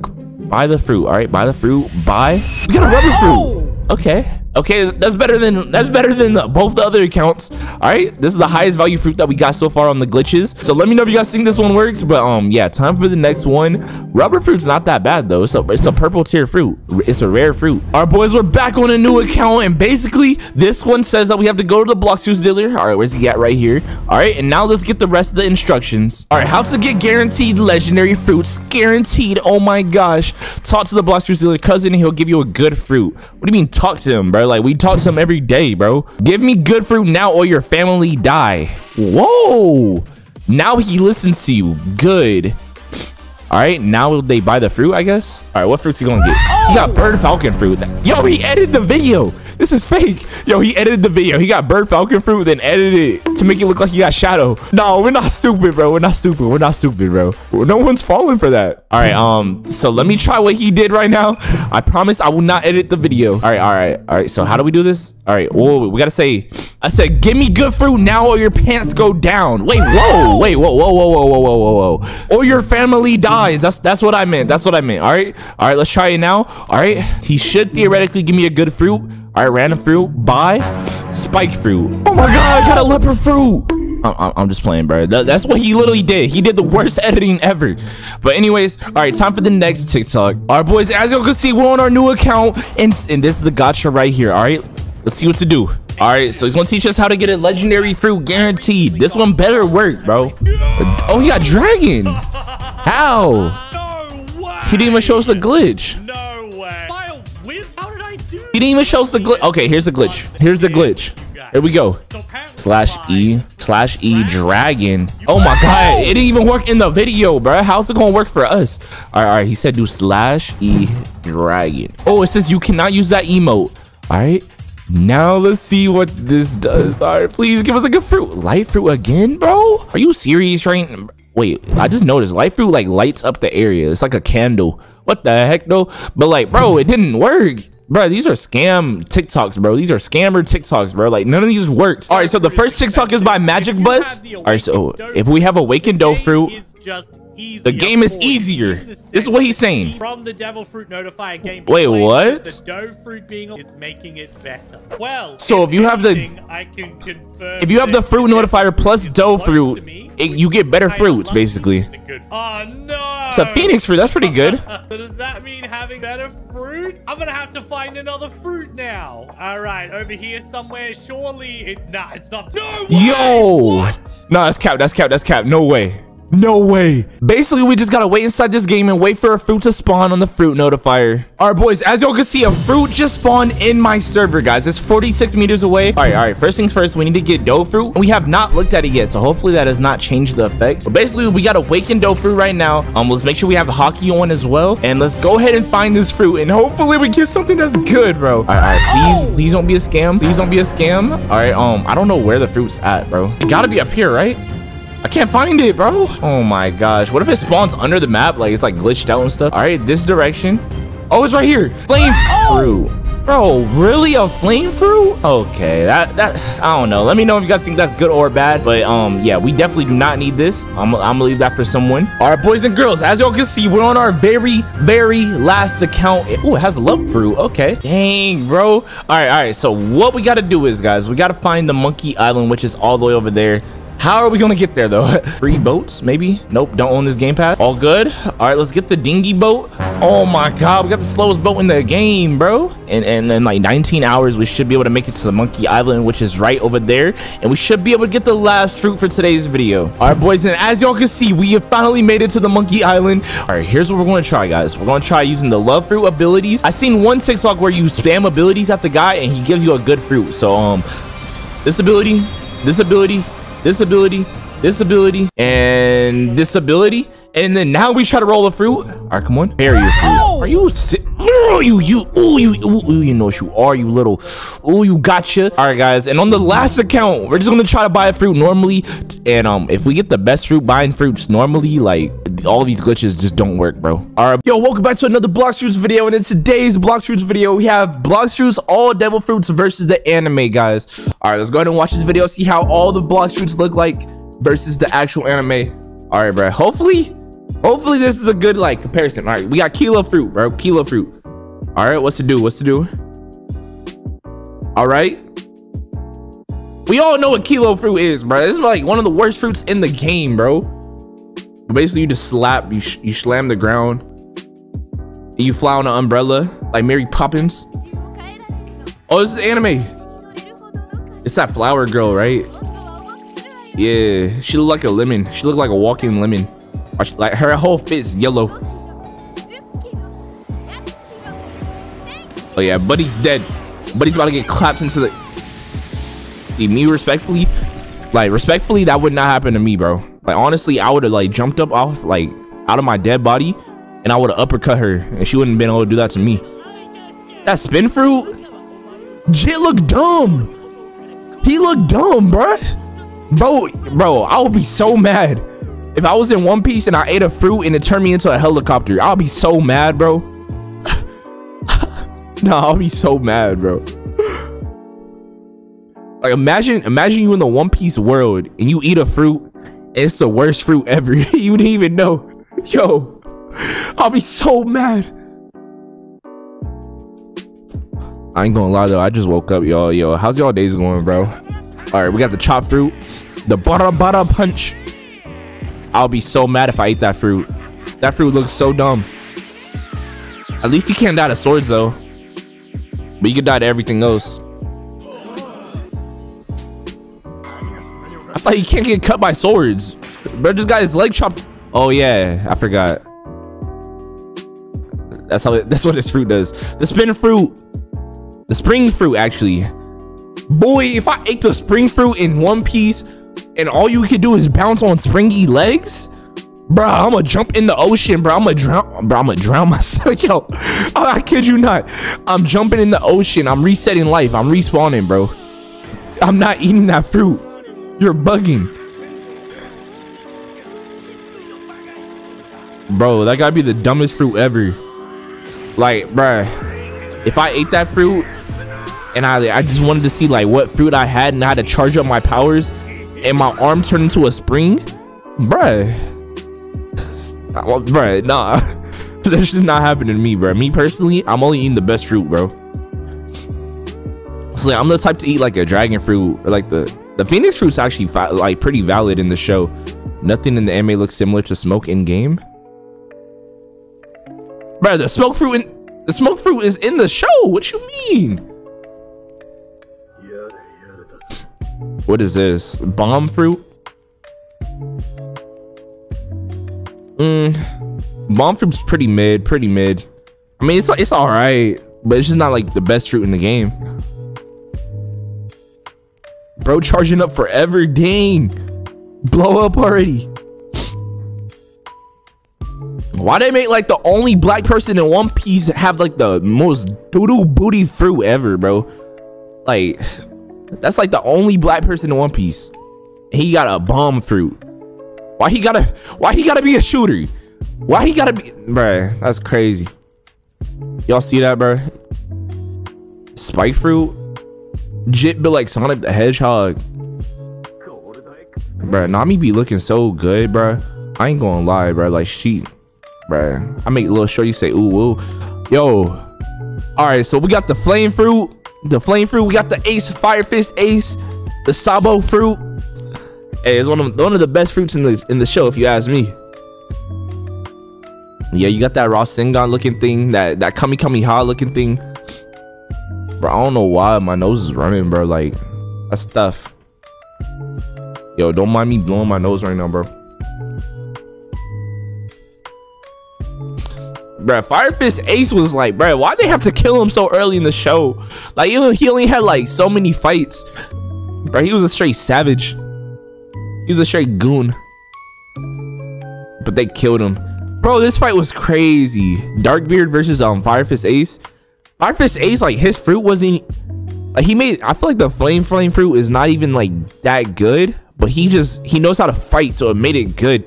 buy the fruit. All right, buy the fruit. Buy. We got a rubber fruit. Okay. Okay, that's better than that's better than both the other accounts. All right, this is the highest value fruit that we got so far on the glitches. So let me know if you guys think this one works. But um, yeah, time for the next one. Rubber fruit's not that bad though. So it's a purple tier fruit. It's a rare fruit. All right, boys, we're back on a new account, and basically this one says that we have to go to the Blox Fruits dealer. All right, where's he at? Right here. All right, and now let's get the rest of the instructions. All right, how to get guaranteed legendary fruits? Guaranteed. Oh my gosh. Talk to the Blox Fruits dealer cousin, and he'll give you a good fruit. What do you mean talk to him, bro? Like we talk to him every day, bro. Give me good fruit now or your family die. Whoa. Now he listens to you. Good. All right, now will they buy the fruit, I guess. All right, what fruits he gonna get? He got bird falcon fruit. Yo, he edited the video. This is fake. Yo, he edited the video. He got bird falcon fruit, then edited it to make it look like he got shadow. No, we're not stupid, bro. We're not stupid. We're not stupid, bro. No one's falling for that. All right, um, so let me try what he did right now. I promise I will not edit the video. All right, all right, all right. So how do we do this? All right, whoa, we gotta say, I said, give me good fruit now or your pants go down. Wait, whoa, wait, whoa, whoa, whoa, whoa, whoa, whoa, whoa. Or your family dies. That's that's what I meant. That's what I meant. All right, all right, let's try it now. All right, he should theoretically give me a good fruit. All right, random fruit. Buy spike fruit. Oh my god, I got a leopard fruit. I'm, I'm just playing, bro. That, that's what he literally did. He did the worst [laughs] editing ever. But anyways, all right, time for the next TikTok. All right, boys, as you can see, we're on our new account, and, and this is the gotcha right here. All right, let's see what to do. All right, so he's gonna teach us how to get a legendary fruit guaranteed. This one better work, bro. Oh, he got dragon. How? He didn't even show us the glitch. He didn't even show us the glitch. Okay, here's the glitch. Here's the glitch. Here we go. Slash E slash E dragon. Oh my god, it didn't even work in the video, bro. How's it gonna work for us? All right, all right. He said do slash E dragon. Oh, it says you cannot use that emote. All right. Now let's see what this does. All right, please give us a good fruit. Light fruit again, bro? Are you serious right Wait, I just noticed light fruit like lights up the area. It's like a candle. What the heck though? But like, bro, it didn't work. Bro, these are scam TikToks, bro. These are scammer TikToks, bro. Like, none of these worked. All right, so the first TikTok is by Magic Bus. All right, so if we have awakened fruit, just easier. The game is easier. This is what he's saying. From the Devil Fruit Notifier game. Wait, what? The dough fruit being is making it better. Well, So if you have the- I can confirm If you have the fruit notifier plus dough fruit, me, it, you get better fruits basically. lucky. It's a. Oh no! It's a phoenix fruit. That's pretty good. [laughs] so does that mean having better fruit? I'm gonna have to find another fruit now. All right, over here somewhere. Surely it. Nah, it's not. No way! Yo, What? no, that's cap. That's cap. That's cap. No way. No way. Basically, we just gotta wait inside this game and wait for a fruit to spawn on the fruit notifier. All right, boys. As y'all can see, a fruit just spawned in my server, guys. It's 46 meters away. All right, all right. First things first, we need to get dough fruit. We have not looked at it yet, so hopefully that does not change the effects. But basically, we gotta awaken dough fruit right now. Um, let's make sure we have Haki on as well, and let's go ahead and find this fruit, and hopefully we get something that's good, bro. All right, all right. Please, please don't be a scam. Please don't be a scam. All right. Um, I don't know where the fruit's at, bro. It gotta be up here, right? I can't find it, bro. Oh my gosh. What if it spawns under the map? Like it's like glitched out and stuff. All right, this direction. Oh, it's right here. Flame fruit. Bro, really a flame through? Okay, that that I don't know. Let me know if you guys think that's good or bad. But um, yeah, we definitely do not need this. I'm, I'm gonna leave that for someone. All right, boys and girls, as y'all can see, we're on our very, very last account. Oh, it has a love fruit. Okay. Dang, bro. All right, all right. So what we gotta do is, guys, we gotta find the monkey island, which is all the way over there. How are we gonna get there though? [laughs] Three boats, maybe? Nope, don't own this game pass. All good. All right, let's get the dinghy boat. Oh my god, we got the slowest boat in the game, bro. And and in like 19 hours, we should be able to make it to the Monkey Island, which is right over there. And we should be able to get the last fruit for today's video. All right, boys, and as y'all can see, we have finally made it to the Monkey Island. All right, here's what we're gonna try, guys. We're gonna try using the love fruit abilities. I seen one TikTok where you spam abilities at the guy and he gives you a good fruit. So um, this ability, this ability, this ability, this ability, and this ability. And then now we try to roll a fruit. All right, come on. Your fruit. Are you si Ooh, you, you, ooh, you, ooh, ooh, you know what you are, you little, ooh, you gotcha. All right, guys. And on the last account, we're just gonna try to buy a fruit normally. And um, if we get the best fruit buying fruits normally, like all these glitches just don't work, bro. All right, yo, welcome back to another Blox Fruits video. And in today's Blox Fruits video, we have Blox Fruits all devil fruits versus the anime, guys. All right, let's go ahead and watch this video, see how all the Blox Fruits look like versus the actual anime. All right, bro. Hopefully, hopefully this is a good like comparison. All right, we got kilo fruit, bro. Kilo fruit. All right, what's to do? What's to do? All right. We all know what kilo fruit is, bro. This is like one of the worst fruits in the game, bro. Basically, you just slap, you you slam the ground, and you fly on an umbrella like Mary Poppins. Oh, this is anime. It's that flower girl, right? Yeah, she looked like a lemon. She looked like a walking lemon. Like her whole face yellow. Oh yeah, Buddy's dead. Buddy's about to get clapped into the. See me respectfully, like respectfully, that would not happen to me, bro. Like honestly, I would have like jumped up off like out of my dead body, and I would have uppercut her, and she wouldn't have been able to do that to me. That spin fruit, Jit look dumb. He looked dumb, bro. Bro, bro, I would be so mad if I was in One Piece and I ate a fruit and it turned me into a helicopter. I'll be so mad, bro. [laughs] no, I'll be so mad, bro. [sighs] Like imagine, imagine you in the One Piece world and you eat a fruit. It's the worst fruit ever. [laughs] you didn't even know. Yo, I'll be so mad. I ain't gonna lie though, I just woke up, y'all. Yo, how's y'all days going, bro? All right, we got the chop fruit, the butter butter punch. I'll be so mad if I eat that fruit. That fruit looks so dumb. At least he can't die to swords though. But you can die to everything else. I thought you can't get cut by swords. Bro just got his leg chopped. Oh yeah, I forgot. That's how it, that's what this fruit does. The spin fruit. The spring fruit actually. Boy, if I ate the spring fruit in one piece and all you can do is bounce on springy legs, bro, I'm gonna jump in the ocean, bro. I'm gonna drown, bro. I'm gonna drown [laughs] myself. Yo, I kid you not. I'm jumping in the ocean. I'm resetting life. I'm respawning, bro. I'm not eating that fruit. You're bugging. Bro, that gotta be the dumbest fruit ever. Like, bruh, if I ate that fruit and I, I just wanted to see like what fruit I had and had to charge up my powers and my arm turned into a spring, bruh, [laughs] Uh, bro, nah. [laughs] That's just not happening to me, bro. Me personally, I'm only eating the best fruit, bro. So like, I'm the type to eat like a dragon fruit or like the the phoenix fruit's actually like pretty valid in the show. Nothing in the anime looks similar to smoke in game. Bro, the smoke fruit in the smoke fruit is in the show. What you mean? What is this? Bomb fruit? Mm, bomb fruit's pretty mid, pretty mid. I mean, it's it's all right, but it's just not like the best fruit in the game. Bro, charging up forever, dang. Blow up already. Why they make like the only black person in One Piece have like the most doodle booty fruit ever, bro? Like, that's like the only black person in One Piece. He got a bomb fruit. Why he gotta? Why he gotta be a shooter? Why he gotta be? Bruh, that's crazy. Y'all see that, bruh? Spike fruit. Jit built like Sonic the Hedgehog. Bruh, Nami be looking so good, bruh. I ain't gonna lie, bruh. Like she, bruh. I make little shorty say ooh woo. Yo. All right, so we got the flame fruit, the flame fruit. We got the ace, fire fist ace, the sabo fruit. Hey, it's one of one of the best fruits in the in the show, if you ask me. Yeah, you got that Rasengan looking thing, that that Kami Kami Ha looking thing. Bro, I don't know why my nose is running, bro. Like, that's tough. Yo, don't mind me blowing my nose right now, bro. Bro, Fire Fist Ace was like, bro, why they have to kill him so early in the show? Like, he only had like so many fights. Bro, he was a straight savage. He was a straight goon. But they killed him. Bro, this fight was crazy. Darkbeard versus um Fire Fist Ace. Fire Fist Ace, like his fruit wasn't like he made I feel like the flame flame fruit is not even like that good, but he just he knows how to fight, so it made it good.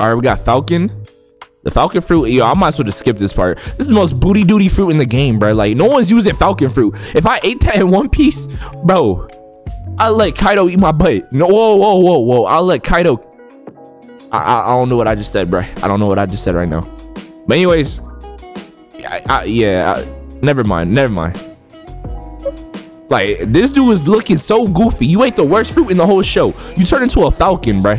Alright, we got Falcon. The Falcon fruit, yo, I might as well just skip this part. This is the most booty duty fruit in the game, bro. Like, no one's using Falcon fruit. If I ate that in one piece, bro, I let Kaido eat my butt. No, whoa, whoa, whoa, whoa. I'll let Kaido. I, I, I don't know what I just said, bro. I don't know what I just said right now. But anyways, I, I, yeah, never mind, never mind. Like this dude is looking so goofy. You ate the worst fruit in the whole show. You turn into a falcon, bro.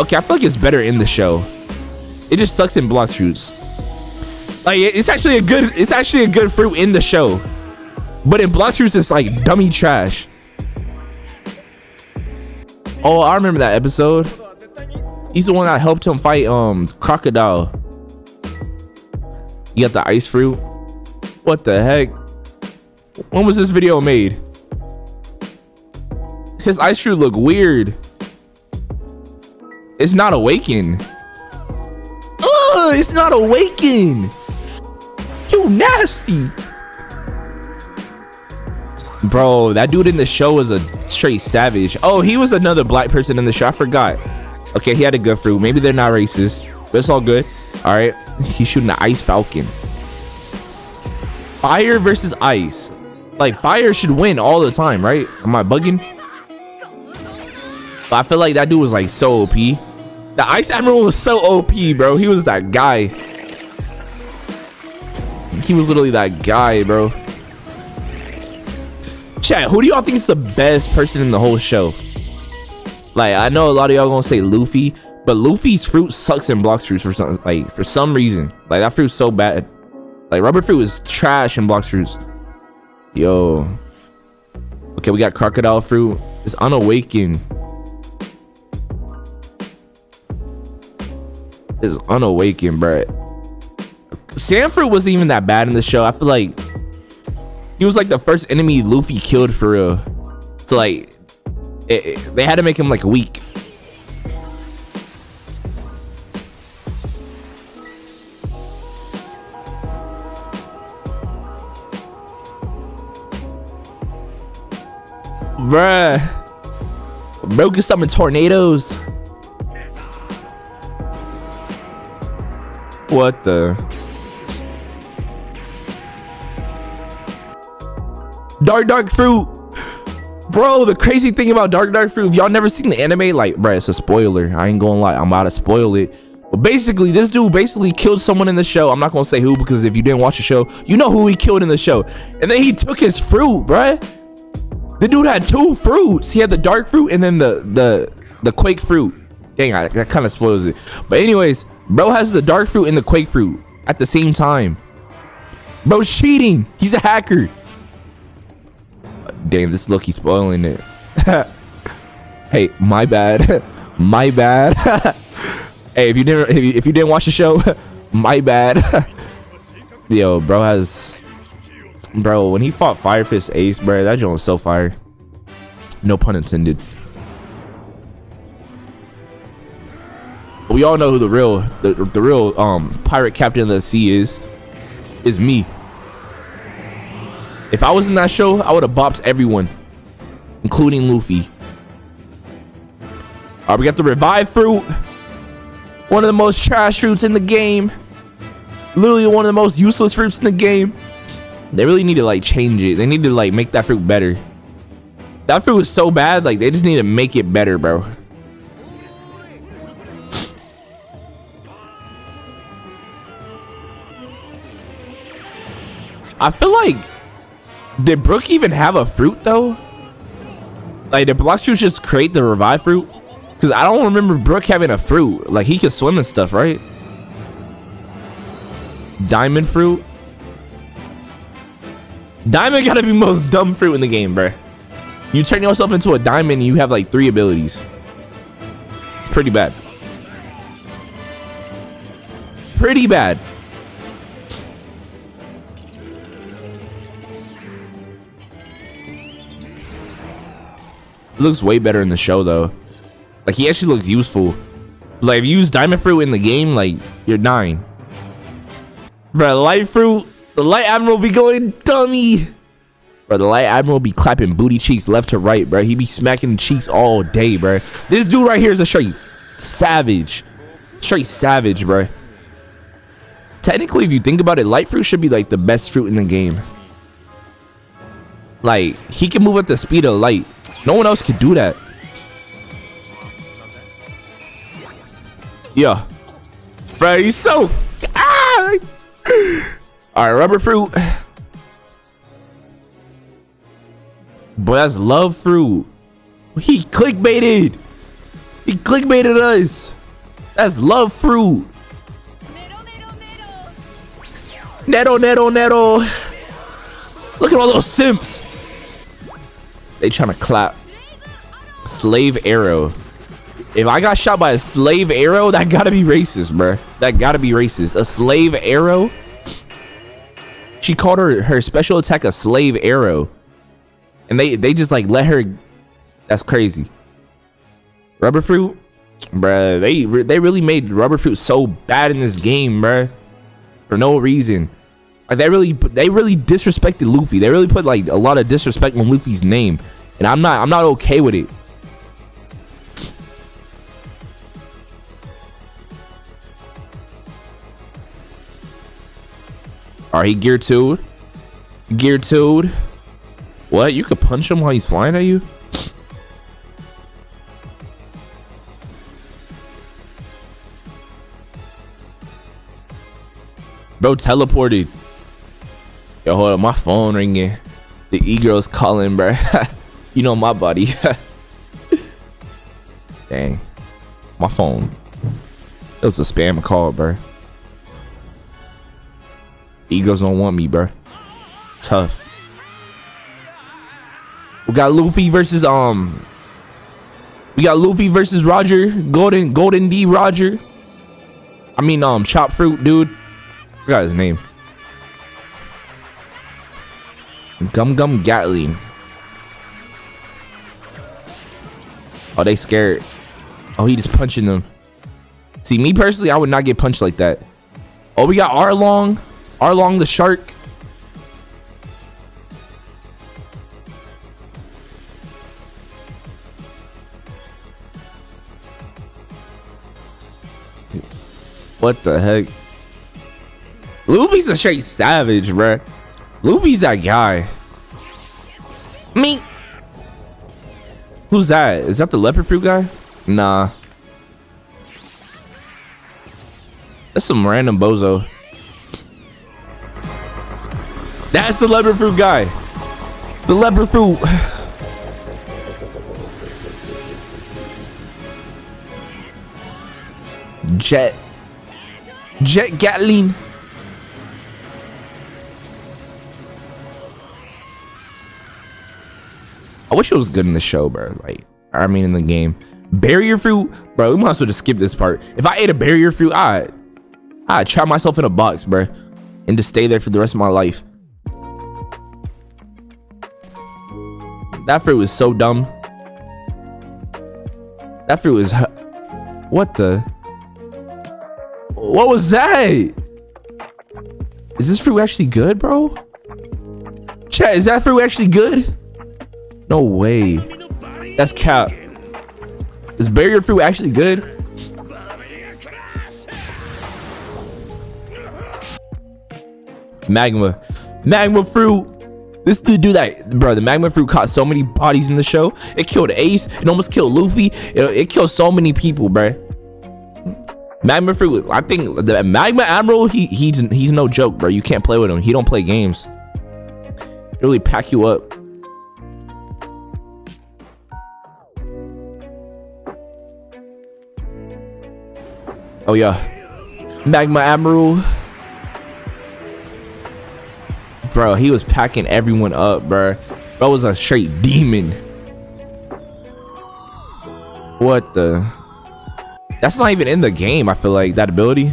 Okay, I feel like it's better in the show. It just sucks in Blox Fruits. Like it's actually a good, it's actually a good fruit in the show, but in Blox Fruits it's like dummy trash. Oh, I remember that episode. He's the one that helped him fight um crocodile. You got the ice fruit. What the heck? When was this video made? His ice fruit look weird. It's not awakened. It's not awakened. You nasty. Bro, that dude in the show was a straight savage. Oh, he was another black person in the show. I forgot. Okay, he had a good fruit. Maybe they're not racist, but it's all good. All right, he's shooting the ice falcon. Fire versus ice. Like fire should win all the time, right? Am I bugging? But I feel like that dude was like so OP. The ice admiral was so OP, bro. He was that guy. He was literally that guy, bro. Chat, who do y'all think is the best person in the whole show? Like, I know a lot of y'all gonna say Luffy, but Luffy's fruit sucks in Blox Fruits for some like for some reason. Like that fruit's so bad. Like rubber fruit is trash in Blox Fruits. Yo. Okay, we got crocodile fruit. It's unawakened. It's unawakened. Sand fruit wasn't even that bad in the show. I feel like he was like the first enemy Luffy killed for real. So like, it, it- they had to make him like weak. Bruh. Bro can summon tornadoes. What the? Dark dark fruit. Bro, the crazy thing about Dark Dark Fruit, if y'all never seen the anime, like, bro, it's a spoiler. I ain't gonna lie, I'm about to spoil it. But basically, this dude basically killed someone in the show. I'm not gonna say who because if you didn't watch the show, you know who he killed in the show. And then he took his fruit, bruh. The dude had two fruits. He had the dark fruit and then the the the quake fruit. Dang, I, that kind of spoils it. But anyways, bro has the dark fruit and the quake fruit at the same time. Bro's cheating. He's a hacker. Damn, this look he's spoiling it. [laughs] hey, my bad. [laughs] my bad. [laughs] hey, if you didn't if you, if you didn't watch the show, my bad. Yo, bro has Bro, when he fought Fire Fist Ace, bro, that joint was so fire. No pun intended. We all know who the real the, the real um pirate captain of the sea is. Is me. If I was in that show, I would have bopped everyone, including Luffy. All right, we got the revive fruit. One of the most trash fruits in the game. Literally one of the most useless fruits in the game. They really need to like change it. They need to like make that fruit better. That fruit was so bad, like they just need to make it better, bro. I feel like did Brook even have a fruit though? Like did Fruit just create the revive fruit? Because I don't remember Brook having a fruit. Like he could swim and stuff, right? Diamond fruit. Diamond gotta be most dumb fruit in the game, bro. You turn yourself into a diamond and you have like three abilities. Pretty bad. Pretty bad. Looks way better in the show though. Like he actually looks useful. Like if you use diamond fruit in the game, like you're dying. Bro, light fruit, the light admiral be going dummy. Bro, the light admiral be clapping booty cheeks left to right, bro. He be smacking the cheeks all day, bro. This dude right here is a straight savage. Straight savage, bro. Technically, if you think about it, light fruit should be like the best fruit in the game. Like, he can move at the speed of light. No one else can do that. Yeah. Bro, so... Ah! All right, rubber fruit. Boy, that's love fruit. He clickbaited. He clickbaited us. That's love fruit. Neto, neto, neto. Look at all those simps. They trying to clap. Slave arrow. If I got shot by a slave arrow, that gotta be racist, bruh. That gotta be racist. A slave arrow? She called her her special attack a slave arrow. And they they just like let her That's crazy. Rubber fruit? Bruh, they they really made rubber fruit so bad in this game, bruh. For no reason. Like they really they really disrespected Luffy. They really put like a lot of disrespect on Luffy's name. And I'm not I'm not okay with it. Are he gear two? Gear two? What? You could punch him while he's flying at you? Bro teleported. Yo, hold up, my phone ringing. The e-girl's calling, bro. [laughs] you know my body. [laughs] Dang. My phone. It was a spam call, bro. E-girls don't want me, bro. Tough. We got Luffy versus um. We got Luffy versus Roger. Golden Golden D Roger. I mean um Chop Fruit dude. Forgot his name. Gum Gum Gatling. Oh, they scared. Oh, he just punching them. See, me personally, I would not get punched like that. Oh, we got Arlong. Arlong the shark. What the heck? Luffy's a straight savage, bruh. Luffy's that guy. Me. Who's that? Is that the leopard fruit guy? Nah. That's some random bozo. That's the leopard fruit guy. The leopard fruit. [sighs] Jet. Jet Gatling. I wish it was good in the show, bro. Like, I mean, in the game. Barrier fruit, bro. We might as well just skip this part. If I ate a barrier fruit, I, I trap myself in a box, bro, and just stay there for the rest of my life. That fruit was so dumb. That fruit was. What the? What was that? Is this fruit actually good, bro? Chat, is that fruit actually good? No way. That's cap. Is barrier fruit actually good? Magma. Magma fruit. This dude do that, bro. The magma fruit caught so many bodies in the show. It killed Ace. It almost killed Luffy. It, it killed so many people, bro. Magma fruit. I think the magma admiral. He he's he's no joke, bro. You can't play with him. He don't play games. Really pack you up. Oh yeah, magma admiral. Bro, he was packing everyone up, bro. Bro was a straight demon. What the? That's not even in the game, I feel like, that ability.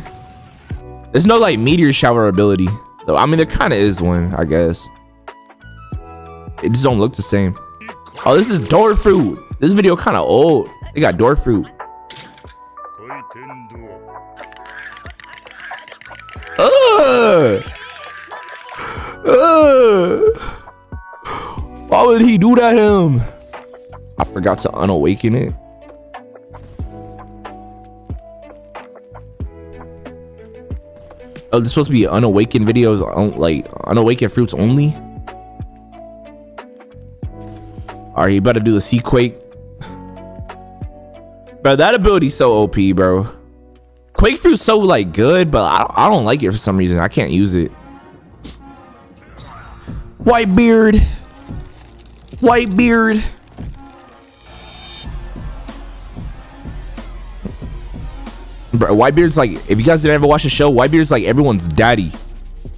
There's no, like, meteor shower ability. So, I mean, there kind of is one, I guess. It just don't look the same. Oh, this is door fruit. This video kind of old. They got door fruit. Ugh! Ugh! Why would he do that him? I forgot to unawaken it. Oh, this supposed to be unawakened videos, on, like unawakened fruits only. All right, you better do the sea quake. Bro, that ability's so OP, bro. Quake fruit's so like good, but I don't, I don't like it for some reason. I can't use it. White beard. White beard. Bro, Whitebeard's like, if you guys didn't ever watch the show, Whitebeard's like everyone's daddy.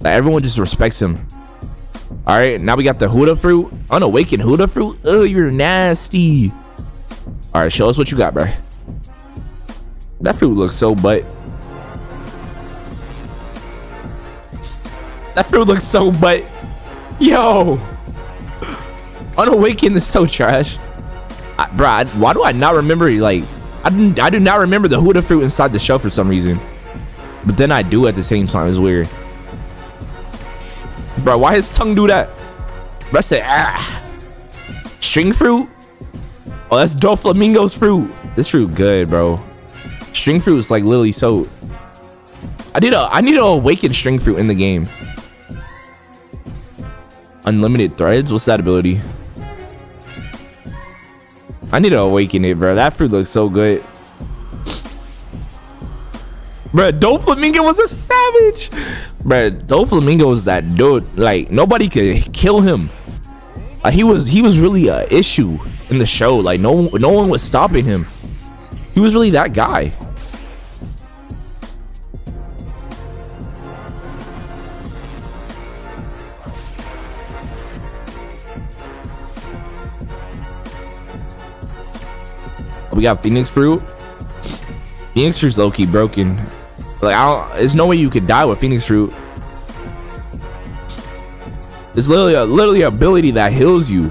Like everyone just respects him. All right, now we got the Buddha fruit. Oh, Unawakened Buddha fruit. Oh, you're nasty. All right, show us what you got, bro. That fruit looks so butt. That fruit looks so butt. Yo. Unawakened is so trash. I, bro, why do I not remember like I, didn't, I do not remember the Buddha fruit inside the show for some reason. But then I do at the same time. It's weird. Bro, why his tongue do that? Bro, I said, ah. String fruit? Oh, that's Doflamingo's fruit. This fruit good, bro. String fruit is like literally so... I need a I need to awaken string fruit in the game. Unlimited threads? What's that ability? I need to awaken it, bro. That fruit looks so good. Bro, Doflamingo was a savage. Bro, Doflamingo was that dude. Like, nobody could kill him. Uh, he was he was really a issue in the show. Like, no, no one was stopping him. He was really that guy. We got Phoenix Fruit. Phoenix Fruit's low key broken. Like, I don't, there's no way you could die with Phoenix Fruit. It's literally a literally ability that heals you.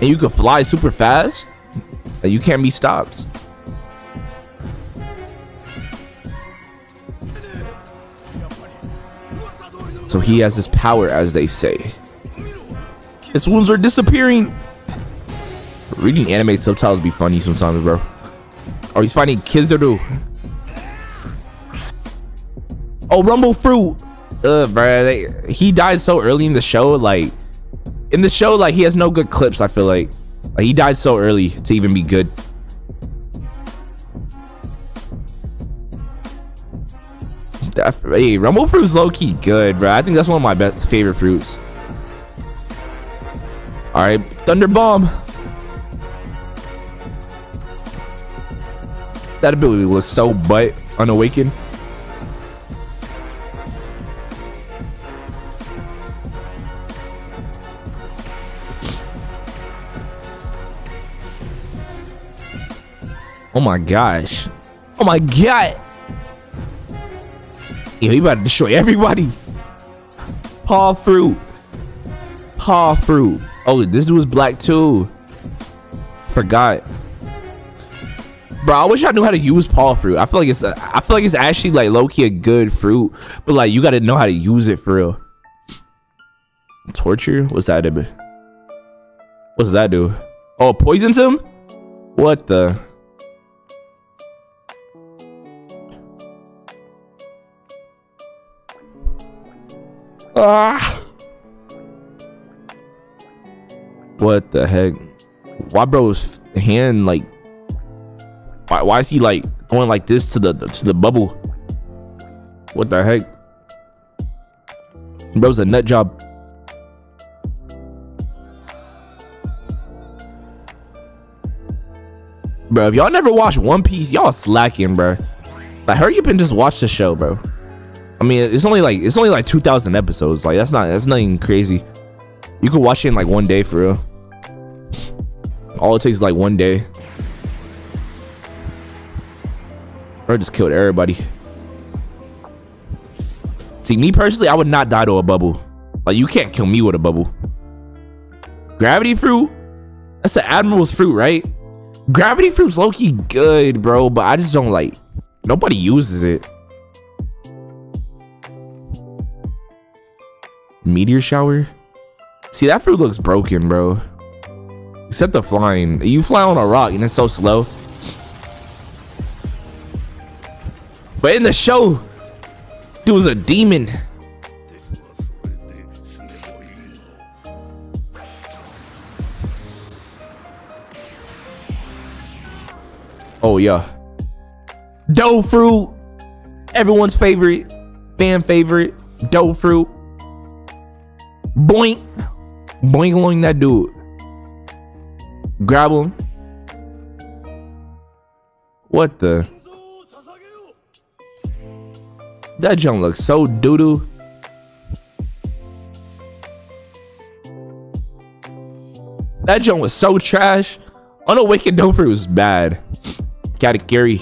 And you can fly super fast. And you can't be stopped. So he has this power, as they say. His wounds are disappearing. Reading anime subtitles be funny sometimes, bro. Oh, he's fighting do. Oh, Rumble Fruit. Uh, bro, they, he died so early in the show. Like, in the show, like he has no good clips. I feel like Like, he died so early to even be good. That, hey, rumble fruit's low key good, bro. I think that's one of my best favorite fruits. All right, thunder bomb. That ability looks so butt unawakened. Oh my gosh. Oh my god. Yeah, he about to destroy everybody. Paw fruit. Paw fruit. Oh, this dude was black too. Forgot. Bro, I wish I knew how to use paw fruit. I feel like it's I feel like it's actually like low key a good fruit, but like you got to know how to use it for real. Torture? What's that? What's that do? Oh, poisons him? What the? Ah. What the heck? Why bro's hand like why, why is he like going like this to the to the bubble? What the heck? Bro's a nut job. Bro, if y'all never watched One Piece, y'all slacking, bro. Like, hurry up and just watch the show, bro. I mean, it's only like it's only like 2,000 episodes. Like, that's not that's nothing crazy. You could watch it in like one day for real. All it takes is like one day. Bro just killed everybody. See, me personally, I would not die to a bubble. Like, you can't kill me with a bubble. Gravity fruit? That's an Admiral's fruit, right? Gravity fruit's low-key good, bro, but I just don't like... Nobody uses it. Meteor shower? See, that fruit looks broken, bro. Except the flying. You fly on a rock and it's so slow. But in the show, dude was a demon. Oh yeah. Dough fruit. Everyone's favorite. Fan favorite. Dough fruit. Boink. Boink along that dude. Grab him. What the? That junk looks so doo-doo. That junk was so trash. Unawakened Dofer was bad. Katakuri.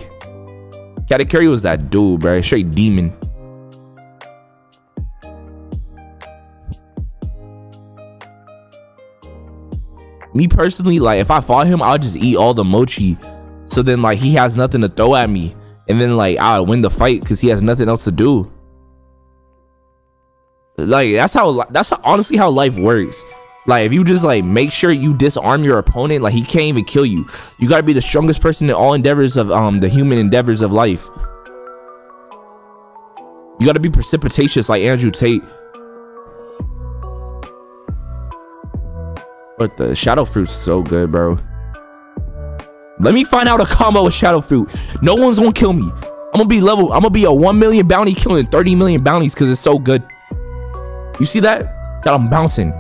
Katakuri was that dude, bro. Straight demon. Me personally, like if I fought him, I'll just eat all the mochi. So then like he has nothing to throw at me. And then like I'll win the fight because he has nothing else to do. Like that's how that's how, honestly how life works. Like if you just like make sure you disarm your opponent, like he can't even kill you. You gotta be the strongest person in all endeavors of um the human endeavors of life. You gotta be precipitatious like Andrew Tate. But the shadow fruit's so good, bro. Let me find out a combo with shadow fruit. No one's gonna kill me. I'm gonna be level. I'm gonna be a 1 million bounty killing 30 million bounties because it's so good. You see that? That I'm bouncing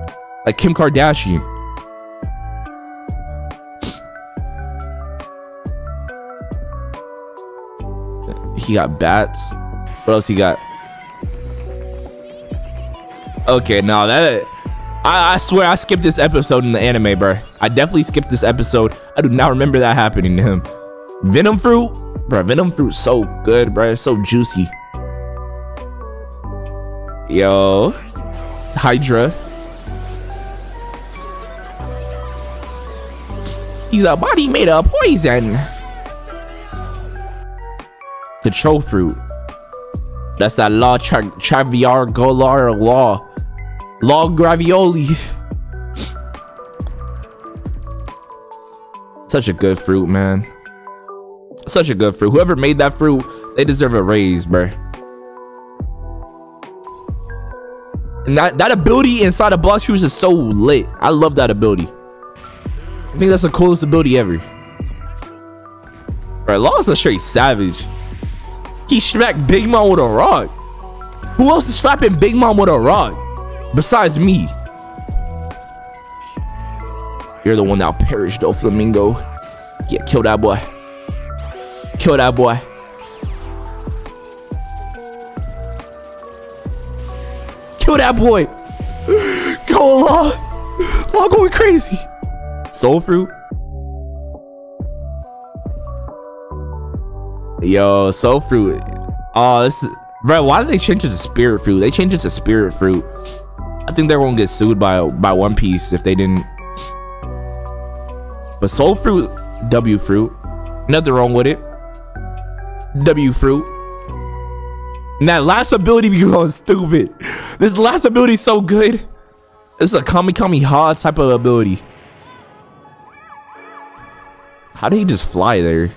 like Kim Kardashian. He got bats. What else he got? Okay, now that I, I swear I skipped this episode in the anime, bro. I definitely skipped this episode. I do not remember that happening to him. Venom fruit, bro. Venom fruit so good, bro. It's so juicy. Yo, Hydra. He's a body made of poison. Control fruit. That's that law tra Traviar Golar law. Law Gravioli. Such a good fruit, man. Such a good fruit. Whoever made that fruit, they deserve a raise, bruh. And that, that ability inside of Blox Fruits is so lit. I love that ability. I think that's the coolest ability ever. Right, Law is a straight savage. He smacked Big Mom with a rock. Who else is slapping Big Mom with a rock? Besides me. You're the one that perished, though, Flamingo. Yeah, kill that boy. Kill that boy. Kill that boy. [sighs] Go Law. Law going crazy. Soul fruit. Yo, soul fruit. Oh, this is bro. Why did they change it to spirit fruit? They changed it to spirit fruit. I think they're gonna get sued by by One Piece if they didn't. But soul fruit, W fruit, nothing wrong with it. W fruit. And that last ability be going stupid. This last ability is so good. This is a Kami Kami Ha type of ability. How did he just fly there?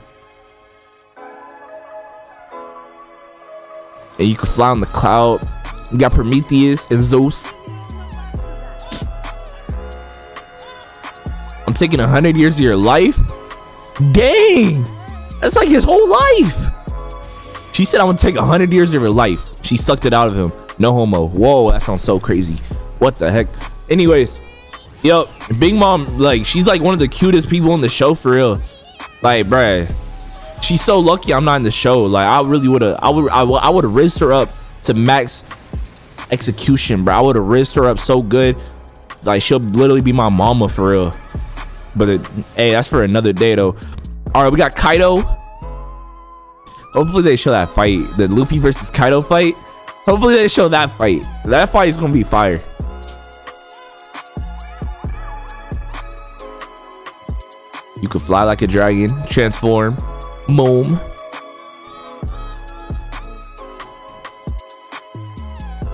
And you can fly on the cloud. You got Prometheus and Zeus. I'm taking a hundred years of your life. Dang, that's like his whole life. She said I'm gonna take a hundred years of her life. She sucked it out of him. No homo. Whoa, that sounds so crazy. What the heck? Anyways, yo, Big Mom, like she's like one of the cutest people in the show for real. Like, bruh, she's so lucky I'm not in the show. Like, I really would have, I would, I I would have risked her up to max execution, bro. I would have risked her up so good. Like, she'll literally be my mama for real. But it, hey, that's for another day though. All right, we got Kaido. Hopefully they show that fight, the Luffy versus Kaido fight. Hopefully they show that fight. That fight is gonna be fire. You could fly like a dragon, transform, moom.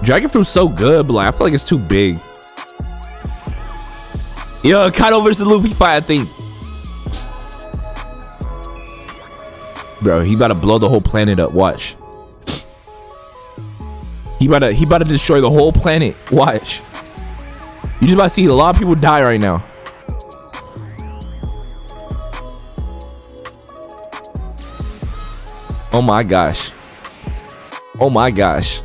Dragon fruit's so good, but like I feel like it's too big. Yo, Kaido versus Luffy fight, I think. Bro, he about to blow the whole planet up. Watch. He about to he about to destroy the whole planet. Watch. You just about to see a lot of people die right now. Oh my gosh. Oh my gosh.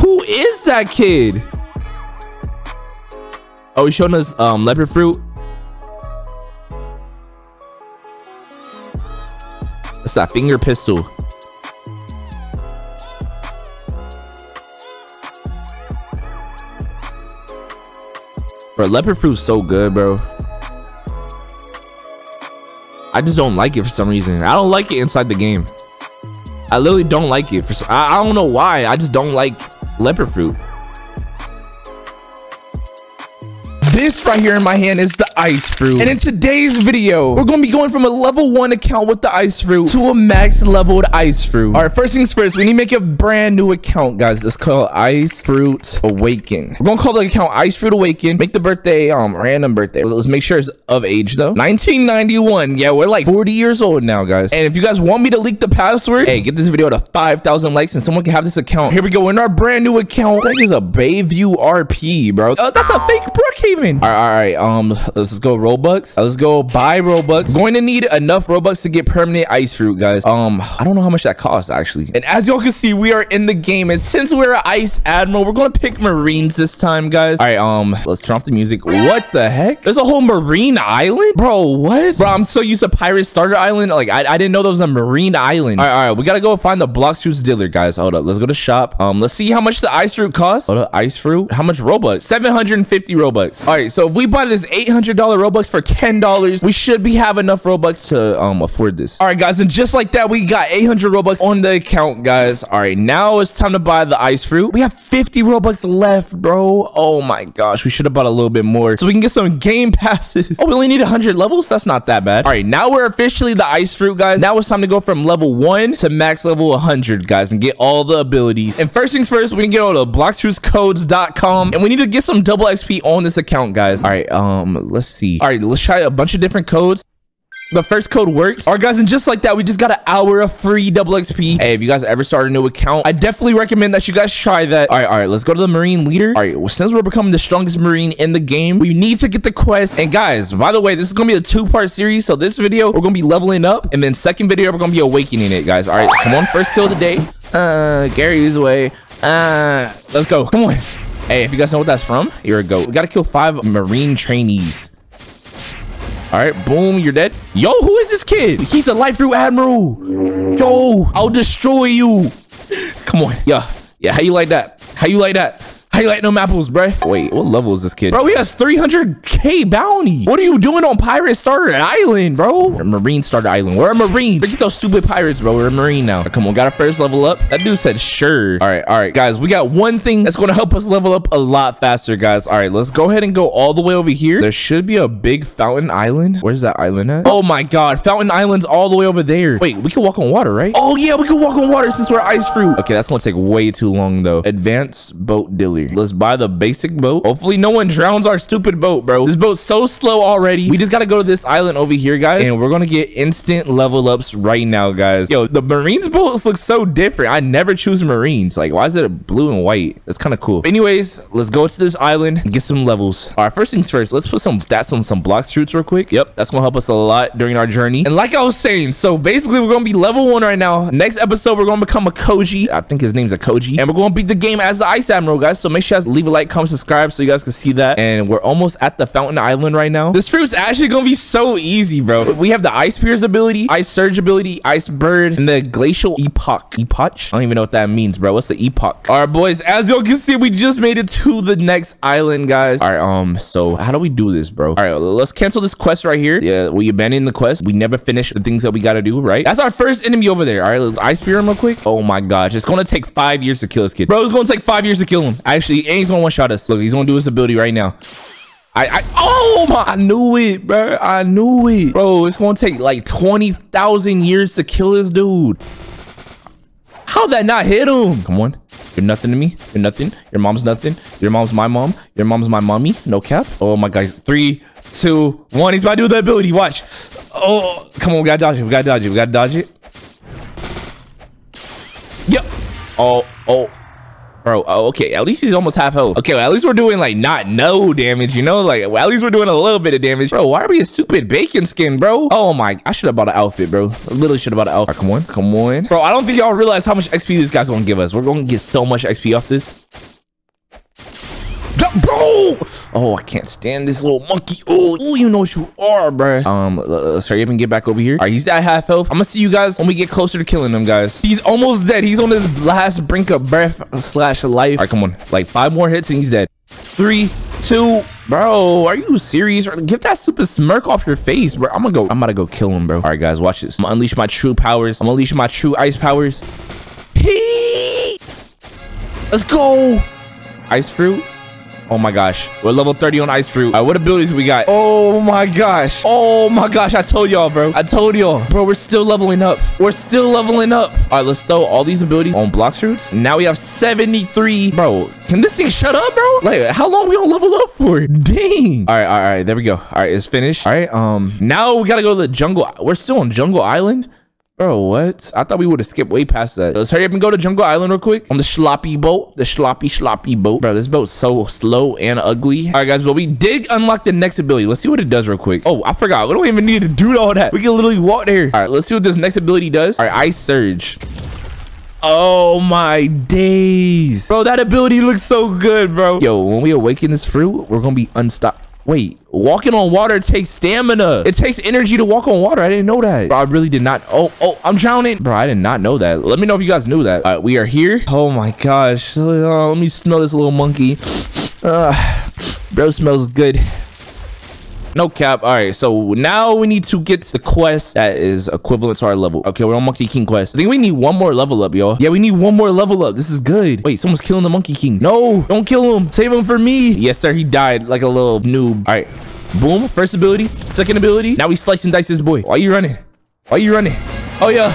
Who is that kid? Oh, he's showing us um leopard fruit. That's that finger pistol. Bro, leopard fruit's so good, bro. I just don't like it for some reason. I don't like it inside the game. I literally don't like it. For I, I don't know why. I just don't like leopard fruit. This right here in my hand is the ice fruit. And in today's video, we're going to be going from a level one account with the ice fruit to a max leveled ice fruit. All right, first things first, we need to make a brand new account, guys. Let's call it Ice Fruit Awaken. We're going to call the account Ice Fruit Awaken. Make the birthday, um, random birthday. Let's make sure it's of age though. 1991. Yeah, we're like 40 years old now, guys. And if you guys want me to leak the password, hey, get this video to 5,000 likes and someone can have this account. Here we go. In our brand new account, that is a Bayview RP, bro. Uh, that's a fake Brookhaven. All right, all right. Um, let's go Robux. Uh, let's go buy Robux. Going to need enough Robux to get permanent ice fruit, guys. Um, I don't know how much that costs actually. And as y'all can see, we are in the game. And since we're an ice admiral, we're gonna pick Marines this time, guys. All right, um, let's turn off the music. What the heck? There's a whole Marine Island, bro. What, bro? I'm so used to Pirate Starter Island. Like, I, I didn't know there was a Marine Island. All right, all right. We gotta go find the Blox Fruits dealer, guys. Hold up. Let's go to shop. Um, let's see how much the ice fruit costs. Hold up, ice fruit. How much Robux? 750 Robux. All right, so if we buy this $800 Robux for $10, we should be have enough Robux to um afford this. All right, guys, and just like that, we got 800 Robux on the account, guys. All right, now it's time to buy the ice fruit. We have 50 Robux left, bro. Oh my gosh, we should have bought a little bit more so we can get some game passes. [laughs] Oh, we only need 100 levels. That's not that bad. All right, now we're officially the ice fruit, guys. Now it's time to go from level one to max level 100, guys, and get all the abilities. And first things first, we can get on to bloxfruitscodes.com and we need to get some double XP on this account, guys. All right, um, let's see. All right, let's try a bunch of different codes. The first code works. All right, guys, and just like that, we just got an hour of free double XP. Hey, if you guys ever start a new account, I definitely recommend that you guys try that. All right, all right, let's go to the Marine leader. All right, well, since we're becoming the strongest Marine in the game, we need to get the quest. And guys, by the way, this is gonna be a two-part series. So this video, we're gonna be leveling up, and then second video, we're gonna be awakening it, guys. All right, come on, first kill of the day. Uh, Gary's away. Uh, let's go. Come on. Hey, if you guys know what that's from, you're a goat. We gotta kill five Marine trainees. All right, boom, you're dead. Yo, who is this kid? He's a light fruit admiral. Yo, I'll destroy you. [laughs] Come on. Yeah, yeah, how you like that? How you like that? How you like them apples, bruh? Wait, what level is this kid? Bro, he has 300k bounty. What are you doing on Pirate Starter Island, bro? We're Marine Starter Island. We're a Marine. Look at those stupid pirates, bro. We're a Marine now. Come on, got our first level up. That dude said sure. All right, all right, guys. We got one thing that's going to help us level up a lot faster, guys. All right, let's go ahead and go all the way over here. There should be a big fountain island. Where's that island at? Oh my God, fountain island's all the way over there. Wait, we can walk on water, right? Oh yeah, we can walk on water since we're ice fruit. Okay, that's going to take way too long though. Advanced boat Let's buy the basic boat. Hopefully no one drowns our stupid boat, bro. This boat's so slow already. We just got to go to this island over here, guys. And we're going to get instant level ups right now, guys. Yo, the Marines boats look so different. I never choose Marines. Like, why is it blue and white? That's kind of cool. Anyways, let's go to this island and get some levels. All right, first things first, let's put some stats on some Blox Fruits real quick. Yep, that's going to help us a lot during our journey. And like I was saying, so basically we're going to be level one right now. Next episode, we're going to become Aokiji. I think his name's Aokiji. And we're going to beat the game as the Ice Admiral, guys. So make sure you guys leave a like, comment, subscribe so you guys can see that. And we're almost at the Fountain Island right now. This fruit's actually to be so easy, bro. We have the Ice Pierce ability, Ice Surge ability, Ice Bird, and the Glacial Epoch. Epoch? I don't even know what that means, bro. What's the Epoch? All right, boys. As y'all can see, we just made it to the next island, guys. All right, um, so how do we do this, bro? All right, let's cancel this quest right here. Yeah, we abandon the quest. We never finish the things that we got to do, right? That's our first enemy over there. All right, let's Ice Spear him real quick. Oh my gosh, it's to take five years to kill this kid. Bro, it's to take five years to kill him. Actually, and he's going to one-shot us. Look, he's to do his ability right now. I, I, oh my, I knew it, bro. I knew it. Bro, it's gonna take like 20,000 years to kill this dude. How'd that not hit him? Come on. You're nothing to me. You're nothing. Your mom's nothing. Your mom's my mom. Your mom's my mommy. No cap. Oh my God. Three, two, one. He's about to do the ability. Watch. Oh, come on. We gotta dodge it. We gotta dodge it. We gotta dodge it. Yep. Oh, oh. Bro, oh, okay. At least he's almost half health. Okay, well, at least we're doing like not no damage, you know? Like, well, at least we're doing a little bit of damage. Bro, why are we a stupid bacon skin, bro? Oh my, I should have bought an outfit, bro. I literally should have bought an outfit. Right, come on, come on. Bro, I don't think y'all realize how much XP this guy's gonna give us. We're gonna get so much XP off this. Bro! Oh, I can't stand this little monkey. Oh, you know what you are, bro. Um, let's hurry up and get back over here. All right, he's at half health. I'm gonna see you guys when we get closer to killing him, guys. He's almost dead. He's on his last brink of breath slash life. All right, come on. Like five more hits and he's dead. Three, two, bro. Are you serious? Get that stupid smirk off your face, bro. I'm gonna go. I'm gonna go kill him, bro. All right, guys, watch this. I'm gonna unleash my true powers. I'm gonna unleash my true ice powers. He. Let's go. Ice fruit. Oh my gosh. We're level 30 on Ice Fruit. All right, what abilities we got? Oh my gosh. Oh my gosh. I told y'all, bro. I told y'all. Bro, we're still leveling up. We're still leveling up. All right, let's throw all these abilities on Blox Fruits. Now we have 73. Bro, can this thing shut up, bro? Like, how long we gonna level up for? Dang. All right, all right. There we go. All right, it's finished. All right, um, now we gotta go to the jungle. We're still on Jungle Island. Bro, what? I thought we would have skipped way past that. Let's hurry up and go to Jungle Island real quick on the sloppy boat. The sloppy, sloppy boat. Bro, this boat's so slow and ugly. All right, guys, but we did unlock the next ability. Let's see what it does real quick. Oh, I forgot. We don't even need to do all that. We can literally walk there. All right, let's see what this next ability does. All right, Ice Surge. Oh my days. Bro, that ability looks so good, bro. Yo, when we awaken this fruit, we're gonna be unstoppable. Wait, walking on water takes stamina. It takes energy to walk on water. I didn't know that. Bro, I really did not. Oh, oh, I'm drowning. Bro, I did not know that. Let me know if you guys knew that. All right, we are here. Oh my gosh. Uh, let me smell this little monkey. Uh, bro smells good. No cap. All right, so now we need to get the quest that is equivalent to our level. Okay, we're on Monkey King quest. I think we need one more level up, y'all. Yeah, we need one more level up. This is good. Wait, someone's killing the Monkey King. No, don't kill him. Save him for me. Yes, sir. He died like a little noob. All right. Boom. First ability. Second ability. Now we slice and dice this boy. Why are you running? Why are you running? Oh, yeah.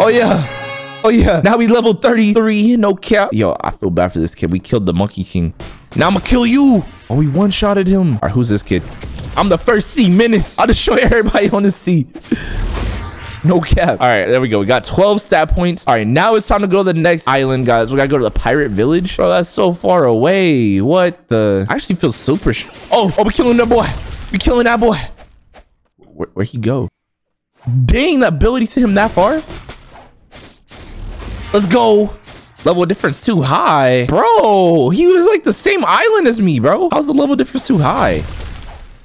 Oh, yeah. Oh, yeah. Now we level 33. No cap. Yo, I feel bad for this kid. We killed the Monkey King. Now I'm gonna kill you. Oh, we one-shotted him. All right, who's this kid? I'm the first sea menace. I'll destroy everybody on the sea. No cap. All right, there we go. We got 12 stat points. All right, now it's time to go to the next island, guys. We gotta go to the pirate village. Bro, that's so far away. What the? I actually feel super. oh, oh, we killing that boy. We killing that boy. Where, where'd he go? Dang, the ability to him that far. Let's go. Level difference too high. Bro, he was like the same island as me, bro. How's the level difference too high?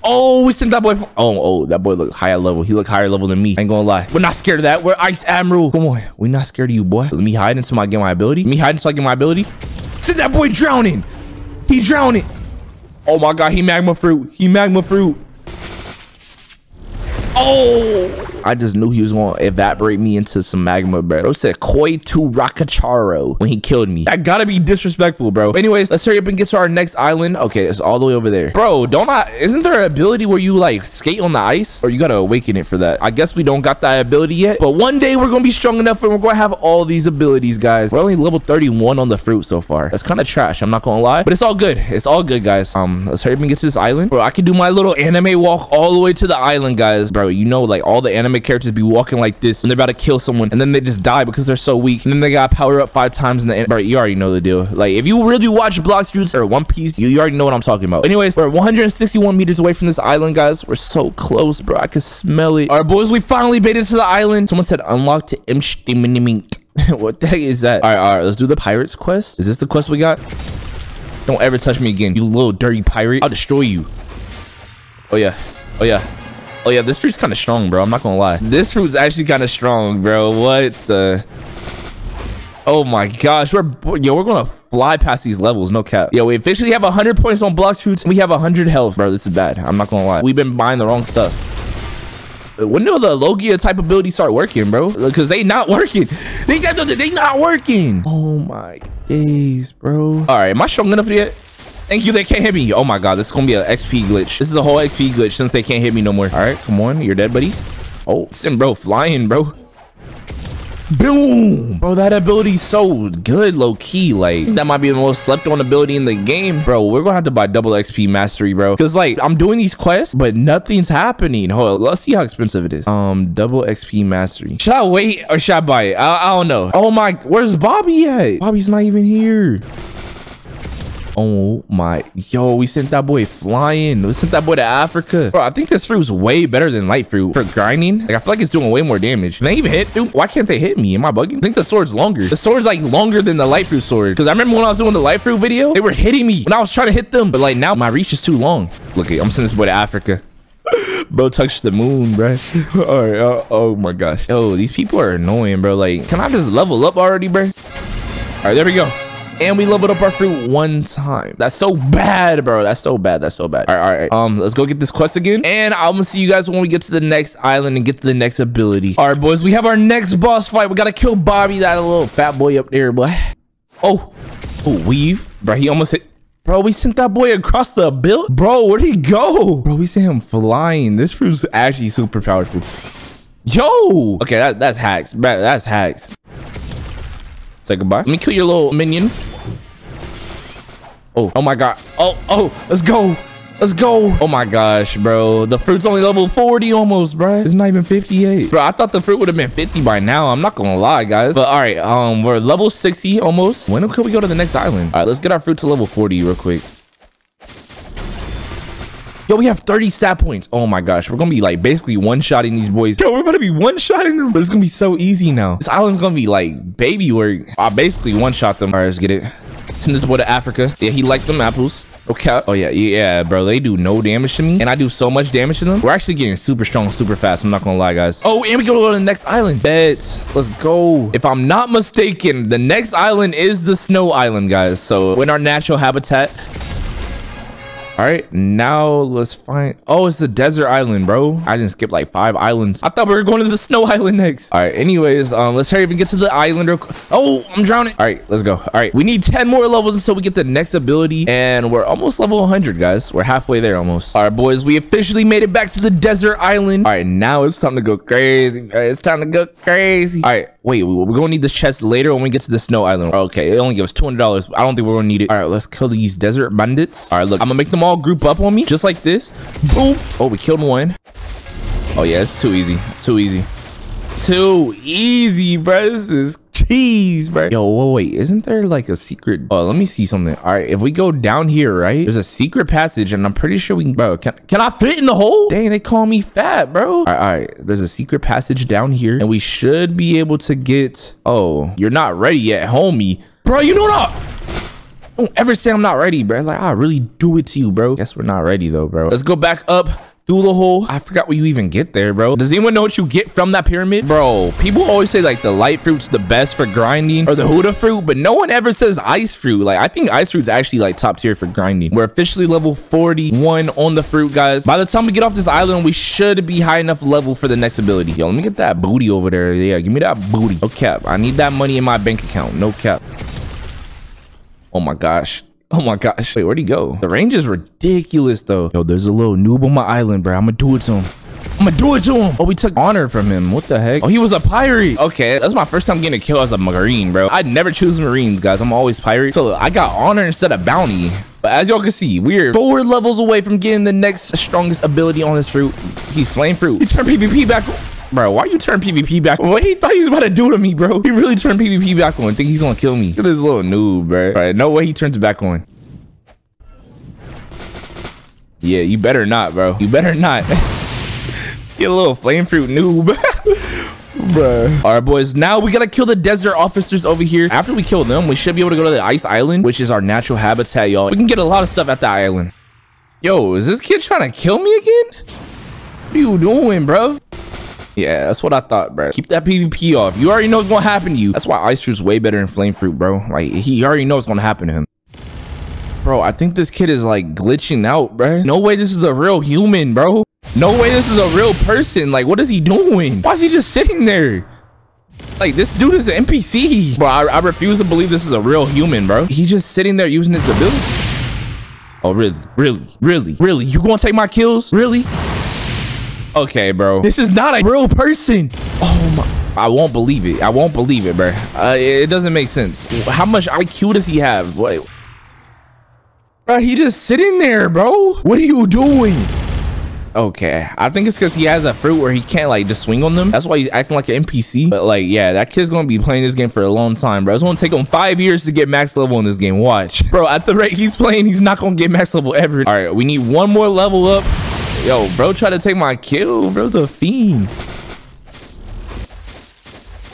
Oh, we sent that boy. Oh, oh, that boy look higher level. He look higher level than me. Ain't gonna lie. We're not scared of that. We're Ice Admiral. Come on. We're not scared of you, boy. Let me hide until I get my ability. Let me hide until I get my ability. Send that boy drowning. He drowning. Oh my God. He magma fruit. He magma fruit. Oh. I just knew he was going to evaporate me into some magma, bro. Bro said Koi to Rakacharo when he killed me. That gotta be disrespectful, bro. Anyways, let's hurry up and get to our next island. Okay, it's all the way over there. Bro, don't I, isn't there an ability where you like skate on the ice? Or you gotta awaken it for that? I guess we don't got that ability yet, but one day we're gonna be strong enough and we're gonna have all these abilities, guys. We're only level 31 on the fruit so far. That's kind of trash, I'm not gonna lie, but it's all good. It's all good, guys. Um, let's hurry up and get to this island. Bro, I can do my little anime walk all the way to the island, guys. Bro, you know, like all the anime characters be walking like this and they're about to kill someone and then they just die because they're so weak and then they got power up five times in the end. Bro, you already know the deal. Like if you really watch Blox Fruits or One Piece, you, you already know what I'm talking about. Anyways, we're 161 meters away from this island, guys. We're so close, bro. I can smell it. All right, boys, we finally made it to the island. Someone said unlock to Imshtiminimint. [laughs] what the heck is that? All right, all right, let's do the pirates quest. Is this the quest we got? Don't ever touch me again, you little dirty pirate. I'll destroy you. Oh yeah. Oh yeah. Oh yeah, this fruit's kind of strong, bro. I'm not gonna lie. This fruit's actually kind of strong, bro. What the? Oh my gosh, we're yo, we're gonna fly past these levels, no cap. Yo, we officially have 100 points on Blox Fruits, and we have 100 health, bro. This is bad. I'm not gonna lie. We've been buying the wrong stuff. When do the Logia type abilities start working, bro? Because they not working. They they not working. Oh my days, bro. All right, am I strong enough yet? Thank you. They can't hit me. Oh my god, this is gonna be an XP glitch. This is a whole XP glitch since they can't hit me no more. All right, come on, you're dead, buddy. Oh, listen, bro, flying, bro. Boom! Bro, that ability's so good, low key. Like, that might be the most slept on ability in the game. Bro, we're gonna have to buy double XP mastery, bro. Cause like, I'm doing these quests, but nothing's happening. Hold on, let's see how expensive it is. Um, double XP mastery. Should I wait or should I buy it? I, I don't know. Oh my, where's Bobby at? Bobby's not even here. Oh my, yo, we sent that boy flying. We sent that boy to Africa. Bro, I think this fruit fruit's way better than light fruit for grinding. Like, I feel like it's doing way more damage. Can they even hit, dude? Why can't they hit me? Am I bugging? I think the sword's longer. The sword's like longer than the light fruit sword. Cause I remember when I was doing the light fruit video, they were hitting me when I was trying to hit them. But like now my reach is too long. Look, I'm sending this boy to Africa. [laughs] bro touched the moon bro [laughs] all right uh, oh my gosh yo these people are annoying bro like can i just level up already bro all right there we go and we leveled up our fruit one time. That's so bad, bro. That's so bad. That's so bad. All right, all right. Um, let's go get this quest again. And I'm gonna see you guys when we get to the next island and get to the next ability. All right, boys. We have our next boss fight. We gotta kill Bobby, that little fat boy up there, boy. Oh, oh, weave, bro. He almost hit. Bro, we sent that boy across the build. Bro, where'd he go? Bro, we sent him flying. This fruit's actually super powerful. Yo! Okay, that, that's hacks. Bro, that's hacks. Say goodbye. Let me kill your little minion. Oh, oh my God. Oh, oh, let's go. Let's go. Oh my gosh, bro. The fruit's only level 40 almost, bro. It's not even 58. Bro, I thought the fruit would have been 50 by now. I'm not gonna lie, guys. But all right, um, we're level 60 almost. When can we go to the next island? All right, let's get our fruit to level 40 real quick. Yo, we have 30 stat points. Oh my gosh, we're gonna be like basically one-shotting these boys. Yo, we're gonna be one-shotting them, but it's gonna be so easy now. This island's gonna be like baby work. I basically one-shot them. All right, let's get it. Send this boy to Africa. Yeah, he liked them apples. Okay. Oh, yeah. Yeah, bro. They do no damage to me. And I do so much damage to them. We're actually getting super strong, super fast. I'm not going to lie, guys. Oh, and we go to the next island. Bet. Let's go. If I'm not mistaken, the next island is the snow island, guys. So in our natural habitat. All right, now let's find. Oh, it's the desert island, bro. I didn't skip like five islands. I thought we were going to the [laughs] snow island next. All right, anyways, um, let's hurry up and get to the island. Oh, I'm drowning. All right, let's go. All right, we need 10 more levels until we get the next ability. And we're almost level 100, guys. We're halfway there almost. All right, boys, we officially made it back to the desert island. All right, now it's time to go crazy. It's time to go crazy. All right, wait, we're going to need this chest later when we get to the snow island. Okay, it only gives $200. I don't think we're going to need it. All right, let's kill these desert bandits. All right, look, I'm going to make them all all group up on me, just like this. Boom. Oh, we killed one. Oh yeah, it's too easy. Too easy. Too easy, bro. This is cheese, bro. Yo, whoa, wait. Isn't there like a secret? Oh, let me see something. All right, if we go down here, right? There's a secret passage, and I'm pretty sure we can. Bro, can, can I fit in the hole? Dang, they call me fat, bro. All right, all right. There's a secret passage down here, and we should be able to get. Oh, you're not ready yet, homie. Bro, you know what? Don't ever say I'm not ready, bro. Like, I really do it to you, bro. Guess we're not ready, though, bro. Let's go back up through the hole. I forgot what you even get there, bro. Does anyone know what you get from that pyramid? Bro, people always say like the light fruit's the best for grinding or the Buddha fruit, but no one ever says ice fruit. Like I think ice fruit's actually like top tier for grinding. We're officially level 41 on the fruit, guys. By the time we get off this island, we should be high enough level for the next ability. Yo, let me get that booty over there. Yeah, give me that booty. No cap. I need that money in my bank account. No cap. Oh my gosh. Oh my gosh. Wait, where'd he go? The range is ridiculous though. Yo, there's a little noob on my island, bro. I'm gonna do it to him. I'm gonna do it to him. Oh, we took honor from him. What the heck? Oh, he was a pirate. Okay, that's my first time getting a kill as a marine, bro. I'd never choose marines, guys. I'm always pirate. So I got honor instead of bounty. But as y'all can see, we're four levels away from getting the next strongest ability on this fruit. He's flame fruit. He turned PvP back. Bro, why you turn PvP back? What he thought he was about to do to me, bro? He really turned PvP back on. Think he's gonna kill me. Look at this little noob, bro. All right, no way he turns it back on. Yeah, you better not, bro. You better not. [laughs] Get a little flame fruit noob. [laughs] Bruh. All right, boys. Now we gotta kill the desert officers over here. After we kill them, we should be able to go to the ice island, which is our natural habitat, y'all. We can get a lot of stuff at the island. Yo, is this kid trying to kill me again? What are you doing, bro? Yeah, that's what I thought, bro. Keep that PvP off. You already know what's gonna happen to you. That's why Ice Fruit's way better than Flame Fruit, bro. Like, he already knows what's gonna happen to him. Bro, I think this kid is like glitching out, bro. No way this is a real human, bro. No way this is a real person. Like, what is he doing? Why is he just sitting there? Like, this dude is an NPC. Bro, I, I refuse to believe this is a real human, bro. He's just sitting there using his ability. Oh, really? Really? Really? Really? You gonna take my kills? Really? Okay, bro. This is not a real person. Oh my. I won't believe it. I won't believe it, bro. Uh, it doesn't make sense. How much IQ does he have? Wait. Bro, he just sitting there, bro. What are you doing? Okay, I think it's because he has a fruit where he can't like just swing on them. That's why he's acting like an NPC. But like, yeah, that kid's gonna be playing this game for a long time, bro. It's gonna take him five years to get max level in this game. Watch, bro. At the rate he's playing, he's not gonna get max level ever. All right, we need one more level up. Yo, bro, try to take my kill. Bro's a fiend.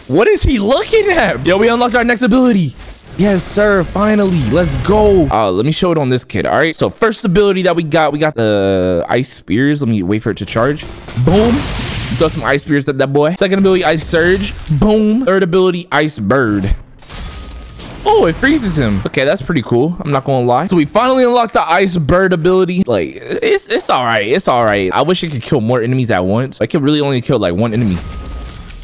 What is he looking at? Yo, we unlocked our next ability. Yes, sir. Finally, let's go. Uh, let me show it on this kid. All right. So first ability that we got, we got the ice spears. Let me wait for it to charge. Boom. Throw some ice spears at that boy. Second ability, ice surge. Boom. Third ability, ice bird. Oh, it freezes him. Okay, that's pretty cool. I'm not gonna lie. So we finally unlocked the ice bird ability. Like, it's it's all right. It's all right. I wish it could kill more enemies at once. I could really only kill like one enemy.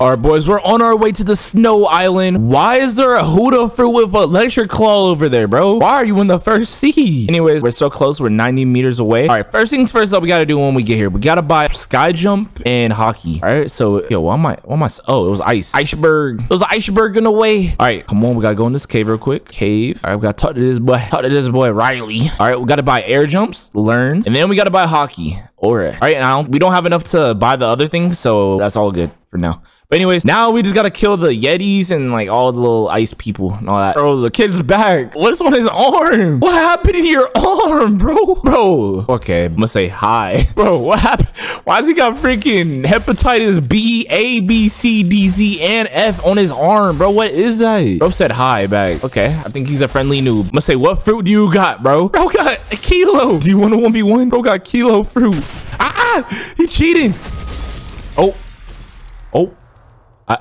All right, boys, we're on our way to the snow island. Why is there a Buddha fruit with a electric claw over there, bro? Why are you in the first sea? Anyways, we're so close. We're 90 meters away. All right, first things first that we got to do when we get here. We got to buy sky jump and Haki. All right, so, yo, what am I? What am I? Oh, it was ice. Iceberg. It was iceberg in the way. All right, come on. We got to go in this cave real quick. Cave. All right, we got to talk to this boy. [laughs] Talk to this boy, Riley. All right, we got to buy air jumps, learn, and then we got to buy Haki. All right. All right, now we don't have enough to buy the other things, so that's all good for now. But anyways, now we just gotta kill the Yetis and like all the little ice people and all that. Bro, the kid's back. What's on his arm? What happened to your arm, bro? Bro. Okay, I'm gonna say hi. [laughs] Bro, what happened? Why does he got freaking hepatitis B, A, B, C, D, Z, and F on his arm, bro? What is that? Bro said hi back. Okay, I think he's a friendly noob. I'm gonna say, what fruit do you got, bro? Bro got a kilo. Do you want a 1v1? Bro got kilo fruit. Ah, ah he cheating. Oh. Oh. I,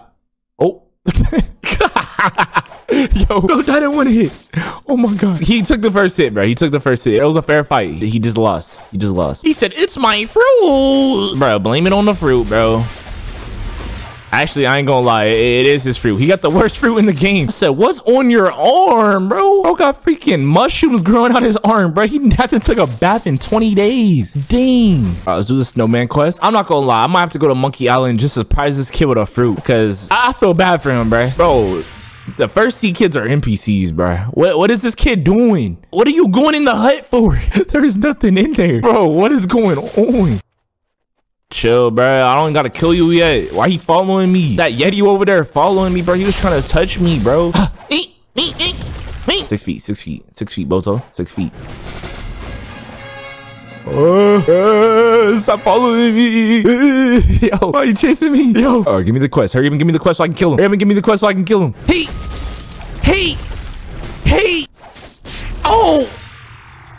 oh. [laughs] Yo, no, I didn't want to hit. Oh my god. He took the first hit, bro. He took the first hit. It was a fair fight. He just lost. He just lost. He said, it's my fruit. Bro, blame it on the fruit, bro. Actually, I ain't gonna lie. It is his fruit. He got the worst fruit in the game. I said, what's on your arm, bro? Bro got freaking mushrooms growing out his arm, bro. He [laughs] hasn't took a bath in 20 days. Dang. All right, let's do the snowman quest. I'm not gonna lie. I might have to go to Monkey Island just to surprise this kid with a fruit because I feel bad for him, bro. Bro, The first sea kids are NPCs, bro. What what is this kid doing? What are you going in the hut for? [laughs] There's nothing in there. Bro, what is going on? Chill, bro. I don't gotta kill you yet. Why he following me? That Yeti over there following me, bro. He was trying to touch me, bro. [gasps] six feet, six feet, six feet, Boto. Six feet. Uh, uh, stop following me. [laughs] Yo, why are you chasing me? Yo. All right, give me the quest. Hurry up and give me the quest so I can kill him. Hurry up and give me the quest so I can kill him. Hey. Hey. Hey. Oh.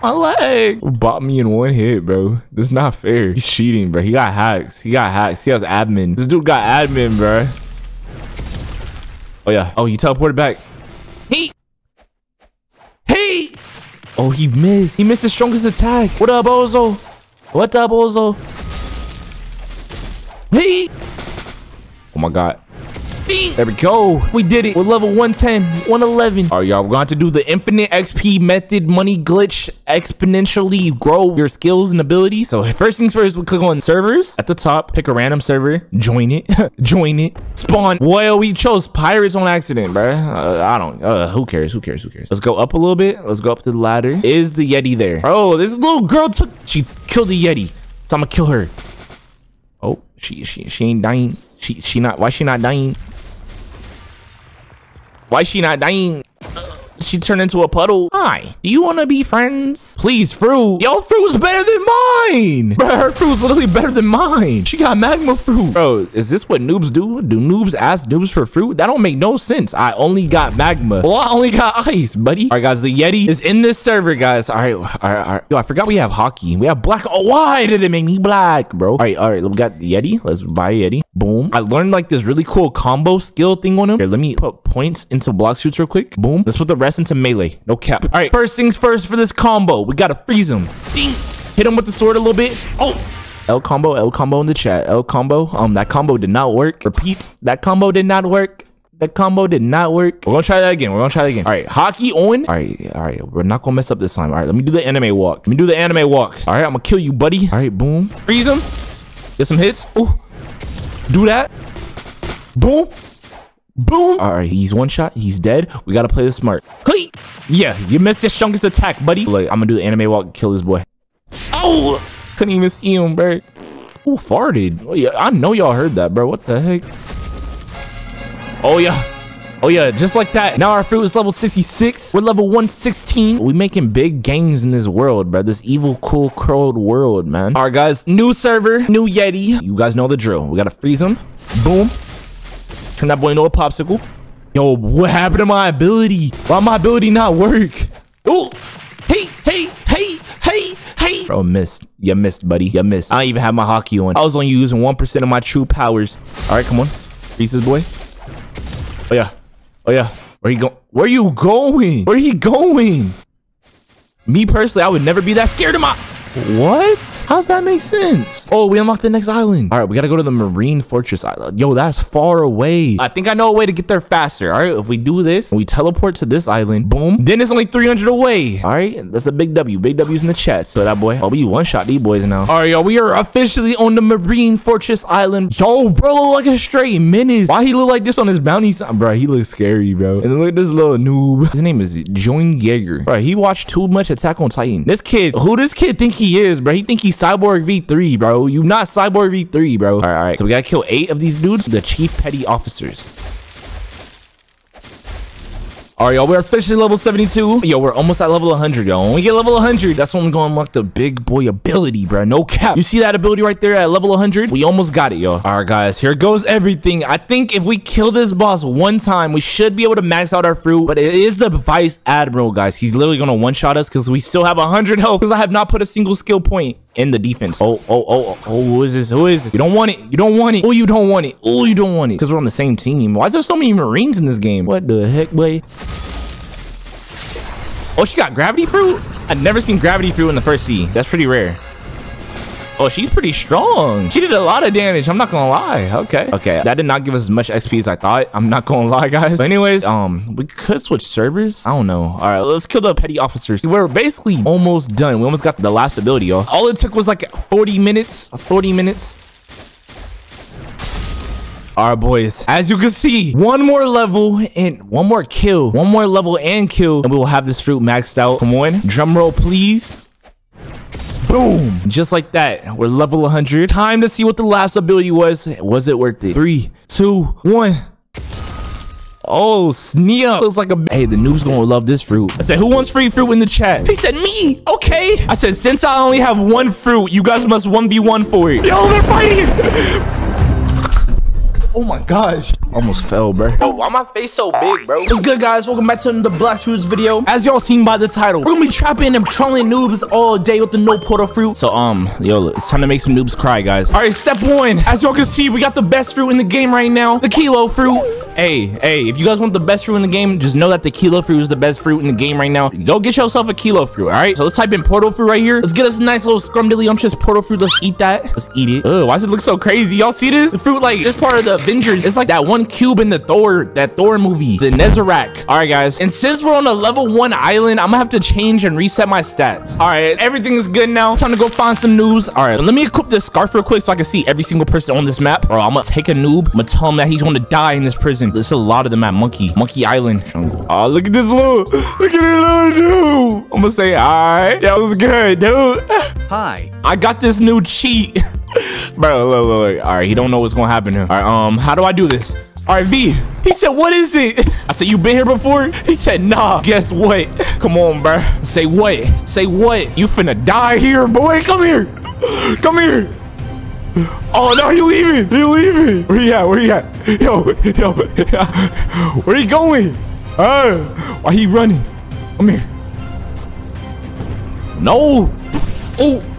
My leg. Bought me in one hit, bro. This is not fair. He's cheating, bro. He got hacks. He got hacks. He has admin. This dude got admin, bro. Oh, yeah. Oh, he teleported back. He. Hey. Oh, he missed. He missed his strongest attack. What up, Bozo? What up, Bozo? Hey. Oh, my God. There we go. We did it. We're level 110, 111. All right, y'all. We're going to do the infinite XP method money glitch exponentially grow your skills and abilities. So first things first, we click on servers at the top, pick a random server, join it, [laughs] join it, spawn. Well, we chose pirates on accident, bro. Uh, I don't, uh, who cares? Who cares? Who cares? Let's go up a little bit. Let's go up to the ladder. Is the Yeti there? Oh, this little girl took, she killed the Yeti. So I'm gonna kill her. Oh, she, she, she ain't dying. She, she not, why she not dying? Why she not dying? She turned into a puddle. Hi, do you want to be friends? Please, fruit. Yo, fruit's better than mine. Bro, her fruit's literally better than mine. She got magma fruit. Bro, is this what noobs do? Do noobs ask noobs for fruit? That don't make no sense. I only got magma. Well, I only got ice, buddy. All right, guys, the Yeti is in this server, guys. All right, all right, all right. Yo, I forgot we have Haki. We have black. Oh, why did it make me black, bro? All right, all right. We got the Yeti. Let's buy Yeti. Boom. I learned like this really cool combo skill thing on him. Here, let me put points into block shoots real quick. Boom. Let's put the rest into melee. No cap. All right, first things first for this combo. We gotta freeze him. Ding. Hit him with the sword a little bit. Oh. L combo, L combo in the chat. L combo. Um, that combo did not work. Repeat. That combo did not work. That combo did not work. We're gonna try that again. We're gonna try that again. All right, Haki on. All right, all right. We're not gonna mess up this time. All right, let me do the anime walk. Let me do the anime walk. All right, I'm gonna kill you, buddy. All right, boom. Freeze him. Get some hits. Ooh. Do that. Boom. Boom. All right, he's one shot. He's dead. We gotta play this smart. Hey. Yeah, you missed your strongest attack, buddy. Like, I'm gonna do the anime walk and kill this boy. Oh, couldn't even see him, bro. Who farted? Oh, yeah, I know y'all heard that, bro. What the heck? Oh, yeah. Oh, yeah, just like that. Now our fruit is level 66. We're level 116. We making big gains in this world, bro. This evil, cool, curled world, man. All right, guys. New server, new Yeti. You guys know the drill. We got to freeze him. Boom. Turn that boy into a popsicle. Yo, what happened to my ability? Why my ability not work? Oh, hey, hey, hey, hey, hey. Bro, missed. You missed, buddy. You missed. I don't even have my Haki on. I was only using 1% of my true powers. All right, come on. Freeze this boy. Oh, yeah. Oh, yeah. Where you go? Where you going? Where are you going? Me personally, I would never be that scared of my... What? How's that make sense? Oh, we unlocked the next island. All right, we gotta go to the Marine Fortress Island. Yo, that's far away. I think I know a way to get there faster. All right, if we do this, we teleport to this island, boom, then it's only 300 away. All right, that's a big W. Big W's in the chat. So that boy, oh, we one-shot these boys now. All right, yo, we are officially on the Marine Fortress Island. Yo, bro, look like a straight menace. Why he look like this on his bounty sign? Bro, he looks scary, bro. And look at this little noob. His name is Join Jaeger. Bro, he watched too much Attack on Titan. This kid, who this kid think he is, bro? He think he's Cyborg V3, bro. You not Cyborg V3, bro. All right, all right. So we gotta kill eight of these dudes, the chief petty officers. All right, y'all, we're officially level 72. Yo, we're almost at level 100, yo. When we get level 100, that's when we're gonna unlock the big boy ability, bro. No cap. You see that ability right there at level 100? We almost got it, yo. All right, guys, here goes everything. I think if we kill this boss one time, we should be able to max out our fruit, but it is the Vice Admiral, guys. He's literally gonna one-shot us because we still have 100 health because I have not put a single skill point in the defense. Oh, oh, oh, oh, who is this? Who is this? You don't want it. You don't want it. Oh, you don't want it. Oh, you don't want it. Because we're on the same team. Why is there so many Marines in this game? What the heck, boy? Oh, she got gravity fruit? I've never seen gravity fruit in the first sea. That's pretty rare. Oh, she's pretty strong. She did a lot of damage. I'm not gonna lie. Okay. Okay. That did not give us as much XP as I thought. I'm not gonna lie, guys. But anyways, um, we could switch servers. I don't know. All right, let's kill the petty officers. We're basically almost done. We almost got the last ability, yo. All it took was like 40 minutes. 40 minutes. All right, boys. As you can see, one more level and one more kill. One more level and kill, and we will have this fruit maxed out. Come on. Drum roll, please. Boom. Just like that. We're level 100. Time to see what the last ability was. Was it worth it? Three, two, one. Oh. Looks like a... Hey, the noob's gonna love this fruit. I said, who wants free fruit in the chat? He said, me. Okay. I said, since I only have one fruit, you guys must 1v1 for it. Yo, they're fighting. Oh my gosh. Almost fell, bro. Yo, why my face so big, bro? What's good, guys? Welcome back to the Blox Fruits video. As y'all seen by the title, we're gonna be trapping and trolling noobs all day with the no portal fruit. So, um, yo, it's time to make some noobs cry, guys. All right, step one. As y'all can see, we got the best fruit in the game right now, the kilo fruit. Hey, hey, if you guys want the best fruit in the game, just know that the kilo fruit is the best fruit in the game right now. Go get yourself a kilo fruit, all right? So let's type in portal fruit right here. Let's get us a nice little scrumdiddlyumptious portal fruit. Let's eat that. Let's eat it. Ugh, why does it look so crazy? Y'all see this? The fruit, like, this part of the Avengers. It's like that one cube in the Thor, that Thor movie, the Nezarec. All right, guys. And since we're on a level one island, I'm gonna have to change and reset my stats. All right, everything's good now. Time to go find some noobs. All right, let me equip this scarf real quick so I can see every single person on this map. Or I'm gonna take a noob. I'm gonna tell him that he's gonna die in this prison. There's a lot of them at Monkey, Monkey Island. Jungle. Oh, look at this little, look at this little dude. I'm gonna say, all right, that was good, dude. Hi. I got this new cheat. [laughs] Bro, look, look, look. All right, he don't know what's gonna happen him. All right, um, how do I do this? All right, V. He said, what is it? [laughs] I said, you been here before? He said, nah. Guess what? Come on, bro. Say what? Say what? You finna die here, boy. Come here. Come here. Oh, no, he leaving. He leaving. Where he at? Where he at? Yo, yo. [laughs] Where he going? Uh, why he running? Come here. No. Oh.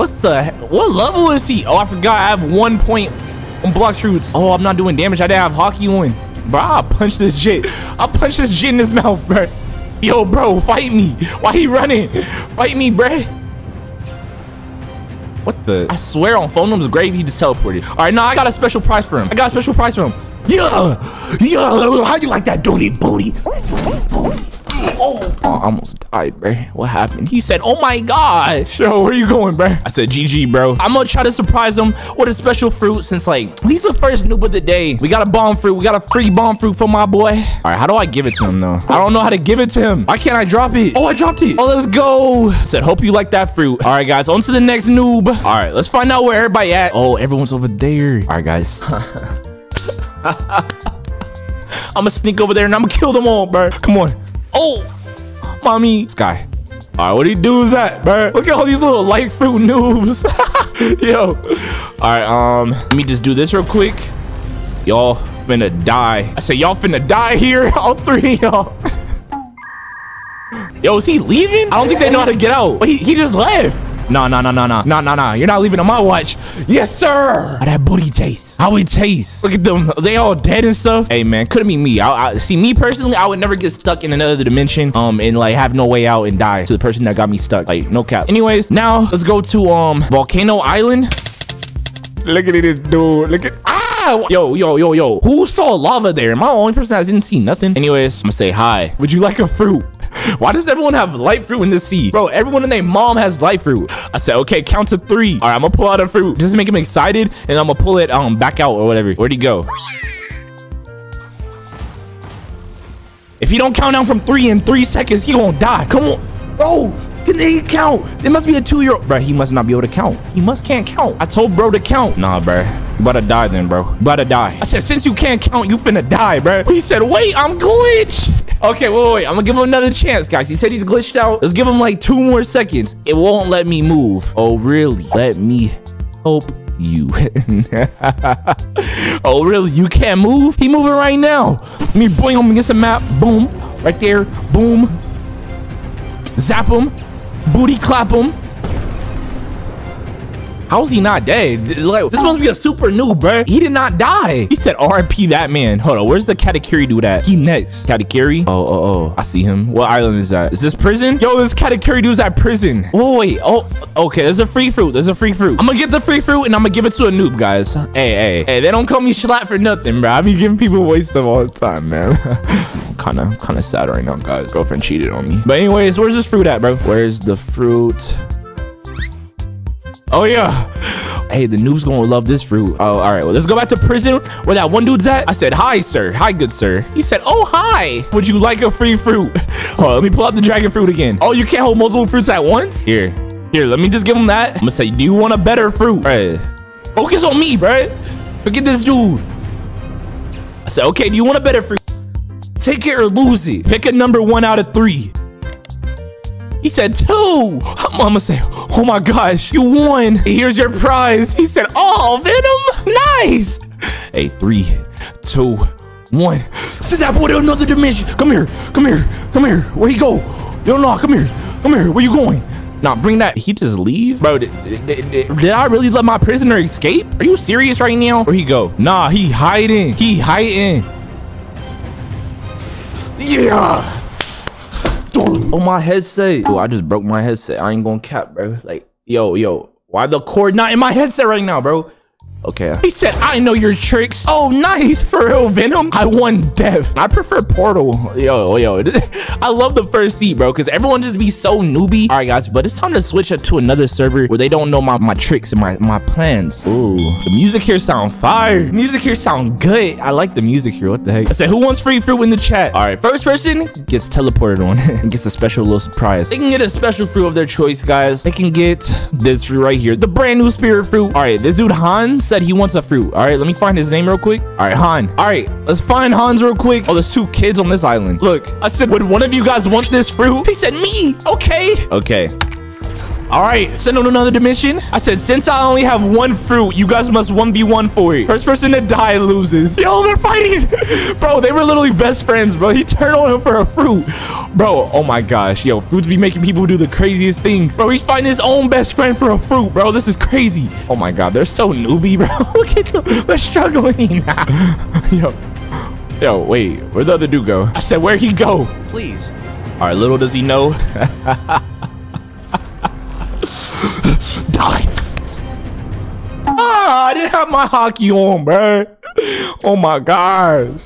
What's the what level is he? Oh, I forgot I have one point on block shoots. Oh, I'm not doing damage. I didn't have Haki on. Bro, I'll punch this shit. I'll punch this shit in his mouth, bro. Yo, bro, fight me. Why he running? Fight me, bro. What the? I swear on phone room's grave, he just teleported. All right, now I got a special prize for him. I got a special prize for him. Yeah, yeah. How you like that dirty booty? Oh. oh, I almost died, bro. What happened? He said, oh my gosh. Yo, where you going, bro? I said, GG, bro. I'm gonna try to surprise him with a special fruit since, like, he's the first noob of the day. We got a bomb fruit. We got a free bomb fruit for my boy. All right, how do I give it to him, though? I don't know how to give it to him. Why can't I drop it? Oh, I dropped it. Oh, let's go. I said, hope you like that fruit. All right, guys, on to the next noob. All right, let's find out where everybody at. Oh, everyone's over there. All right, guys. [laughs] [laughs] I'm gonna sneak over there and I'm gonna kill them all, bro. Come on. Oh, mommy. Sky. All right, what do you do is that, bro? Look at all these little light fruit noobs. [laughs] Yo. All right, um, let me just do this real quick. Y'all finna die. I say y'all finna die here. [laughs] All three y'all. [laughs] Yo, is he leaving? I don't think they know how to get out. He, he just left. No, no, no, no, no, no, no, no. You're not leaving on my watch. Yes, sir. How that booty taste? How it tastes? Look at them. They all dead and stuff. Hey, man, couldn't be me. I, I see me personally. I would never get stuck in another dimension, um, and like have no way out and die to the person that got me stuck. Like no cap. Anyways, now let's go to um Volcano Island. Look at this dude. Look at ah. Yo, yo, yo, yo. Who saw lava there? Am I the only person that didn't see nothing? Anyways, I'm gonna say hi. Would you like a fruit? [laughs] Why does everyone have light fruit in the sea? Bro, everyone in their mom has light fruit. I said, okay, count to three. All right, I'm gonna pull out a fruit. Just make him excited, and I'm gonna pull it um back out or whatever. Where'd he go? If he don't count down from three in three seconds, he gonna die. Come on. Bro, can he count? It must be a two-year-old. Bro, he must not be able to count. He must can't count. I told bro to count. Nah, bro. You better die then, bro. You better die. I said, since you can't count, you finna die, bro. He said, wait, I'm glitched. Okay, wait, wait, wait. I'm gonna give him another chance, guys. He said he's glitched out. Let's give him like two more seconds. It won't let me move. Oh, really? Let me help you. [laughs] oh, really? You can't move? He moving right now. Let me bring him against the map. Boom. Right there. Boom. Zap him. Booty clap him. How is he not dead? Like, this must be a super noob, bro. He did not die. He said RIP that man. Hold on, where's the Katakuri dude at? He next. Katakuri? Oh, oh, oh. I see him. What island is that? Is this prison? Yo, this Katakuri dude's at prison. Oh, wait. Oh, okay. There's a free fruit. There's a free fruit. I'm gonna get the free fruit and I'm gonna give it to a noob, guys. Hey, hey, hey. They don't call me Slat for nothing, bro. I be giving people waste stuff all the time, man. Kind of, kind of sad right now, guys. Girlfriend cheated on me. But anyways, where's this fruit at, bro? Where's the fruit? Oh yeah. Hey, the noob's gonna love this fruit. Oh, all right. Well, let's go back to prison where that one dude's at. I said, hi, sir. Hi, good sir. He said, oh, hi. Would you like a free fruit? [laughs] Oh, let me pull out the dragon fruit again. Oh, you can't hold multiple fruits at once? Here. Here, let me just give him that. I'm gonna say, do you want a better fruit? Right. Focus on me, bruh. At this dude. I said, okay, do you want a better fruit? Take it or lose it. Pick a number one out of three. He said two. Mama said, oh my gosh, you won. Here's your prize. He said, oh, Venom, nice. Hey, three, two, one. Send that boy to another dimension. Come here, come here, come here. Where he go? Yo, no, come here, come here. Where you going? Nah, bring that. He just leave? Bro, did, did, did, did I really let my prisoner escape? Are you serious right now? Where he go? Nah, he hiding. He hiding. Yeah. Oh, my headset. Dude, I just broke my headset. I ain't gonna cap, bro. Like, yo, yo. Why the cord not in my headset right now, bro? Okay. He said, I know your tricks. Oh, nice. For real, Venom. I won death. I prefer Portal. Yo, yo. [laughs] I love the first sea, bro, because everyone just be so newbie. All right, guys, but it's time to switch up to another server where they don't know my, my tricks and my, my plans. Ooh, the music here sound fire. Music here sound good. I like the music here. What the heck? I said, who wants free fruit in the chat? All right, first person gets teleported on [laughs] and gets a special little surprise. They can get a special fruit of their choice, guys. They can get this fruit right here, the brand new spirit fruit. All right, this dude Hans said he wants a fruit. All right, let me find his name real quick. All right, Han. All right, let's find Hans real quick. Oh, there's two kids on this island. Look, I said, would one of you guys want this fruit? He said, me. Okay. Okay. All right, send on another dimension. I said, since I only have one fruit, you guys must 1v1 for it. First person to die loses. Yo, they're fighting. [laughs] Bro, they were literally best friends, bro. He turned on him for a fruit. Bro, oh my gosh. Yo, fruits be making people do the craziest things. Bro, he's fighting his own best friend for a fruit, bro. This is crazy. Oh my God, they're so newbie, bro. [laughs] Look at them. They're struggling. [laughs] Yo. Yo, wait. Where'd the other dude go? I said, where'd he go? Please. All right, little does he know. Die. Ah, I didn't have my Haki on, bro. Oh my god.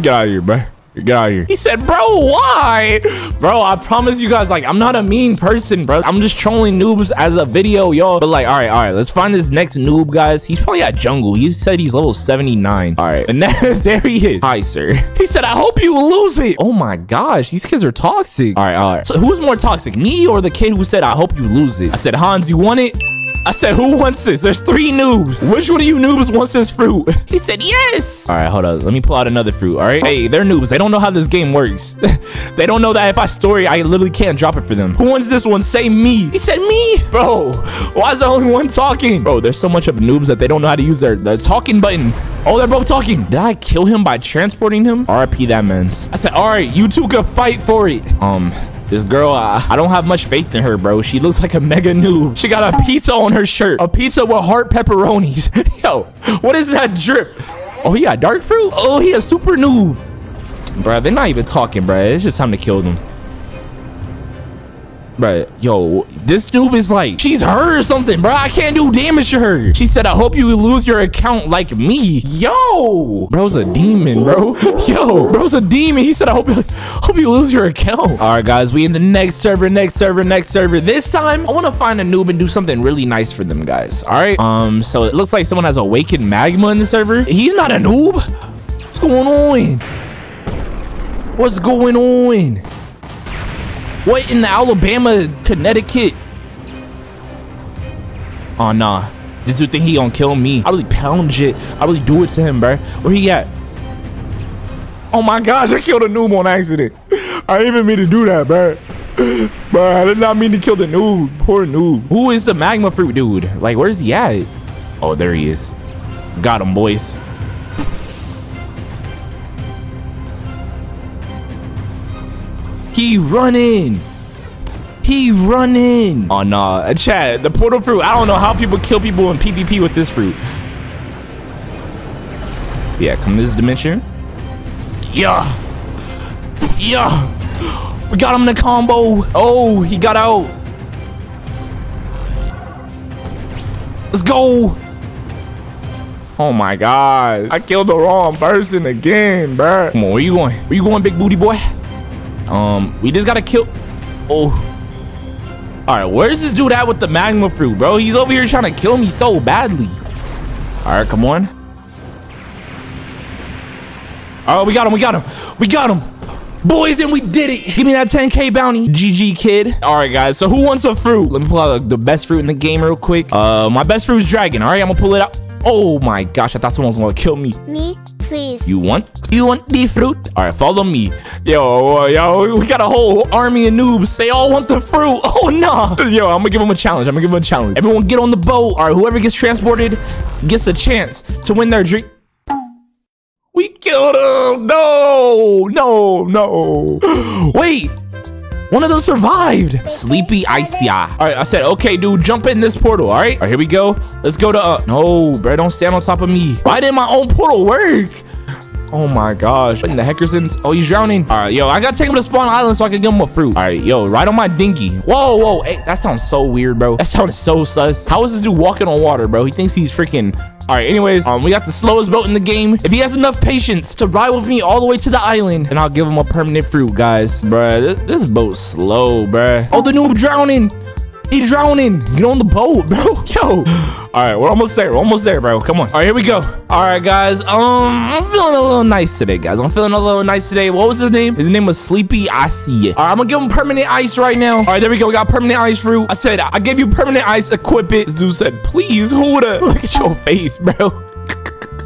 Get out of here, bro. Get out of here. He said, bro, why? Bro, I promise you guys, like, I'm not a mean person, bro. I'm just trolling noobs as a video, yo. But like, all right, all right, let's find this next noob, guys. He's probably at jungle. He said he's level 79. All right, and then, [laughs] there he is. Hi, sir. He said, I hope you lose it. Oh my gosh, these kids are toxic. All right, all right. So who's more toxic, me or the kid who said, I hope you lose it? I said, Hans, you want it? I said, who wants this? There's three noobs. Which one of you noobs wants this fruit? [laughs] He said, yes. All right, hold up. Let me pull out another fruit, all right? Hey, they're noobs. They don't know how this game works. [laughs] they don't know that if I story, I literally can't drop it for them. Who wants this one? Say me. He said me. [laughs] Bro, why is the only one talking? Bro, there's so much of noobs that they don't know how to use their, their talking button. Oh, they're both talking. Did I kill him by transporting him? RIP that man. I said, all right, you two could fight for it. Um, this girl, I, I don't have much faith in her, bro. She looks like a mega noob. She got a pizza on her shirt. A pizza with heart pepperonis. [laughs] Yo, what is that drip? Oh, he got dark fruit? Oh, he a super noob. Bro, they're not even talking, bro. It's just time to kill them. Bro, yo, this noob is like, she's her or something, bro. I can't do damage to her. She said, I hope you lose your account like me. Yo, bro's a demon, bro. [laughs] Yo, bro's a demon. He said, I hope you, [laughs] hope you lose your account. All right, guys, we in the next server, next server, next server. This time, I want to find a noob and do something really nice for them, guys. All right. Um, so it looks like someone has awakened magma in the server. He's not a noob. What's going on? What's going on? What in the Alabama, Connecticut? Oh, nah. This dude think he gonna kill me. I really pound shit. I really do it to him, bro. Where he at? Oh my gosh, I killed a noob on accident. I didn't even mean to do that, bro. Bro, I did not mean to kill the noob. Poor noob. Who is the magma fruit dude? Like, where's he at? Oh, there he is. Got him, boys. He running. He running. Oh, nah. Chad, the portal fruit. I don't know how people kill people in PvP with this fruit. Yeah, come this dimension. Yeah. Yeah. We got him in the combo. Oh, he got out. Let's go. Oh my god. I killed the wrong person again, bro. Come on, where you going? Where you going, big booty boy? Um, we just gotta kill. Oh. All right, where's this dude at with the magma fruit, bro? He's over here trying to kill me so badly. All right, come on. Oh, we got him. We got him. We got him. Boys, and we did it. Give me that 10K bounty. GG, kid. All right, guys. So who wants a fruit? Let me pull out the best fruit in the game real quick. Uh, My best fruit is dragon. All right, I'm going to pull it out. Oh, my gosh. I thought someone was going to kill me. Me, please. You want? You want the fruit? All right, follow me. Yo, uh, yo, we got a whole army of noobs. They all want the fruit. [laughs] Oh, no. Yo, I'm going to give them a challenge. I'm going to give them a challenge. Everyone get on the boat. All right, whoever gets transported gets a chance to win their drink. We killed him. No, no, no. [gasps] Wait. One of them survived. Sleepy Icea. All right, I said, okay, dude, jump in this portal. All right, all right, here we go. Let's go to, uh, no, bro, don't stand on top of me. Why didn't my own portal work? Oh my gosh. What in the Heckersons? Oh, he's drowning. All right, yo, I gotta take him to Spawn Island so I can give him a fruit. All right, yo, right on my dinghy. Whoa, whoa. Hey, that sounds so weird, bro. That sounds so sus. How is this dude walking on water, bro? He thinks he's freaking... All right, anyways, um, we got the slowest boat in the game. If he has enough patience to ride with me all the way to the island, then I'll give him a permanent fruit, guys. Bruh, this, this boat's slow, bruh. Oh, the noob drowning. He's drowning. Get on the boat, bro. [laughs] Yo. All right, we're almost there. We're almost there, bro. Come on. All right, here we go. All right, guys. Um, I'm feeling a little nice today, guys. I'm feeling a little nice today. What was his name? His name was Sleepy Icy. All right, I'm gonna give him permanent ice right now. All right, there we go. We got permanent ice fruit. I said, I gave you permanent ice. Equip it. This dude said, please, Huda. [laughs] Look at your face, bro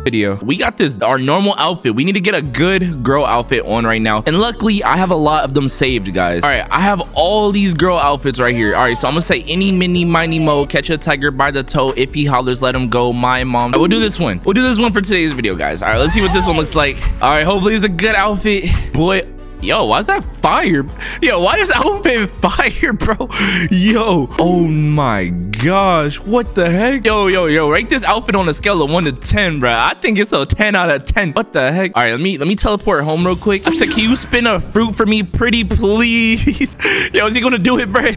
video. We got this our normal outfit. We need to get a good girl outfit on right now. And luckily i have a lot of them saved guys. All right i have all these girl outfits right here. All right so i'm gonna say any mini miny mo catch a tiger by the toe if he hollers let him go my mom. We'll do this one. We'll do this one for today's video guys. All right let's see what this one looks like. All right hopefully it's a good outfit. Boy Yo, why is that fire? Yo, why does outfit fire, bro? Yo, oh my gosh, what the heck? Yo, yo, yo, rate this outfit on a scale of one to 10, bro. I think it's a 10 out of 10. What the heck? All right, let me let me teleport home real quick. I said, can you spin a fruit for me, pretty please? [laughs] Yo, is he gonna do it, bro?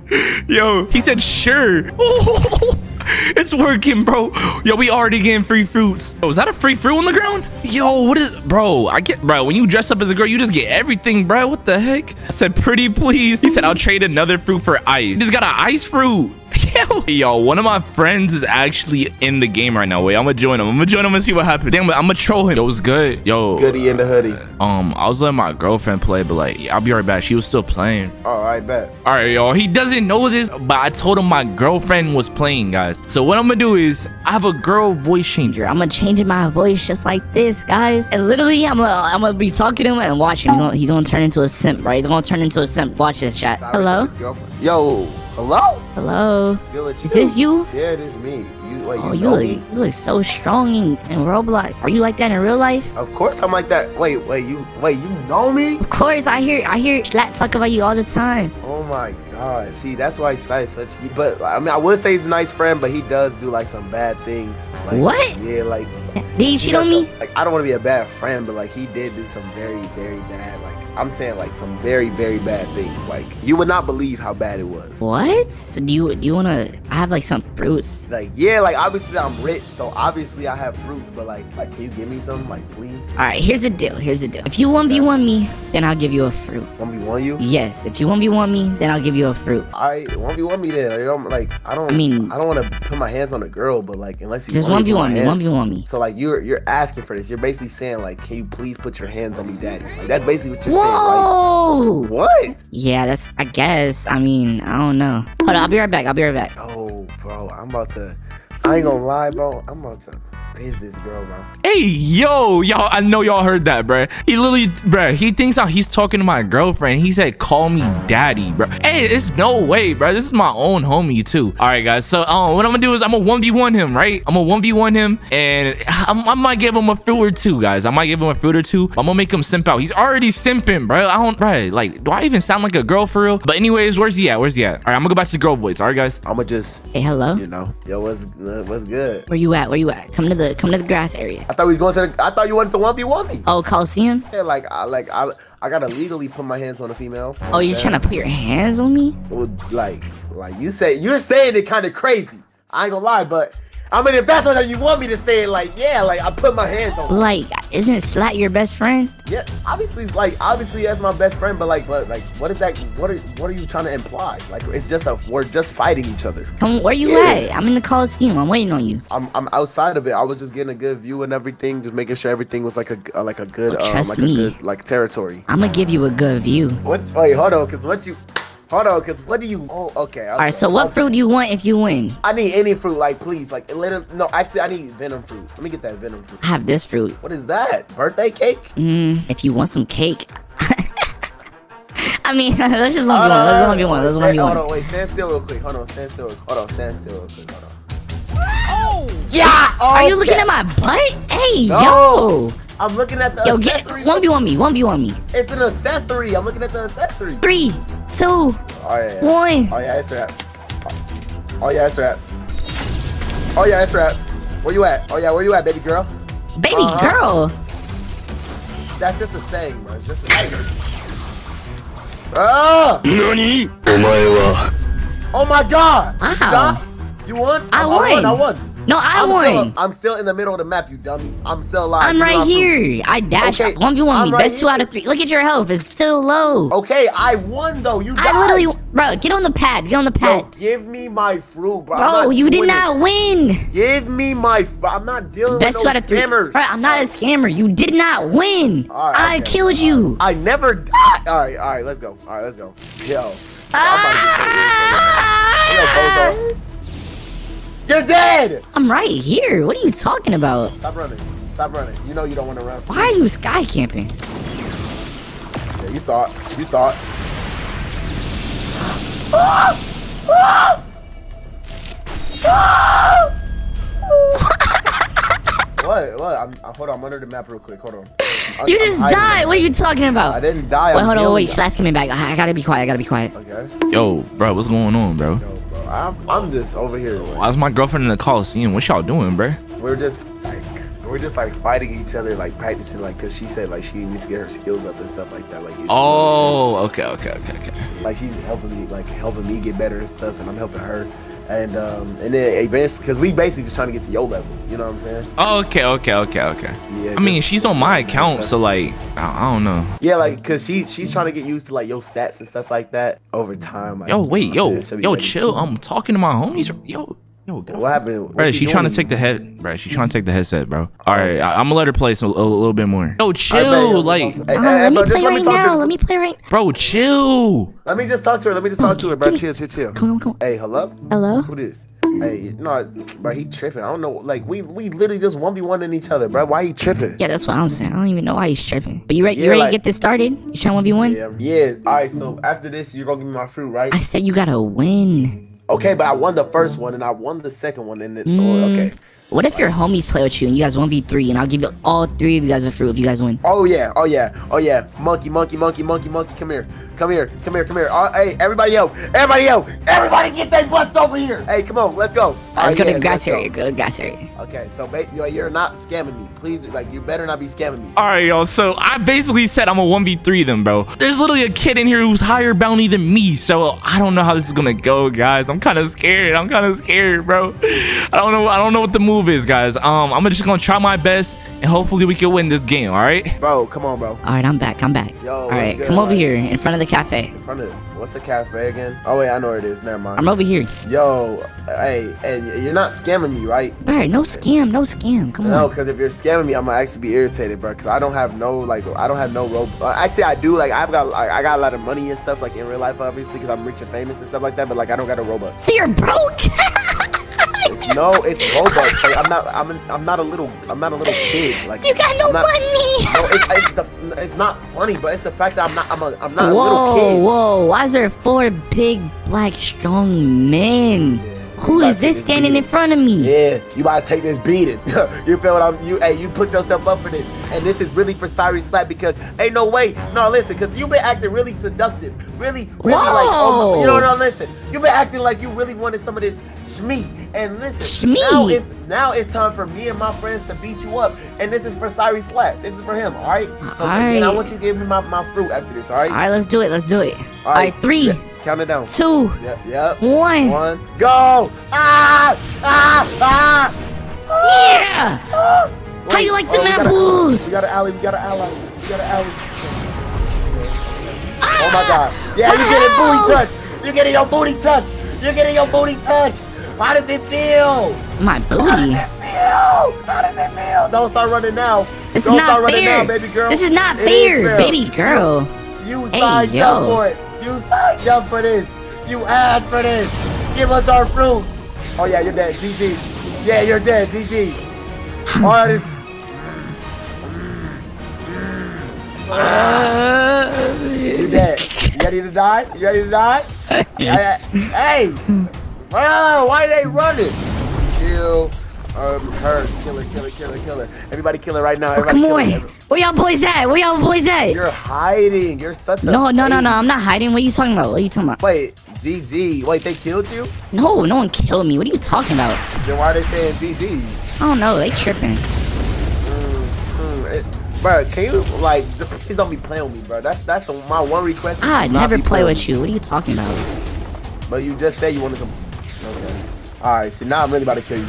Yo, he said, sure. [laughs] [laughs] It's working, bro. Yo, we already getting free fruits. Oh, is that a free fruit on the ground? Yo, what is, bro? I get, bro, when you dress up as a girl, you just get everything, bro. What the heck? I said, pretty please. He said, I'll trade another fruit for ice. He just got an ice fruit. [laughs] Yo, yo, one of my friends is actually in the game right now. Wait, I'm gonna join him. I'm gonna join him and see what happens. Damn, I'm gonna troll him. It was good. Yo. Goody in the hoodie. Um, I was letting my girlfriend play, but like, I'll be right back. She was still playing. All right, bet. All right, yo. He doesn't know this, but I told him my girlfriend was playing, guys. So what I'm gonna do is, I have a girl voice changer. I'm gonna change my voice just like this, guys. And literally, I'm gonna, I'm gonna be talking to him and watch him. He's gonna, he's gonna turn into a simp, right? He's gonna turn into a simp. Watch this chat. Hello? Yo, hello? Hello? Yo, Is this you? Yeah, it is me. You, oh, you Oh, you know look, me? you look so strong in, in Roblox. Are you like that in real life? Of course I'm like that. Wait, wait, you, wait, you know me? Of course, I hear, I hear Slat talk about you all the time. Oh my god. See, that's why like such. But I mean, I would say he's a nice friend, but he does do like some bad things. Like, What? Yeah, like. Did he cheat on me? some- like, I don't want to be a bad friend, but like he did do some very, very bad. Like I'm saying, like some very, very bad things. Like you would not believe how bad it was. What? So do you, do you wanna, I have like some fruits. Like yeah, like obviously I'm rich, so obviously I have fruits. But like, like can you give me some, like please? All right, here's the deal. Here's the deal. If you 1v1 me, then I'll give you a fruit. One v one you? Yes, if you 1v1 me, then I'll give you a fruit. I one v one me then. Like, I'm, like I don't. I mean- I don't want to put my hands on a girl, but like unless you Just want me to 1v1 me, 1v1 me. So like you're you're asking for this. You're basically saying like, can you please put your hands on me, daddy? Like that's basically what you're saying. Whoa! Like, what? Yeah, that's, I guess. I mean, I don't know. Hold on, I'll be right back. I'll be right back. Oh, bro, I'm about to. I ain't gonna lie, bro. I'm about to. Is this girl, bro? Hey, yo, y'all, I know y'all heard that, bruh. He literally, bruh, he thinks how he's talking to my girlfriend. He said, call me daddy, bro. Hey, it's no way, bro. This is my own homie, too. All right, guys. So, um, what I'm gonna do is I'm gonna 1v1 him, right? I'm gonna 1v1 him, and I'm, I might give him a fruit or two, guys. I might give him a fruit or two. I'm gonna make him simp out. He's already simping, bro. I don't, bro. Like, do I even sound like a girl for real? But, anyways, where's he at? Where's he at? All right, I'm gonna go back to the girl voice. All right, guys. I'm gonna just, Hey, hello? you know, yo, what's what's good? Where you at? Where you at? Come to the, come to the grass area. I thought we was going to. The, I thought you wanted to one v one me. Oh, Coliseum? Yeah, like I like I. I gotta legally put my hands on a female. Oh, you're trying to put your hands on me? Well, like, like you say, you're saying it kind of crazy. I ain't gonna lie, but I mean, if that's what you want me to say, like, yeah, like I put my hands on. Like, isn't Slat your best friend? Yeah, obviously, like, obviously that's my best friend, but like, but like, what is that? What are what are you trying to imply? Like, it's just a we're just fighting each other. Come, where you Yeah. at? I'm in the Coliseum. I'm waiting on you. I'm I'm outside of it. I was just getting a good view and everything, just making sure everything was like a like a good Oh, um, trust like me. a good like territory. I'm gonna give you a good view. What's wait? Hold on, cause once you hold on, cause what do you? Oh, okay. All right. So what fruit do you want if you win? I need any fruit, like please, like little. No, actually, I need venom fruit. Let me get that venom fruit. I have this fruit. What is that? Birthday cake? Mm, if you want some cake. [laughs] I mean, [laughs] let's just one v one. Let's one v one. Let's one v Hold on, wait, stand still real quick. Hold on, stand still. Hold on, stand still real quick. Hold on. Yeah! Okay. Are you looking at my butt? Hey, no. yo! I'm looking at the Yo, accessory. get one view on me. One view on me. It's an accessory. I'm looking at the accessory. Three, two, oh, yeah, yeah. one. Oh yeah, it's rats. Oh yeah, it's rats. Oh yeah, it's rats. Where you at? Oh yeah, where you at, baby girl? Baby uh -huh. girl. That's just a saying, bro. It's just a saying. Ah! Nani? Oh my god! Wow! You won? I, I won. won. I won. No, I I'm won. Still, I'm still in the middle of the map, you dummy. I'm still alive. I'm You right I'm- here. I dash. Okay, One v one me. right Best two out of three. Look at your health. It's still low. Okay, I won though. You I literally, bro. Get on the pad. Get on the Bro, pad. give me my fruit, bro. Bro, you did not this. win. Give me my. Bro, I'm not dealing Best with two no out of three. scammers. Bro, I'm not a scammer. You did not win. Right, I okay. killed you. I never died. Ah, all right, all right, let's go. All right, let's go. Yo, I'm about to get so irritated. Yo, bozo. You're dead. I'm right here. What are you talking about? Stop running. Stop running. You know you don't want to run. Why are you sky camping? Yeah, you thought. You thought. [laughs] what? What? I'm, I, hold on. I'm under the map real quick. Hold on. I'm- You just hiding. died. What are you talking about? I didn't die. Wait, I'm hold on. Wait, Slash coming back. I, I gotta be quiet. I gotta be quiet. Okay. Yo, bro, what's going on, bro? Yo, bro. I'm, I'm just over here. Why's my girlfriend in the Coliseum? What y'all doing, bro? We're just like we're just like fighting each other, like practicing, like because she said like she needs to get her skills up and stuff like that. Like you see what I'm Oh, okay, okay, okay, okay. like she's helping me, like helping me get better and stuff, and I'm helping her. And um and then advance because we basically just trying to get to your level. You know what I'm saying? Oh, Okay, okay, okay, okay. Yeah. I mean, she's on my account, so like, I, I don't know. Yeah, like cause she she's trying to get used to like your stats and stuff like that over time. Like, Yo, wait, yo, know what I'm saying? She'll be yo, chill. I'm talking to my homies. Yo, yo, What happened? Bro, What's she, trying to take the head, bro. She trying to take the headset, bro. All right, I, I'm gonna let her play some, a, a little bit more. Yo, chill, yo, like, Hey, hey, hey, let me bro, just play right talk to her. now. Let me play right. bro, chill. Let me just talk to her. Let me just talk to her, bro. Chill, chill, chill. Come on, come on. Hey, hello. Hello. Who this? Hey, no, bro, he tripping. I don't know. Like we we literally just one v one in each other, bro. Why he tripping? Yeah, that's what I'm saying. I don't even know why he's tripping. But you ready? Yeah, you ready like- to get this started? You trying one v one? Yeah, yeah. All right. So after this, you're gonna give me my fruit, right? I said you gotta win. Okay, but I won the first one and I won the second one, and then Mm. oh, okay. What if your homies play with you and you guys one v three and I'll give you all three of you guys a fruit if you guys win? Oh yeah, oh yeah, oh yeah. Monkey, monkey, monkey, monkey, monkey. Come here, come here, come here, come here. All right, hey, everybody, yo, everybody, yo, everybody, get their butts over here. Hey, come on, let's go. Let's Alright, go yeah, to grass let's go. area. Go to grass area. Okay, so yo, you're not scamming me, please. Like, you better not be scamming me. All right, y'all. So I basically said I'm a 1v3 them, bro. There's literally a kid in here who's higher bounty than me. So I don't know how this is gonna go, guys. I'm kind of scared. I'm kind of scared, bro. I don't know. I don't know what the move is, guys. Um, I'm just gonna try my best and hopefully we can win this game. All right. Bro, come on, bro. All right, I'm back. I'm back. Yo, all what's right, good, come over here in front of the cafe. In front of what's the cafe again? Oh wait, I know where it is. Never mind. I'm over here. Yo, hey, hey, you're not scamming me, right? All right, no scam, no scam. Come No, on. No, because if you're scamming me, I'm gonna actually be irritated, bro. Because I don't have no like, I don't have no rope. Uh, actually, I do. Like, I've got, like, I got a lot of money and stuff, like in real life, obviously, because I'm rich and famous and stuff like that. But like, I don't got a robot. So you're broke? [laughs] [laughs] No, it's Robux. Like, I'm not, I'm, I'm not a little, I'm not a little kid. Like, you got no not- money. No, it's, it's the, it's not funny, but it's the fact that I'm not, I'm a, I'm not a little Whoa, kid. whoa! Why is there four big, black, strong men? Who is this standing in front of me? Yeah, you about to take this beating. [laughs] you feel what I'm? You, hey, you put yourself up for this, and this is really for Cyrus Slap because ain't no way. No, listen, because you been acting really seductive, really, really like, oh, you know what? No, listen, you been acting like you really wanted some of this shmee, and listen, Shmee? now it's now it's time for me and my friends to beat you up, and this is for Cyrus Slap. This is for him, all right? So again, I want you to give me my, my fruit after this, all right? All right, let's do it. Let's do it. All All right, right. three, Yeah. Count it down. two, Yep. Yep. one. One. Go. Ah! Ah! Ah! Yeah! ah. How you like oh, them we got a- apples? We got an alley. We got an ally. We got an alley. Oh my God! Yeah, you getting booty touch. You're getting your booty touch. You're getting your booty touch. How does it feel? My How does booty. it feel? How does it feel? Don't start running now. This is Don't not start running fair. now, baby girl. This is not It fair, baby girl. You Hey, signed yo. up for it. You signed up for this. You asked for this. Give us our fruits. Oh yeah, you're dead. GG. Yeah, you're dead. GG. It's you dead. You ready to die? You ready to die? [laughs] hey, hey. Oh, why they running? Kill. Um, her. Kill her, kill her, kill her, kill her. Everybody kill her right now. Oh, come on. her. Where y'all boys at? Where y'all boys at? You're hiding. You're such a No, no, no, no. I'm not hiding. What are you talking about? What are you talking about? Wait, GG. Wait, they killed you? No, no one killed me. What are you talking about? Then why are they saying GG? I don't know. They tripping. Mm, mm, it, bro, can you like please don't be playing with me, bro? That's that's my one request. is I do never be play with you. What are you talking about? me. But you just said you wanted to. Okay. All right. See, now I'm really about to kill you.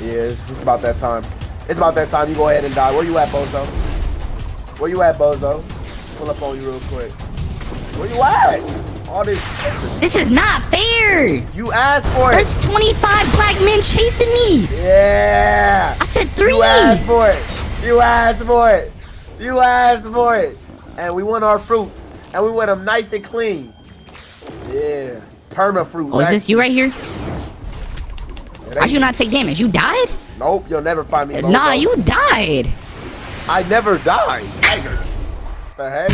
Yeah, it's, it's about that time. It's about that time. You go ahead and die. Where you at, Bozo? Where you at, Bozo? Pull up on you real quick. Where you at? All this. This is not fair. You asked for it. There's 25 black men chasing me. Yeah. I said three. You asked for it. You asked for it. You asked for it. And we want our fruits. And we want them nice and clean. Yeah. Perma fruits. Oh, is this you right here? How'd you not take damage? You died? Nope, you'll never find me. Nah, you died. I never died. Tiger. the heck?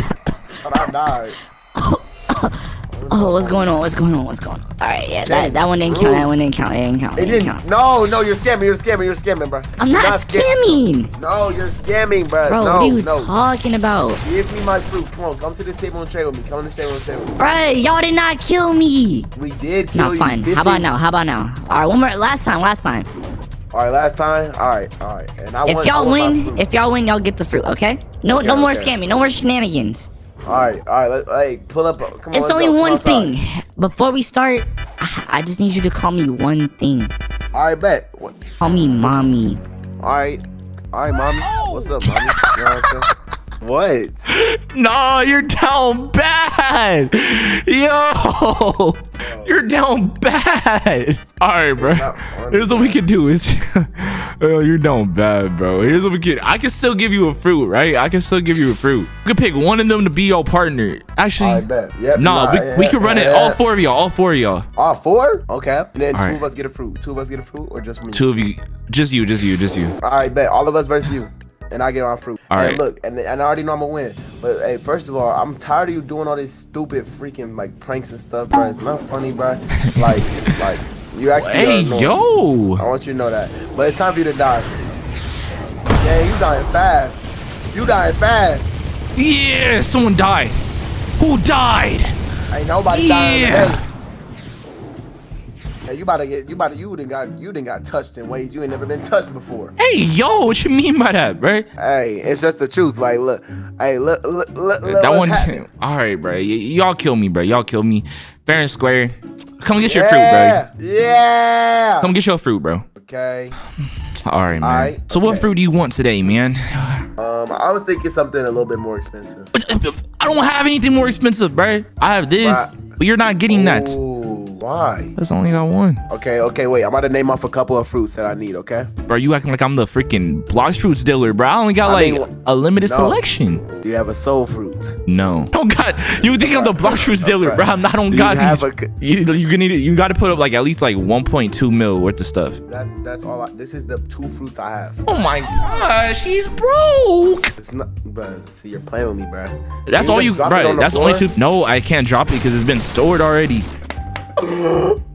But I died. [coughs] [laughs] Oh, what's going on? What's going on? What's going on? All right, yeah, that, that one didn't count. That one didn't count. It didn't count. It didn't count. No, no, you're scamming. You're scamming. You're scamming, bro. I'm not scam- scamming. No, you're scamming, bro. Bro, no, what are you no. talking about? Give me my fruit. Come on, come to this table and trade with me. Come to this table and trade with me. Right, y'all did not kill me. We did kill No, you. fine. 15 How about now? How about now? All right, one more. Last time. Last time. All right, last time. All right, all right. And I If y'all win, if y'all win, y'all get the fruit. Okay? No, Okay, no more okay. scamming. No more shenanigans. All right, all right. Let, hey, pull up. Come on. It's let's only. One thing. Before we start, I I just need you to call me one thing. All right, bet. What? Call me mommy. All right, all right, mommy. What's up, mommy? You know what? [laughs] What? No, you're down bad. Yo, you're down bad. All right, bro. Here's what we can do is, [laughs] oh, you're down bad, bro. Here's what we can. I can still give you a fruit, right? I can still give you a fruit. You can pick one of them to be your partner. Actually, All right, bet. Yep. nah, we, yeah, we can run it. yeah. All four of y'all. All four of y'all. All four? Okay. And then All two right. of us get a fruit. Two of us get a fruit, or just me? Two of you. Just you. Just you. Just you. All right, bet. All of us versus you. And I get my fruit. All Hey, right. look, and, and I already know I'm gonna win. But hey, first of all, I'm tired of you doing all this stupid freaking like pranks and stuff, bro. It's not funny, bro. Like, like you actually. Hey, yo. I want you to know that. But it's time for you to die. Yeah, you dying fast. You dying fast. Yeah, someone died. Who died? Ain't nobody dying Yeah. today. Hey, you about to get you about to you didn't got you didn't got touched in ways you ain't never been touched before. Hey, yo, what you mean by that, bro? Hey, it's just the truth. Like, look, hey, look, look, look, that one. happening. [laughs] All right, bro. Y'all kill me, bro. Y'all kill me. Fair and square. Come get your fruit, bro. yeah. Come get your fruit, bro. Okay. [sighs] All right, man. right, So, what okay. fruit do you want today, man? Um, I was thinking something a little bit more expensive. [sighs] I don't have anything more expensive, bro. I have this, Right. but you're not getting that. Why? That's only got one, Okay, okay, wait. I'm about to name off a couple of fruits that I need. Okay. bro. You acting like I'm the freaking Blox Fruits dealer, bro. I only got I like mean, a limited no. selection. Do you have a soul fruit? No. [laughs] Oh God, you think I'm the Blox Fruits dealer, bro? I'm not on Do you God. You you can need. You got to put up like at least like 1.2 mil worth of stuff. That's that's all. I, this is the two fruits I have. Oh my gosh, he's broke. It's not, bro. See, you're playing with me, bro. That's Can all you, bro. That's the only two. No, I can't drop it because it's been stored already.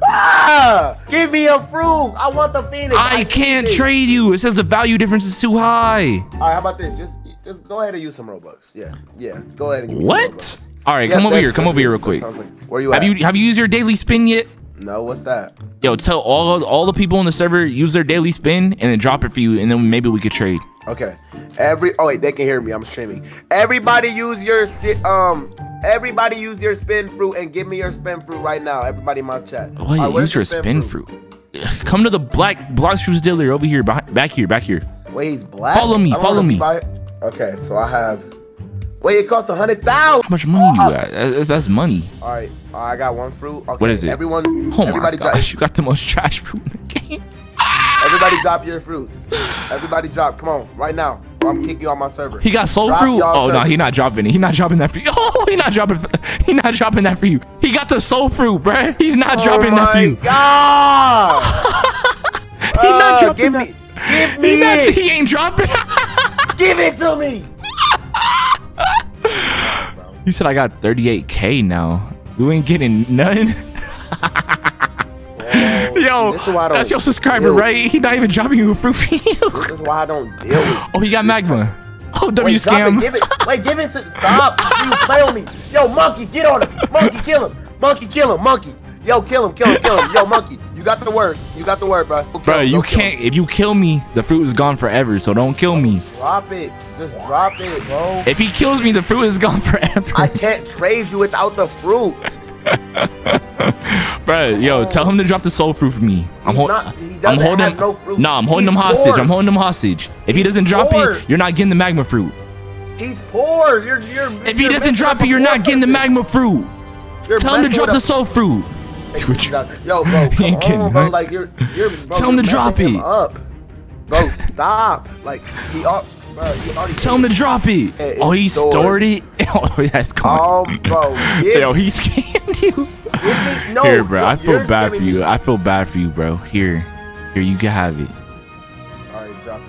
Ah, give me a fruit. I want the phoenix. I need can't trade you. It says the value difference is too high. All right, how about this? Just just go ahead and use some Robux. Yeah, yeah. Go ahead and give me some What? All right, Yeah, come over here. Come over here real quick. like- where you Have you have you used your daily spin yet? No, what's that? Yo, tell all all the people on the server use their daily spin and then drop it for you, and then maybe we could trade. Okay. Every oh wait, they can hear me. I'm streaming. Everybody use your um. Everybody use your spin fruit and give me your spin fruit right now. Everybody in my chat. Oh, All right, use your spin fruit. [laughs] Come to the black Blox Fruits dealer over here, behind, back here, back here. Wait, he's black. Follow me, follow me. buy. Okay, so I have. Wait, it costs a hundred thousand. How much money do you got? That's, money. All right, I got one fruit. Okay, What is it? Everyone, Oh everybody, my drop. gosh, you got the most [laughs] trash fruit in the game. Everybody, drop your fruits. Everybody, drop. Come on, right now. I'm kicking you on my server. He got soul Drop fruit. Oh no, servers. he not dropping it. He not dropping that for you. [laughs] Oh, he not dropping. He not dropping that for you. He got the soul fruit, bro. He's not Oh dropping that for you. God! [laughs] He not Uh, dropping give that. me, give He, me not, he ain't dropping. [laughs] Give it to me. he said I got 38k now. You ain't getting none. [laughs] Yo, this is why I don't that's your subscriber, right? He not even dropping you a fruit [laughs] for you. This is why I don't deal with. Oh, he got magma. [laughs] Oh, W Wait, scam. Give it. Wait, give it to. Stop. you play on me. Yo, monkey, get on him. Monkey, kill him. Monkey, kill him. Monkey. Yo, kill him. Kill him. Kill him. Yo, monkey, you got the word. You got the word, bro. Go Bro, him, you kill him. can't. If you kill me, the fruit is gone forever. So don't kill me. Drop it. Just drop it, bro. If he kills me, the fruit is gone forever. I can't trade you without the fruit. [laughs] Bro, yo, tell him to drop the soul fruit for me. I'm, He's hol- not- I'm holding. no fruit. Nah, I'm holding He's him hostage. I'm holding him hostage. If he doesn't drop it, you're not getting the magma fruit. He's poor. You're you're. If he doesn't drop it, you're not getting the magma fruit. You're Tell him to drop the soul fruit. Yo, bro, [laughs] He come ain't kidding, on, bro. right? Like you're, you're. Bro, Tell him you're to drop it. Up, bro. Stop. Like he, bro. Tell him to drop it. Yeah, Oh, he it's stored. it. [laughs] Oh, that's gone. Oh, bro. Yo, he scammed you. no, Here, bro. I feel bad for you. me. I feel bad for you, bro. Here, here, you can have it. All right, drop it.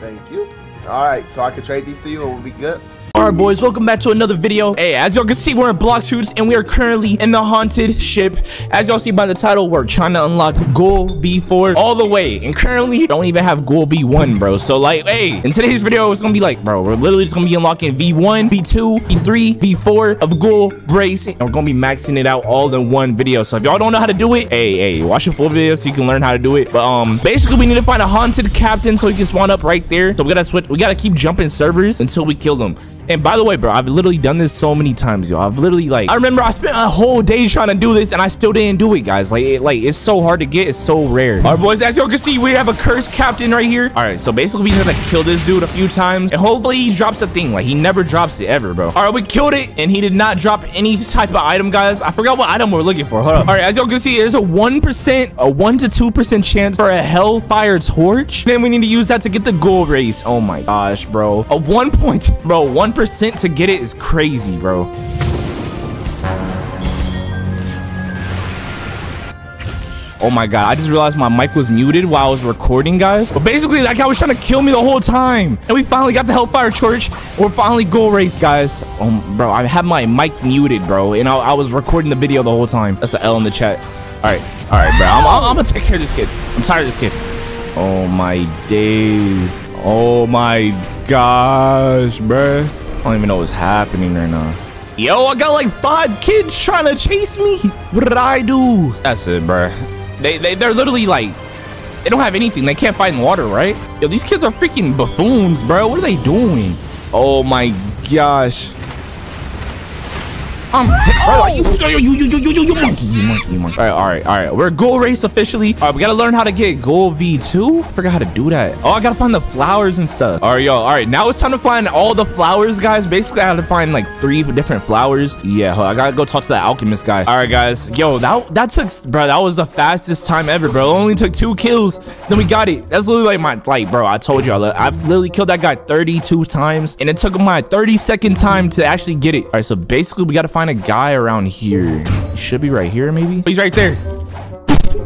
Thank you. All right, so I can trade these to you, and we'll be good. Alright boys, welcome back to another video. Hey, as y'all can see, we're in Blox Fruits and we are currently in the haunted ship. As y'all see by the title, we're trying to unlock Ghoul V4 all the way. And currently, don't even have Ghoul V1, bro. So like, hey, in today's video, it's gonna be like, bro, we're literally just gonna be unlocking V1, V2, V3, V4 of Ghoul race. And we're gonna be maxing it out all in one video. So if y'all don't know how to do it, hey, hey, watch the full video so you can learn how to do it. But um, basically, we need to find a haunted captain so he can spawn up right there. So we gotta switch, we gotta keep jumping servers until we kill them. And by the way, bro, I've literally done this so many times, yo. I've literally like, I remember I spent a whole day trying to do this and I still didn't do it, guys. Like, it, like it's so hard to get. It's so rare. All right, boys, as y'all can see, we have a cursed captain right here. All right, so basically we just have to kill this dude a few times and hopefully he drops a thing. Like he never drops it ever, bro. All right, we killed it and he did not drop any type of item, guys. I forgot what item we're looking for. Hold up. All right, as y'all can see, there's a 1%, a 1 to 2% chance for a Hellfire Torch. Then we need to use that to get the Ghoul race. Oh my gosh, bro. A 1 point, bro, 1% to get it is crazy, bro. Oh my god, I just realized my mic was muted while I was recording, guys. But basically, that guy was trying to kill me the whole time. And we finally got the Hellfire Torch. We're finally Ghoul race, guys. Oh, bro, I had my mic muted, bro. And I, I was recording the video the whole time. That's an L in the chat. All right, all right, bro. I'm, I'm, I'm gonna take care of this kid. I'm tired of this kid. Oh my days. Oh my gosh, bro. I don't even know what's happening right now. Yo, I got like five kids trying to chase me. What did I do? That's it, bro. They, they, they're literally like, they don't have anything. They can't fight in water, right? Yo, these kids are freaking buffoons, bro. What are they doing? Oh my gosh. I'm. Bro, you, you, you, you, you, you, monkey, you monkey, you monkey. All right, all right, all right. We're Ghoul race officially. All right, we gotta learn how to get Ghoul V2. I forgot how to do that. Oh, I gotta find the flowers and stuff. All right, yo. All right, now it's time to find all the flowers, guys. Basically, I had to find like three different flowers. Yeah, I gotta go talk to that alchemist guy. All right, guys. Yo, that that took, bro. That was the fastest time ever, bro. It only took two kills. Then we got it. That's literally like my like, bro. I told you, I I've literally killed that guy 32 times, and it took my 32nd time to actually get it. All right, so basically, we gotta find a guy around here. He should be right here, maybe. He's right there.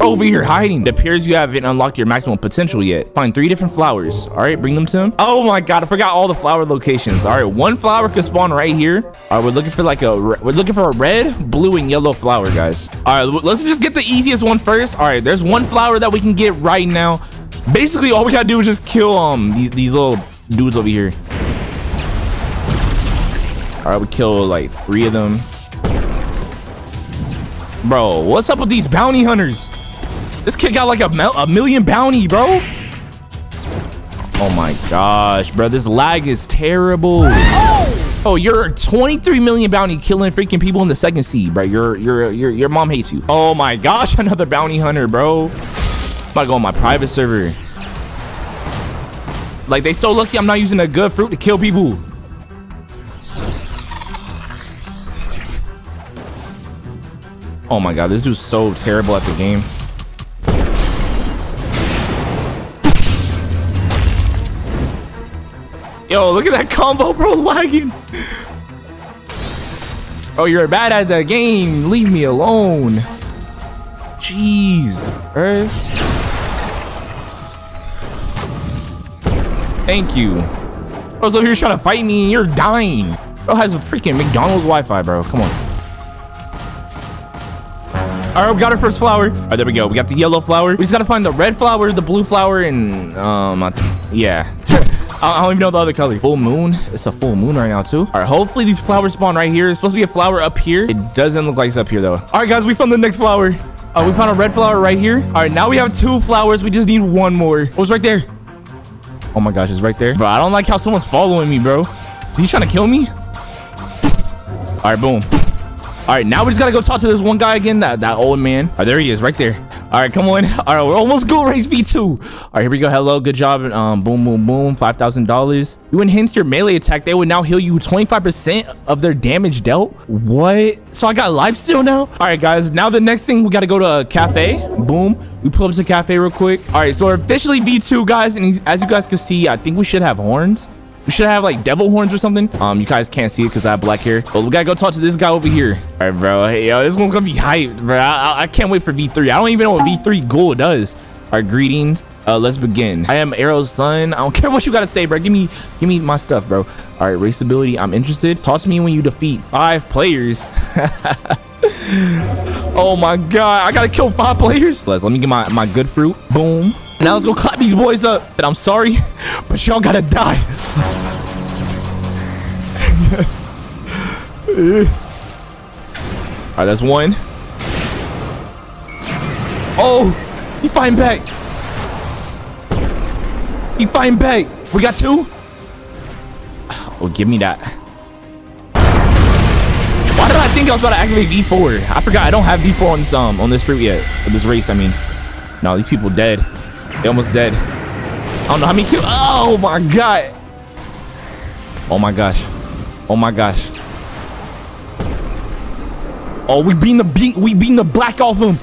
Over here hiding. It appears you haven't unlocked your maximum potential yet. Find three different flowers. All right, bring them to him. Oh my god, I forgot all the flower locations. All right, one flower could spawn right here. All right, we're looking for like a we're looking for a red, blue, and yellow flower, guys. All right, let's just get the easiest one first. All right, there's one flower that we can get right now. Basically, all we gotta do is just kill um these, these little dudes over here. All right, we kill like three of them. Bro, what's up with these bounty hunters? This kid got like a, a million bounty, bro. Oh my gosh, bro. This lag is terrible. Oh, you're 23 million bounty killing freaking people in the second sea, bro. Your your your your mom hates you. Oh my gosh, [laughs] another bounty hunter, bro. I'm about to go on my private server. Like they so lucky I'm not using a good fruit to kill people. Oh my god, this dude's so terrible at the game. Yo, look at that combo, bro, lagging. Oh, you're bad at the game. Leave me alone. Jeez, bro. Thank you. I was over here trying to fight me and you're dying. Bro has a freaking McDonald's Wi-Fi, bro. Come on. All right, we got our first flower. All right, there we go. We got the yellow flower. We just got to find the red flower, the blue flower, and um, yeah. [laughs] I don't even know the other color. Full moon. It's a full moon right now too. All right, hopefully these flowers spawn right here. It's supposed to be a flower up here. It doesn't look like it's up here though. All right, guys, we found the next flower. Uh, we found a red flower right here. All right, now we have two flowers. We just need one more. Oh, it's right there. Oh my gosh, it's right there. Bro, I don't like how someone's following me, bro. Is he trying to kill me? All right, boom. All right, now we just gotta go talk to this one guy again, that, that old man. Oh, there he is, right there. All right, come on. [laughs] All right, we're almost Ghoul race V2. All right, here we go. Hello, good job. Um, boom, boom, boom. $5,000. You enhance your melee attack. They would now heal you 25% of their damage dealt. What? So I got life steal now? All right, guys. Now the next thing, we gotta go to a cafe. Boom. We pull up to the cafe real quick. All right, so we're officially V2, guys. And as you guys can see, I think we should have horns. We should have like devil horns or something. Um, you guys can't see it because I have black hair. But we gotta go talk to this guy over here. All right, bro. Hey, yo, this one's gonna be hyped, bro. I, I, can't wait for V3. I don't even know what V3 Ghoul does. All right, greetings. Uh, let's begin. I am Arrow's son. I don't [laughs] care what you gotta say, bro. Give me, give me my stuff, bro. All right, race ability. I'm interested. Talk to me when you defeat five players. [laughs] oh my god, I gotta kill five players. Let's let me get my my good fruit. Boom. Now let's go clap these boys up. And I'm sorry, [laughs] but y'all gotta die. [laughs] All right, that's one. Oh, he fighting back. He fighting back. We got two. [sighs] Oh, give me that. Why did I think I was about to activate V4? I forgot I don't have V4 on this um on this route yet. For this race, I mean. No, these people dead. They almost dead. I don't know how many kills. Oh my god. Oh my gosh. Oh my gosh. Oh, we beating the beat. We beating the black off him.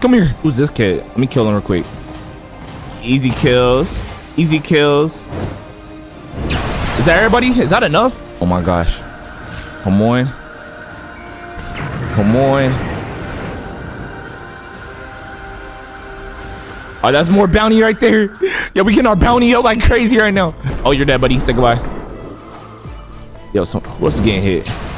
Come here. Who's this kid? Let me kill him real quick. Easy kills. Easy kills. Is that everybody? Is that enough? Oh my gosh. Come on. Come on. Oh, that's more bounty right there. Yo, we getting our bounty up like crazy right now. Oh, you're dead, buddy. Say goodbye. Yo, some, what's getting hit?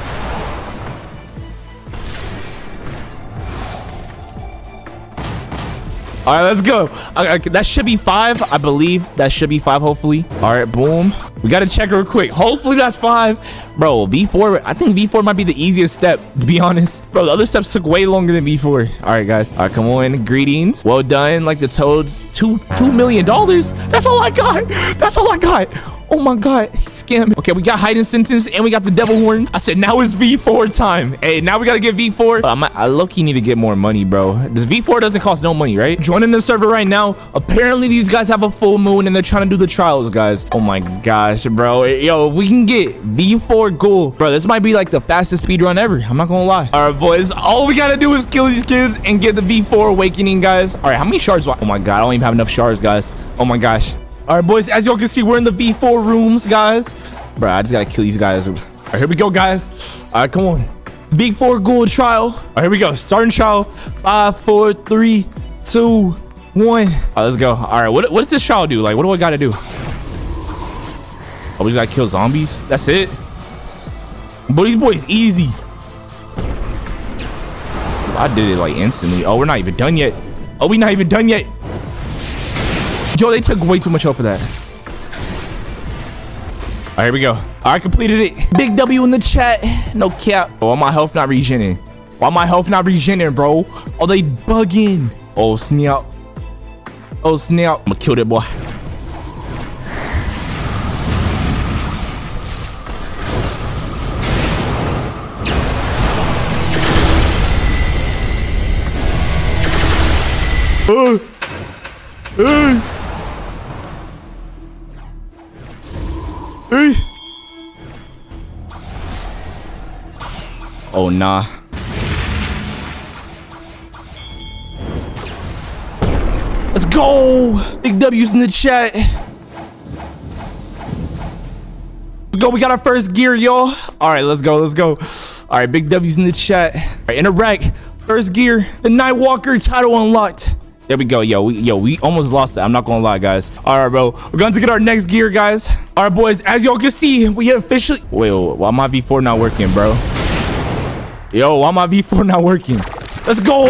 All right, let's go. Okay, that should be five. I believe that should be five, hopefully. All right, boom. We got to check real quick. Hopefully that's five. Bro, V4, I think V4 might be the easiest step, to be honest. Bro, the other steps took way longer than V4. All right, guys. All right, come on. Greetings. Well done. Like the toads. Two, $2 million? That's all I got. That's all I got. Oh my god, he scammed me. Okay, we got hiding sentence and we got the devil horn. I said now it's V4 time. Hey, now we gotta get V4. I'm, I low-key need to get more money, bro. This V4 doesn't cost no money, right? Joining the server right now. Apparently these guys have a full moon and they're trying to do the trials, guys. Oh my gosh, bro. Yo, if we can get V4 Ghoul, bro, this might be like the fastest speed run ever. I'm not gonna lie. All right, boys. All we gotta do is kill these kids and get the V4 awakening, guys. All right, how many shards? Oh my god, I don't even have enough shards, guys. Oh my gosh. All right, boys, as y'all can see, we're in the V4 rooms, guys. Bro, I just gotta kill these guys. All right, here we go, guys. All right, come on. V4 Ghoul trial. All right, here we go. Starting trial. Five, four, three, two, one. All right, let's go. All right, what, what does this trial do? Like, what do I gotta do? Oh, we gotta kill zombies? That's it? But these boys easy. I did it like instantly. Oh, we're not even done yet. Oh, we not even done yet. Yo, they took way too much out for that. All right, here we go. I completed it. Big W in the chat. No cap. Oh, why my health not regening? Why my health not regening, bro? Are they bugging? Oh, snap. Oh, snap. I'm gonna kill that boy. Uh. Uh. Oh, nah. Let's go. Big W's in the chat. Let's go. We got our first gear, y'all. All right, let's go. Let's go. All right, big W's in the chat. All right, interact. First gear. The Nightwalker title unlocked. There we go. Yo, we, yo, we almost lost it. I'm not gonna lie, guys. All right, bro. We're going to get our next gear, guys. All right, boys. As y'all can see, we officially. Wait, why my V4 not working, bro? Yo, why my V4 not working? Let's go.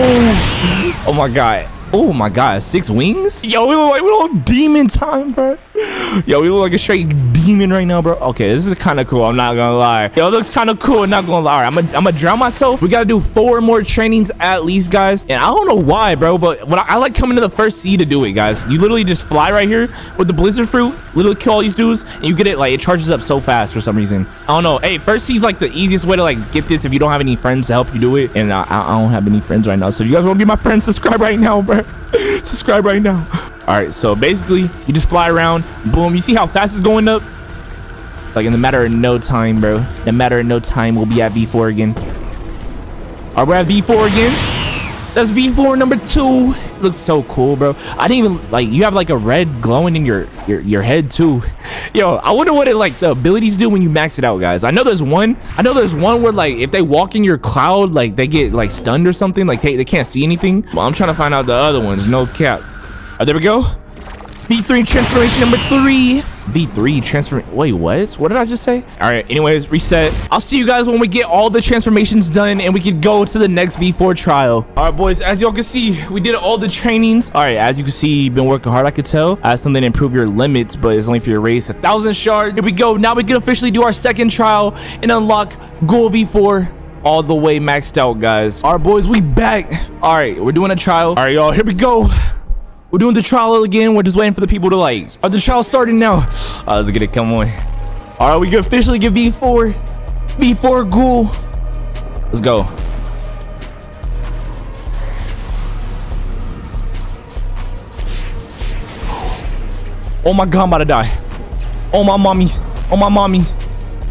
Oh my god. Oh my god, six wings? Yo, we look like we're on demon time, bro. [laughs] Yo, we look like a straight demon right now, bro. Okay, this is kind of cool. I'm not gonna lie. Yo, it looks kind of cool. I'm not gonna lie. I'm gonna I'm gonna drown myself. We gotta do four more trainings at least, guys. And I don't know why, bro, but what I, I like coming to the first sea to do it, guys. You literally just fly right here with the blizzard fruit, literally kill all these dudes, and you get it like it charges up so fast for some reason. I don't know. Hey, first sea's like the easiest way to like get this if you don't have any friends to help you do it. And I, I don't have any friends right now, so you guys want to be my friends? Subscribe right now, bro. [laughs] subscribe right now. All right, so basically, you just fly around, boom. You see how fast it's going up? Like in the matter of no time, bro. In a matter of no time, we'll be at V4 again. All right, we're at V4 again. That's V4 number two. It looks so cool, bro. I didn't even like you have like a red glowing in your your your head too. [laughs] Yo, I wonder what it like the abilities do when you max it out, guys. I know there's one. I know there's one where like if they walk in your cloud, like they get like stunned or something. Like they, they can't see anything. Well, I'm trying to find out the other ones. No cap. Oh, there we go. V3 transformation number three. V3 transform. Wait, what? What did I just say? All right. Anyways, reset. I'll see you guys when we get all the transformations done and we can go to the next V4 trial. All right, boys. As y'all can see, we did all the trainings. All right. As you can see, you've been working hard. I could tell. I have something to improve your limits, but it's only for your race. A thousand shards. Here we go. Now we can officially do our second trial and unlock Ghoul V4 all the way maxed out, guys. All right, boys. We back. All right. We're doing a trial. All right, y'all. Here we go. We're doing the trial again. We're just waiting for the people to like. Are the trial starting now? Uh, [sighs] let's get it. Come on. All right, we can officially get V4. V4 Ghoul. Let's go. Oh my god, I'm about to die. Oh my mommy. Oh my mommy.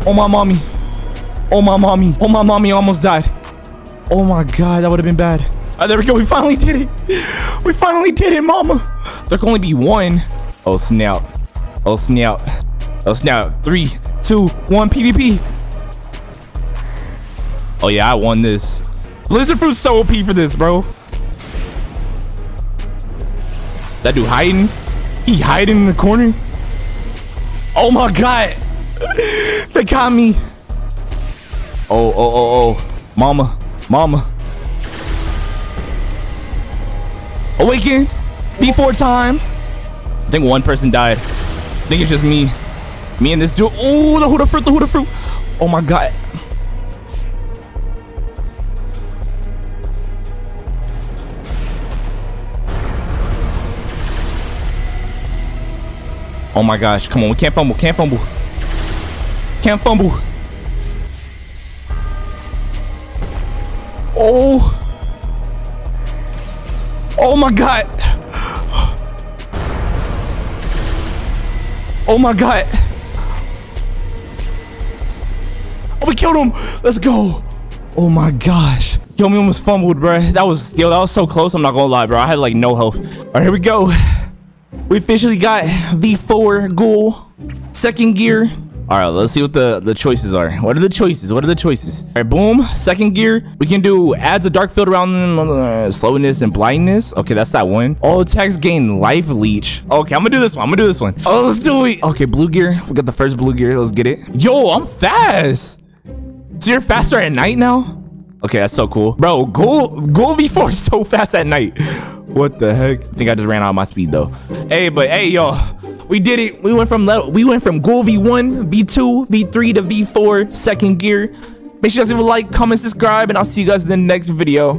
Oh my mommy. Oh my mommy. Oh my mommy almost died. Oh my god, that would have been bad. Uh, there we go. We finally did it. We finally did it, mama. There can only be one. Oh, snap. Oh, snap. Oh, snap. Three, two, one, PvP. Oh, yeah, I won this. Blizzard Fruit's so OP for this, bro. That dude hiding? He hiding in the corner? Oh, my God. [laughs] they got me. Oh, oh, oh, oh. Mama. Mama. Awaken. V4 time. I think one person died. I think it's just me. Me and this dude. Oh, the Buddha fruit, the Buddha fruit. Oh my god. Oh my gosh. Come on. We can't fumble. Can't fumble. Can't fumble. Oh. Oh my god. Oh my god. Oh, we killed him. Let's go. Oh my gosh. Yo, me almost fumbled, bro. That was, yo, that was so close. I'm not gonna lie, bro. I had like no health. All right, here we go. We officially got V4 Ghoul. Second gear. All right, let's see what the, the choices are. What are the choices? What are the choices? All right, boom. Second gear. We can do adds a dark field around uh, slowness and blindness. Okay, that's that one. All attacks gain life leech. Okay, I'm gonna do this one. I'm gonna do this one. Oh, let's do it. Okay, blue gear. We got the first blue gear. Let's get it. Yo, I'm fast. So you're faster at night now? Okay, that's so cool. Bro, go go V4 [laughs] so fast at night. What the heck? I think I just ran out of my speed though. Hey, but hey, yo, we did it. We went from level, we went from Ghoul V1, V2, V3 to V4, second gear. Make sure you guys leave a like, comment, subscribe, and I'll see you guys in the next video.